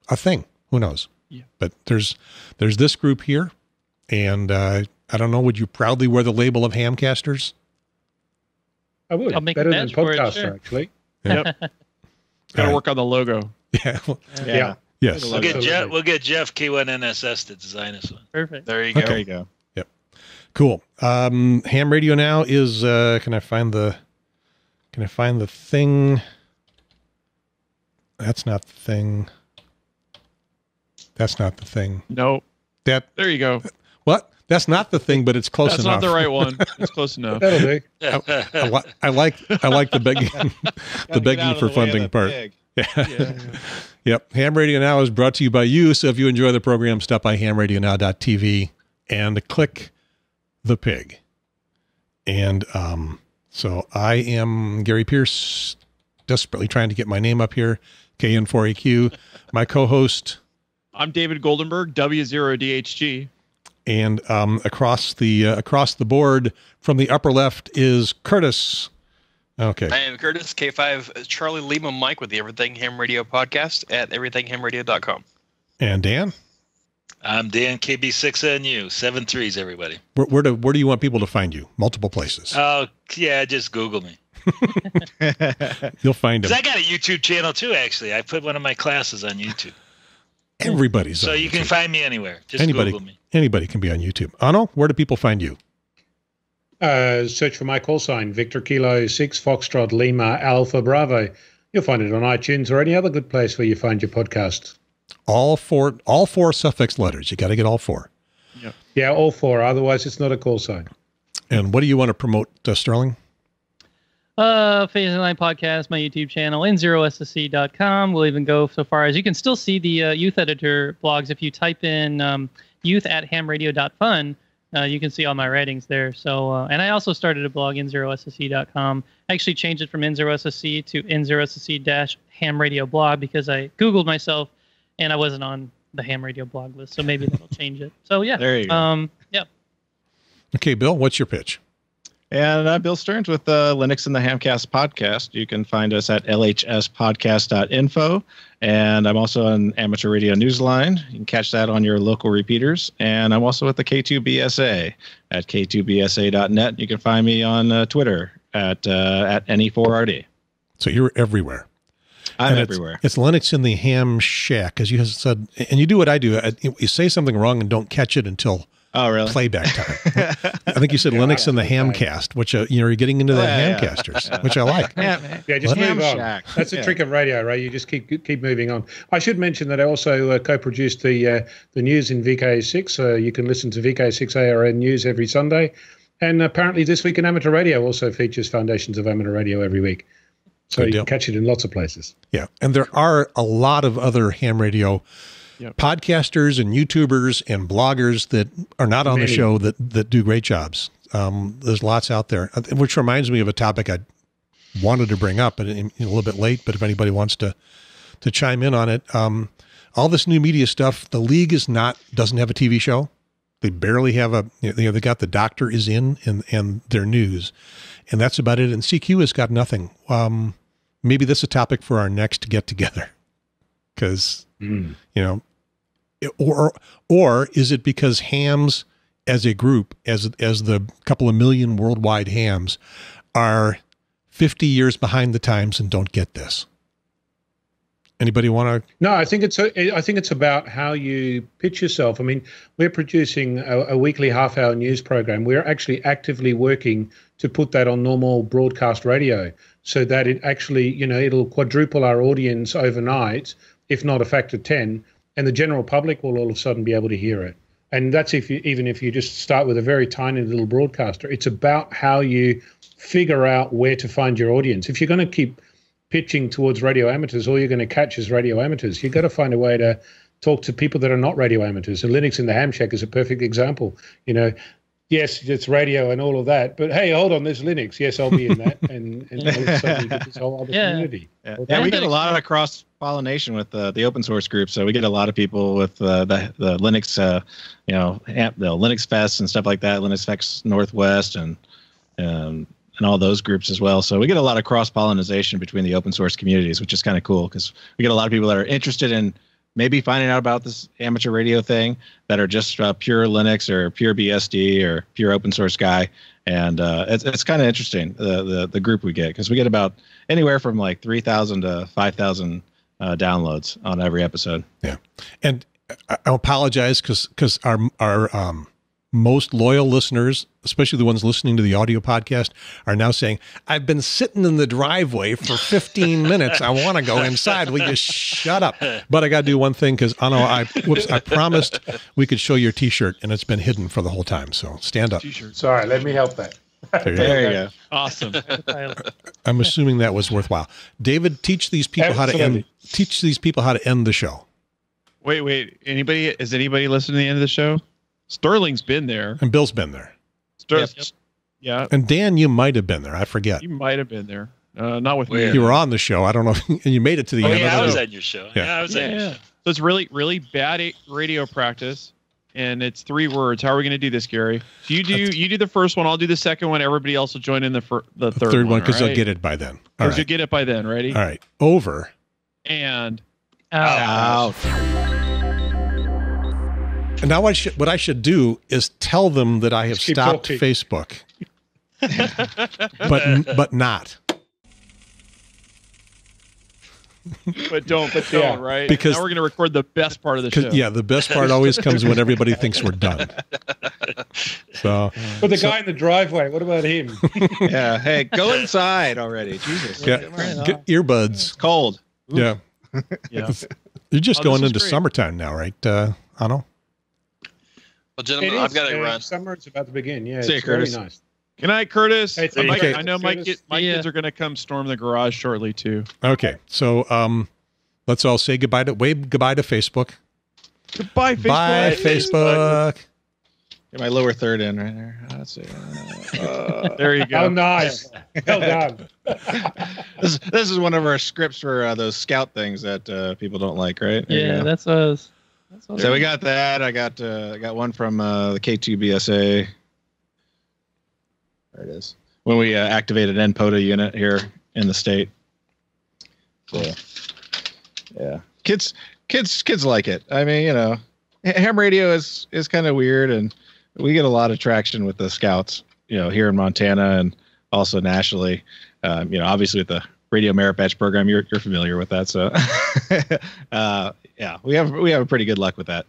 a thing. Who knows? Yeah. But there's there's this group here, and uh, I don't know. Would you proudly wear the label of Hamcasters? I would. I'll make a Better than badge for it, podcaster, sure. actually. Yep. Got to Alright. work on the logo. Yeah. well, Yeah. Yes. We'll get Jeff. We'll get Jeff K1 NSS to design us one. Perfect. There you go. There you go. Yep. Cool. Um, ham radio now is. Uh, can I find the? Can I find the thing? That's not the thing. That's not the thing. No, That there you go. what? That's not the thing, but it's close That's enough. That's not the right one. It's close enough. That'll do. I, li- I like I like the begging the begging for the funding part. pig. Yeah. yep. Ham Radio Now is brought to you by you. So if you enjoy the program, stop by hamradionow.tv and click the pig. And um, so I am Gary Pierce, desperately trying to get my name up here. KN4AQ, my co-host, I'm David Goldenberg, W0DHG. and um, across the uh, across the board from the upper left is Curtis. Okay. I am Curtis K5 Charlie Lima Mike with the Everything Ham Radio podcast at everythinghamradio.com. And Dan, I'm Dan KB6NU. Seven threes, everybody. where, where do where do you want people to find you? Multiple places. Oh yeah, just Google me. You'll find Because them. I got a YouTube channel too. Actually, I put one of my classes on YouTube, Everybody's so on you can find me anywhere. Just anybody Google me. anybody can be on YouTube. Onno, where do people find you? Uh, search for my call sign, Victor Kilo 6 Foxtrot Lima Alpha Bravo. You'll find it on iTunes or any other good place where you find your podcasts. All four all four suffix letters. You got to get all four. Yeah, yeah, all four. Otherwise, it's not a call sign. And what do you want to promote, uh, Sterling? Uh, Phasing Line podcast, my YouTube channel, n0ssc.com. We'll even go so far as you can still see the uh, youth editor blogs if you type in um, youth at hamradio.fun, uh, you can see all my writings there. So, uh, and I also started a blog, n0ssc.com. I actually changed it from n0ssc to n0ssc dash ham radio blog because I Googled myself and I wasn't on the ham radio blog list. So maybe that'll change it. So, yeah. There you go. Um, yeah. Okay, Bill, what's your pitch? And I'm Bill Stearns with the Linux and the Hamcast podcast. You can find us at lhspodcast.info. And I'm also on Amateur Radio Newsline. You can catch that on your local repeaters. And I'm also at the K2BSA at k2bsa.net. You can find me on uh, Twitter at uh, at ne4rd. So you're everywhere. I'm And it's- everywhere. It's, Linux in the ham shack, as you have said, and you do what I do. You say something wrong and don't catch it until oh really playback time. I think you said Linux and the hamcast, which uh, you know you're getting into the Oh, yeah, yeah. hamcasters, which I like. Yeah, just Ham move on. shack. That's the Yeah. trick of radio, right? You just keep keep moving on. I should mention that I also uh, co-produced the uh, the news in VK6. Uh, you can listen to VK6 ARN news every Sunday, and apparently this week in amateur radio also features Foundations of Amateur Radio every week. So Good you deal. can catch it in lots of places. Yeah, and there are a lot of other ham radio podcasters and YouTubers and bloggers that are not on the show that that do great jobs. Um, there's lots out there, uh, which reminds me of a topic I wanted to bring up, and a little bit late. But if anybody wants to to chime in on it, um, all this new media stuff, the league is not doesn't have a TV show. They barely have a you know they got the doctor is in and and their news, and that's about it. And CQ has got nothing. Um, maybe this is a topic for our next get together, because mm. you know, or or is it because hams as a group, as as the couple of million worldwide hams, are fifty years behind the times and don't get this? Anybody want to? No, I think it's a, I think it's about how you pitch yourself. I mean, we're producing a, a weekly half-hour news program. We're actually actively working to put that on normal broadcast radio, so that it actually, you know, it'll quadruple our audience overnight, if not a factor ten, and the general public will all of a sudden be able to hear it. And that's if you even if you just start with a very tiny little broadcaster. It's about how you figure out where to find your audience. If you're going to keep pitching towards radio amateurs, all you're going to catch is radio amateurs. You've got to find a way to talk to people that are not radio amateurs. And Linux in the Ham Shack is a perfect example. You know, yes, it's radio and all of that, but hey, hold on, there's Linux. Yes, I'll be in that. And, and all of a sudden you get this whole other Yeah. community. Yeah, yeah we get a lot of cross pollination with uh, the open source group. So we get a lot of people with uh, the the Linux, uh, you know, amp, the LinuxFest and stuff like that, LinuxFest Northwest, and um, and all those groups as well. So we get a lot of cross pollination between the open source communities, which is kind of cool because we get a lot of people that are interested in maybe finding out about this amateur radio thing that are just uh, pure Linux or pure BSD or pure open source guy. And uh, it's, it's kind of interesting the, the the group we get because we get about anywhere from like three thousand to five thousand uh, downloads on every episode. Yeah, and I I apologize because because our our um, most loyal listeners, especially the ones listening to the audio podcast, are now saying, "I've been sitting in the driveway for 15 minutes. I want to go inside. Will you shut up?" But I got to do one thing because I know I whoops I promised we could show your T-shirt, and it's been hidden for the whole time. So stand up. Sorry, let me help that. There you go. Awesome. I'm assuming that was worthwhile. David, teach these people how to end. Teach these people how to end the show. Wait, wait. Anybody? Is anybody listening to the end of the show? Sterling's been there. And Bill's been there. Ster- Yeah, And Dan, you might have been there. I forget. you might have been there. Uh, not with me. You were on the show. I don't know. And you made it to the Oh, end. yeah, don't I was know. at your show. Yeah. Yeah, I was at your Yeah. show. So it's really, really bad radio practice, and it's three words. How are we going to do this, Gary? So you do you do the first one. I'll do the second one. Everybody else will join in the fir- the third, Third one because all they'll get it by then. All Because right. you'll get it by then. Ready? All right. Over. And out. And now I should, what I should do is tell them that I have Just stopped talking. Facebook, but but not but don't, but don't, Yeah. right? Because- now we're going to record the best part of the show. yeah, the best part always comes when everybody thinks we're done. So But the guy in the driveway, what about him? yeah. Hey, go inside already. Jesus. yeah, get earbuds. cold. Yeah, Yeah. You're just Oh, going into great. summertime now, right? Uh, I know. Well, gentlemen, is, I've got to uh, run. Summer's about to begin. Yeah, See you, it's very Curtis. nice. Good night, Curtis. Hey, Uh, Mike, okay. I know my, Curtis. kid, my Yeah. kids are going to come storm the garage shortly too. Okay, so um, let's all say goodbye to wave goodbye to Facebook. Goodbye, Facebook. Bye, Facebook. Get my lower third in right there. Let's see. Uh, There you go. Oh, nice. Well done. this, this is one of our scripts for uh, those scout things that uh, people don't like, right? There Yeah, that's us. That's. So we got that. I got uh, I got one from uh, the K2BSA. There it is. When we uh, activated NPOTA unit here in the state. So, yeah, kids, kids, kids like it. I mean, you know, ham radio is is kind of weird, and we get a lot of traction with the scouts. You know, here in Montana and also nationally. Um, you know, obviously with the Radio Merit Badge program, you're you're familiar with that. So, uh, yeah, we have we have a pretty good luck with that.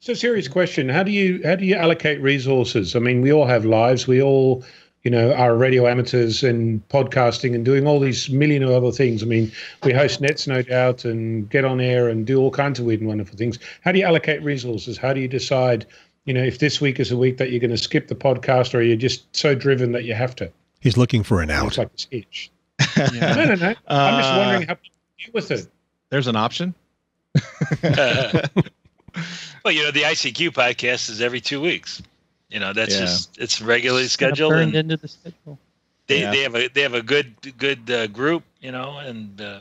So, serious question: How do you how do you allocate resources? I mean, we all have lives. We all, you know, are radio amateurs and podcasting and doing all these million of other things. I mean, we host nets, no doubt, and get on air and do all kinds of weird and wonderful things. How do you allocate resources? How do you decide, you know, if this week is a week that you're going to skip the podcast, or you're just so driven that you have to? He's looking for an out. It's like a sketch. No, no, no. I'm just Uh, wondering how you deal with it. There's an option. well, you know, the ICQ podcast is every two weeks. You know, that's Yeah. just it's regularly It's kinda scheduled, burned and into the schedule. they, Yeah. they have a they have a good good uh, group. You know, and uh,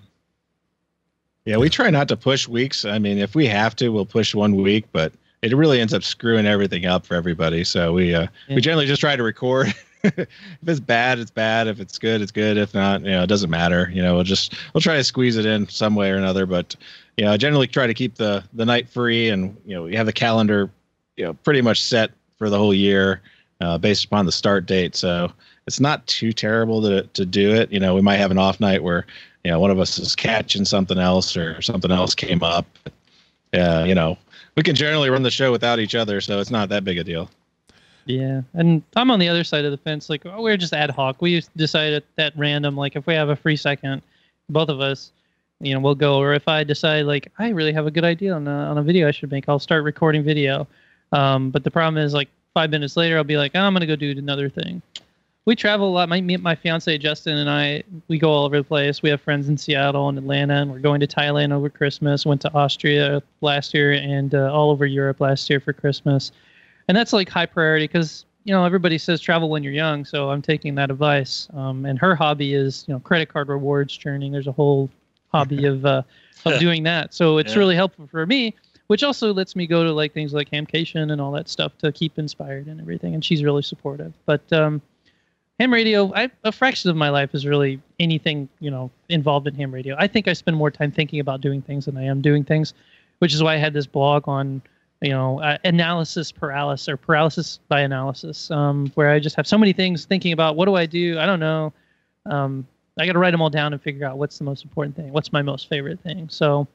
Yeah, we try not to push weeks. I mean, if we have to, we'll push one week, but it really ends up screwing everything up for everybody. So we uh, Yeah. we generally just try to record. if it's bad, it's bad. If it's good, it's good. If not, you know, it doesn't matter. You know, we'll just we'll try to squeeze it in some way or another. But you know, I generally try to keep the the night free, and you know, we have the calendar, you know, pretty much set for the whole year uh, based upon the start date. So it's not too terrible to to do it. You know, we might have an off night where you know one of us is catching something else or something else came up. Yeah, you know, we can generally run the show without each other, so it's not that big a deal. Yeah, and I'm on the other side of the fence. Like oh, we're just ad hoc. We decide at that random. Like if we have a free second, both of us, you know, we'll go. Or if I decide like I really have a good idea on a, on a video I should make, I'll start recording video. Um, but the problem is like five minutes later, I'll be like, oh, I'm gonna go do another thing. We travel a lot. My my fiance Justin and I, we go all over the place. We have friends in Seattle and Atlanta, and we're going to Thailand over Christmas. Went to Austria last year and uh, all over Europe last year for Christmas and that's like high priority because you know everybody says travel when you're young so i'm taking that advice. Um, and her hobby is you know credit card rewards churning there's a whole hobby of uh, of doing that. So it's Yeah. really helpful for me which also lets me go to like things like hamcation and all that stuff to keep inspired and everything and she's really supportive. But um ham radio I, a fraction of my life is really anything you know involved in ham radio. I think i spend more time thinking about doing things than i am doing things which is why i had this blog on you know uh, analysis paralysis or paralysis by analysis um, where i just have so many things thinking about what do i do? I don't know. Um, i got to write them all down and figure out what's the most important thing what's my most favorite thing. So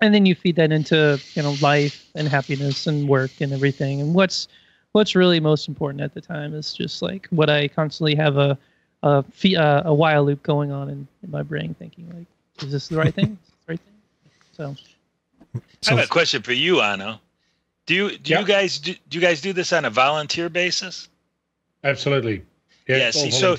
and then you feed that into you know life and happiness and work and everything. And what's what's really most important at the time is just like what i constantly have a a, fe- uh, a while loop going on in, in my brain thinking like is this the right thing? Is this the right thing? So I have a question for you, Onno. Do you do you guys do, do you guys do this on a volunteer basis? Absolutely. Yeah, Yeah, see, so-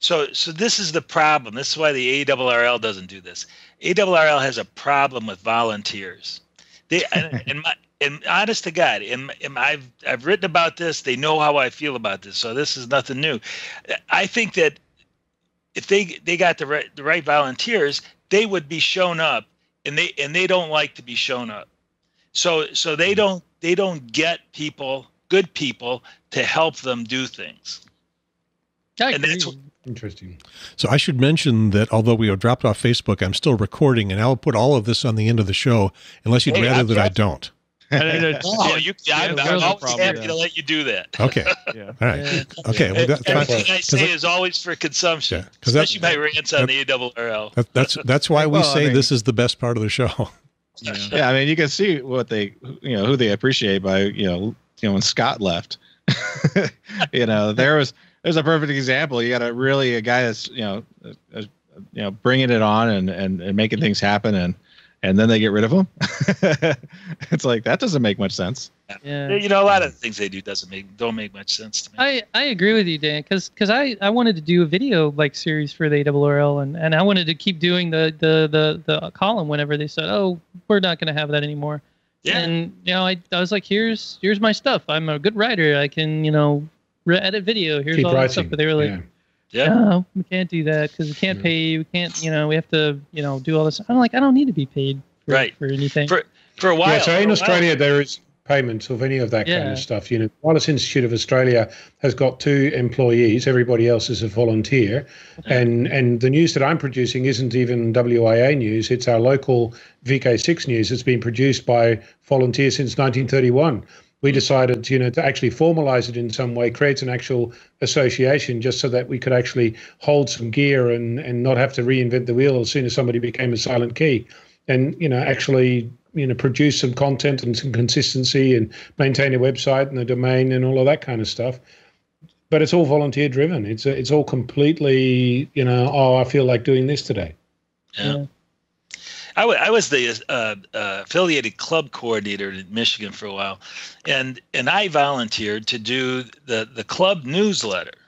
So so this is the problem. This is why the ARRL doesn't do this. ARRL has a problem with volunteers. They and, and my and honest to God, and, and I've I've written about this. They know how I feel about this, so this is nothing new. I think that if they they got the right the right volunteers, they would be shown up, and they and they don't like to be shown up. So so they don't they don't get people good people to help them do things. and that's what, Interesting. So I should mention that although we have dropped off Facebook, I'm still recording, and I'll put all of this on the end of the show, unless you'd Hey, rather I'm that I don't. oh, you, I'm, Yeah, I'm always problem, happy yeah. to let you do that. Okay. Yeah. All right. Okay. Well, that, Everything I 'cause say that- is always for consumption, Yeah, 'cause that- especially my rants on the ARRL. that- that's that's why we Well, I say mean- this is the best part of the show. Yeah, I mean, you can see what they, you know, who they appreciate by, you know, you know, when Scott left. you know, there was there's a perfect example. You got a really a guy that's, you know, uh, uh, you know, bringing it on and and, and making things happen, and and then they get rid of him. it's like that doesn't make much sense. Yeah. You know, a lot of the things they do doesn't make don't make much sense to me. I, I agree with you, Dan, because because I, I wanted to do a video like series for the ARRL, and, and I wanted to keep doing the, the, the, the column whenever they said, oh, we're not going to have that anymore. Yeah. And you know, I, I was like, here's here's my stuff. I'm a good writer. I can you know re- edit video. Here's Keep all that writing. stuff. But they were like, Yeah. Yeah. no, we can't do that because we can't pay you. We can't you know we have to you know do all this. I'm like, I don't need to be paid for, Right. for anything. For for a while. Yeah, so for a in while- Australia, there is payments of any of that kind of stuff. You know, Wireless Institute of Australia has got two employees. Everybody else is a volunteer, and and the news that I'm producing isn't even WIA news. It's our local VK6 news. It's been produced by volunteers since 1931. We decided, you know, to actually formalize it in some way, create an actual association, just so that we could actually hold some gear and and not have to reinvent the wheel as soon as somebody became a silent key and you know actually you know produce some content and some consistency and maintain a website and a domain and all of that kind of stuff. But it's all volunteer driven. It's it's all completely you know oh i feel like doing this today. Yeah. I wa- I was the uh, uh, affiliated club coordinator in Michigan for a while, and and I volunteered to do the the club newsletter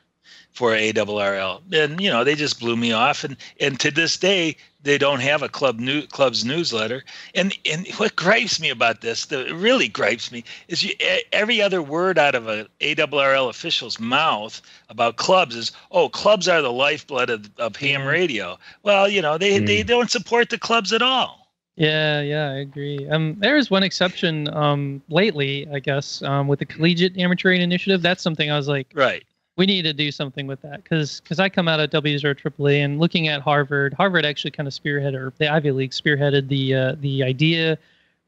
for ARRL, and you know they just blew me off, and and to this day they don't have a club new club's newsletter, and and what gripes me about this, that really gripes me, is you, every other word out of a ARRL official's mouth about clubs is oh clubs are the lifeblood of, of ham radio. Well, you know they they don't support the clubs at all. Yeah, yeah, I agree. Um, there is one exception um, lately, I guess, um, with the Collegiate Amateur Radio Initiative. That's something I was like, Right. We need to do something with that because because I come out of W0 AAA and looking at Harvard, Harvard actually kind of spearheaded, or the Ivy League spearheaded the uh, the idea.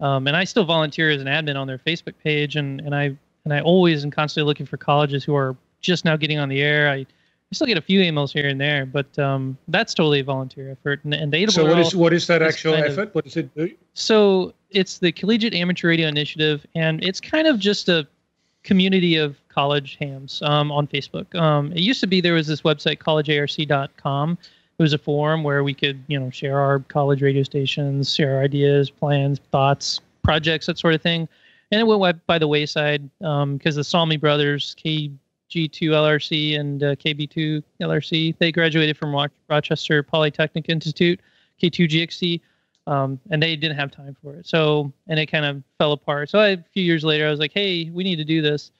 Um, and I still volunteer as an admin on their Facebook page, and, and I and I always am constantly looking for colleges who are just now getting on the air. I, I still get a few emails here and there, but um, that's totally a volunteer effort. And, and the so what is what is that is actual kind of- effort what does it do so it's the Collegiate Amateur Radio Initiative, and it's kind of just a community of college hams um, on Facebook. Um, it used to be there was this website, collegearc.com. It was a forum where we could, you know, share our college radio stations, share our ideas, plans, thoughts, projects, that sort of thing. And it went by the wayside because the Salmi brothers, KG2 LRC and uh, KB2 LRC, they graduated from Rochester Polytechnic Institute, K2GXC um, and they didn't have time for it. So, and it kind of fell apart. So, I, a few years later, I was like, "Hey, we need to do this,"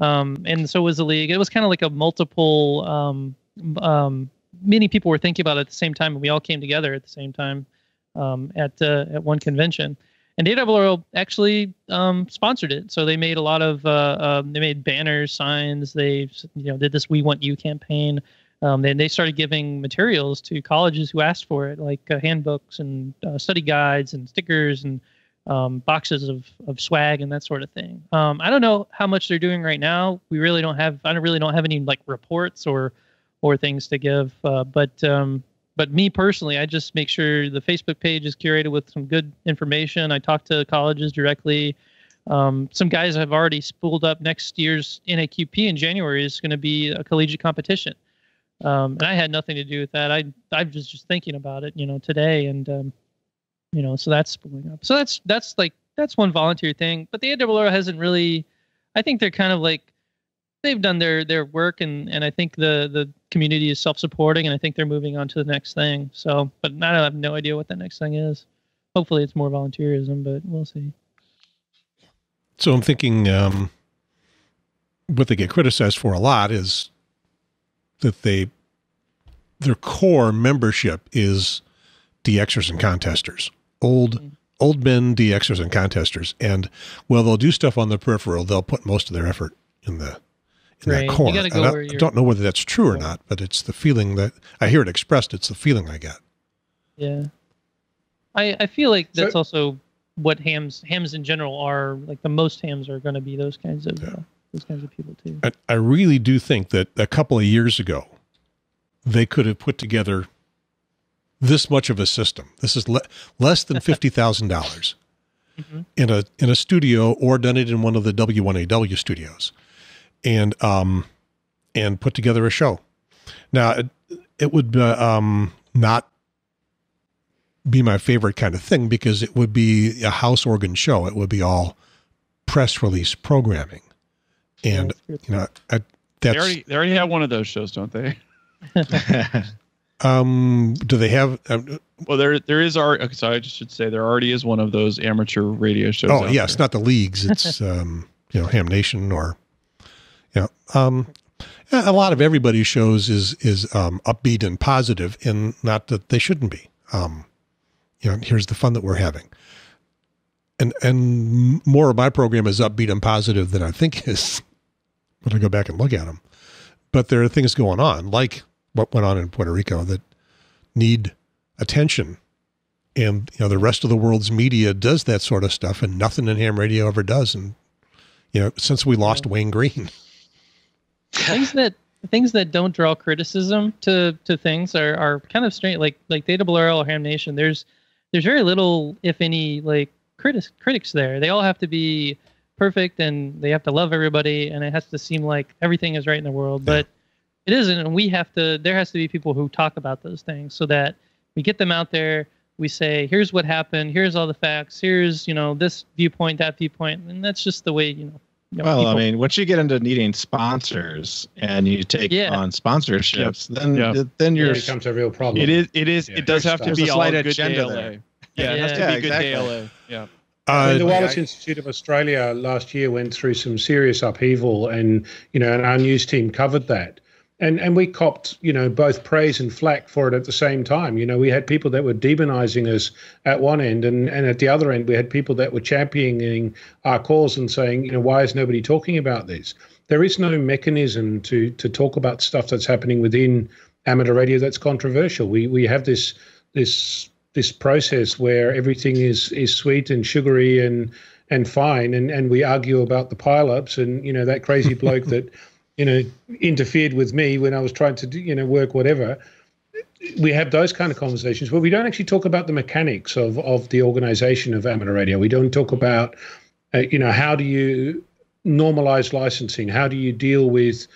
um, and so was the league. It was kind of like a multiple. Um, um, many people were thinking about it at the same time, and we all came together at the same time um, at uh, at one convention. And ARRL actually um, sponsored it, so they made a lot of uh, um, they made banners, signs. They you know did this "We Want You" campaign. Um, then they started giving materials to colleges who asked for it, like uh, handbooks and uh, study guides and stickers and um, boxes of, of swag and that sort of thing. Um, I don't know how much they're doing right now. We really don't have. I don't really don't have any like reports or or things to give. Uh, but um, but me personally, I just make sure the Facebook page is curated with some good information. I talk to colleges directly. Um, some guys have already spooled up next year's NAQP in January is going to be a collegiate competition um, and I had nothing to do with that. I I was just thinking about it, you know, today, and um, you know, so that's spooling up. So that's that's like that's one volunteer thing. But the AWR hasn't really. I think they're kind of like they've done their their work, and and I think the the community is self supporting, and I think they're moving on to the next thing. So, but I have no idea what that next thing is. Hopefully, it's more volunteerism, but we'll see. So I'm thinking um, what they get criticized for a lot is that they their core membership is DXers and contesters, old old men DXers and contesters, and well, they'll do stuff on the peripheral. They'll put most of their effort in the in Right. that You core. gotta go And I, where I you're- don't know whether that's true or not, but it's the feeling that I hear it expressed. It's the feeling I get. Yeah. I I feel like that's So- also what hams hams in general are like the most hams are going to be those kinds of uh, those kinds of people too. I, I really do think that a couple of years ago, they could have put together this much of a system. This is le- less than fifty thousand dollars in a in a studio, or done it in one of the W one AW studios, and um, and put together a show. Now it, it would uh, um not be my favorite kind of thing because it would be a house organ show. It would be all press release programming, and you know I, They already they already have one of those shows, don't they? um. Do they have? Um, Well, there there is our. Okay, so I just should say there already is one of those amateur radio shows. oh out yes, there. not the leagues. It's um. You know, Ham Nation or, you know, um, a lot of everybody's shows is is um upbeat and positive, and not that they shouldn't be. Um, you know, here's the fun that we're having. And and more of my program is upbeat and positive than I think is when I go back and look at them. But there are things going on, like what went on in Puerto Rico, that need attention. And you know, the rest of the world's media does that sort of stuff, and nothing in ham radio ever does. And you know, since we lost Wayne Green, things that things that don't draw criticism to to things are are kind of strange. Like like ARRL or Ham Nation, there's there's very little, if any, like critics critics there. They all have to be perfect and they have to love everybody, and it has to seem like everything is right in the world. But it isn't, and we have to. There has to be people who talk about those things so that we get them out there. We say, here's what happened. Here's all the facts. Here's you know this viewpoint, that viewpoint, and that's just the way you know. you know, well, I mean, once you get into needing sponsors and you take Yeah. on sponsorships, then Yep. then you're It becomes a real problem. It is. It is. Yeah. It does have to be a all slight good agenda DLA. there. Yeah, it has to Yeah, be good exactly. DLA. Yeah. I mean, the Uh, Wireless Institute of Australia last year went through some serious upheaval, and you know, and our news team covered that, and and we copped you know both praise and flack for it at the same time. You know, we had people that were demonizing us at one end, and and at the other end, we had people that were championing our cause and saying, you know, why is nobody talking about this? There is no mechanism to to talk about stuff that's happening within amateur radio that's controversial. We we have this this this process where everything is is sweet and sugary and and fine and and we argue about the pile-ups and you know that crazy bloke that you know interfered with me when I was trying to do, you know work whatever. We have those kind of conversations but we don't actually talk about the mechanics of of the organization of amateur radio. We don't talk about uh, you know how do you normalize licensing? How do you deal with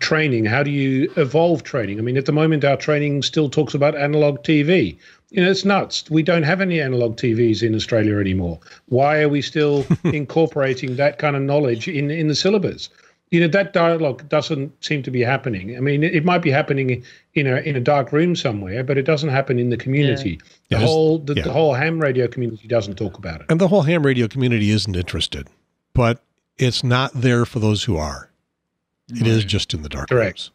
training? How do you evolve training? I mean at the moment our training still talks about analog tv you know it's nuts we don't have any analog tvs in australia anymore why are we still incorporating that kind of knowledge in in the syllabus you know that dialogue doesn't seem to be happening i mean it, it might be happening in a in a dark room somewhere but it doesn't happen in the community Yeah, the there's- whole the, yeah. the whole ham radio community doesn't talk about it and the whole ham radio community isn't interested, but it's not there for those who are. It is just in the dark Correct. rooms.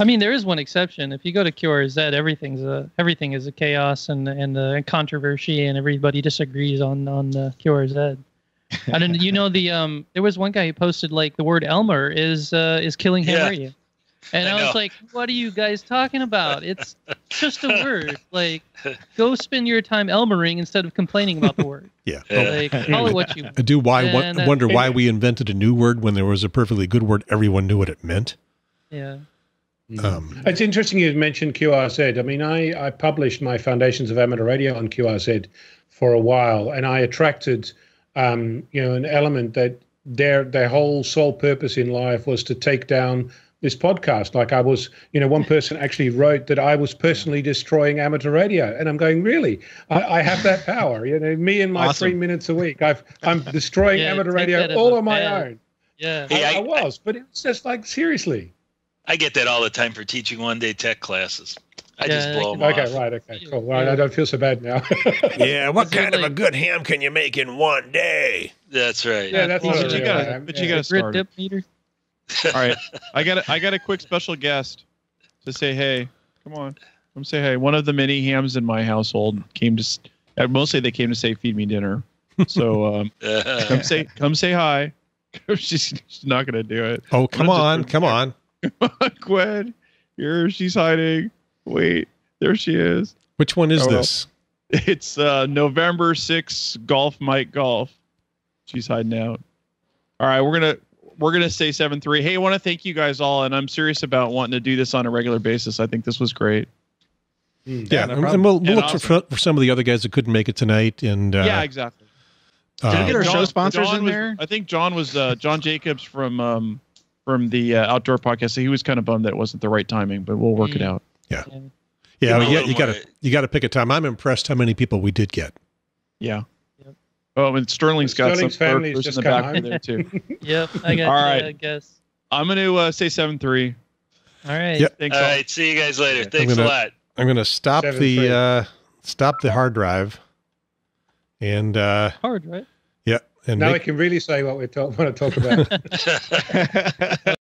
I mean, there is one exception. If you go to QRZ, everything's a everything is a chaos and and uh, controversy, and everybody disagrees on on uh, QRZ. I don't. You know the um. There was one guy who posted like the word Elmer is uh is killing him. Yeah. radio, and I, I was like, what are you guys talking about? It's just a word. Like, go spend your time Elmering instead of complaining about the word. Yeah. Like, call it what you. I do why And, uh, wonder why we invented a new word when there was a perfectly good word. Everyone knew what it meant. Yeah. Um, It's interesting you mentioned QRZ. I mean, I, I published my Foundations of Amateur Radio on QRZ for a while, and I attracted, um, you know, an element that their their whole sole purpose in life was to take down this podcast. Like I was, you know, one person actually wrote that I was personally destroying amateur radio, and I'm going, really? I, I have that power. You know, me and my Awesome. three minutes a week, I've I'm destroying Yeah, amateur radio all on my bad- own. Yeah. I, I- I was, but it's just like seriously. I get that all the time for teaching one day tech classes. I Yeah, just I blow them Okay, off. right. Okay, cool. Well, I don't feel so bad now. yeah, what Is there, kind of a good ham can you make in one day? That's right. yeah, that's Well, not but you gotta, ham. but you gotta Grit start. dip meter. All right, I got a, I got a quick special guest to say hey. Come on, come say hey. One of the many hams in my household came to. s- uh, Mostly they came to say feed me dinner. So um, come say come say hi. she's, she's not gonna do it. Oh, come on, come on. Gwen, here she's hiding. Wait, there she is. Which one is Oh, well. this? It's uh, November 6th, Golf Mike Golf. She's hiding out. All right, we're gonna we're gonna say seven three. Hey, I want to thank you guys all, and I'm serious about wanting to do this on a regular basis. I think this was great. Yeah, no and, and we'll, we'll And look awesome. for, for some of the other guys that couldn't make it tonight. And uh, yeah, exactly. uh, Did we get our John- show sponsors John in was- there? I think John was uh, John Jacobs from um, from the uh, outdoor podcast. So he was kind of bummed that it wasn't the right timing, but we'll work it Mm. out. yeah, Give him yeah. a You, little you got to you got to pick a time. I'm impressed how many people we did get. Yeah. Yep. Oh, and Sterling's got Sterling's some family's burgers in just the back home. there too. Yep, I got. All All right. right, I guess. I'm going to uh, say seven three. All right. Yep. Thanks. All all. right. See you guys later. I'm Thanks gonna, a lot. I'm gonna stop Seven, the three. uh, stop the hard drive, and uh, Hard, right? Yeah, and Now make, I can really say what we talk, want to talk about.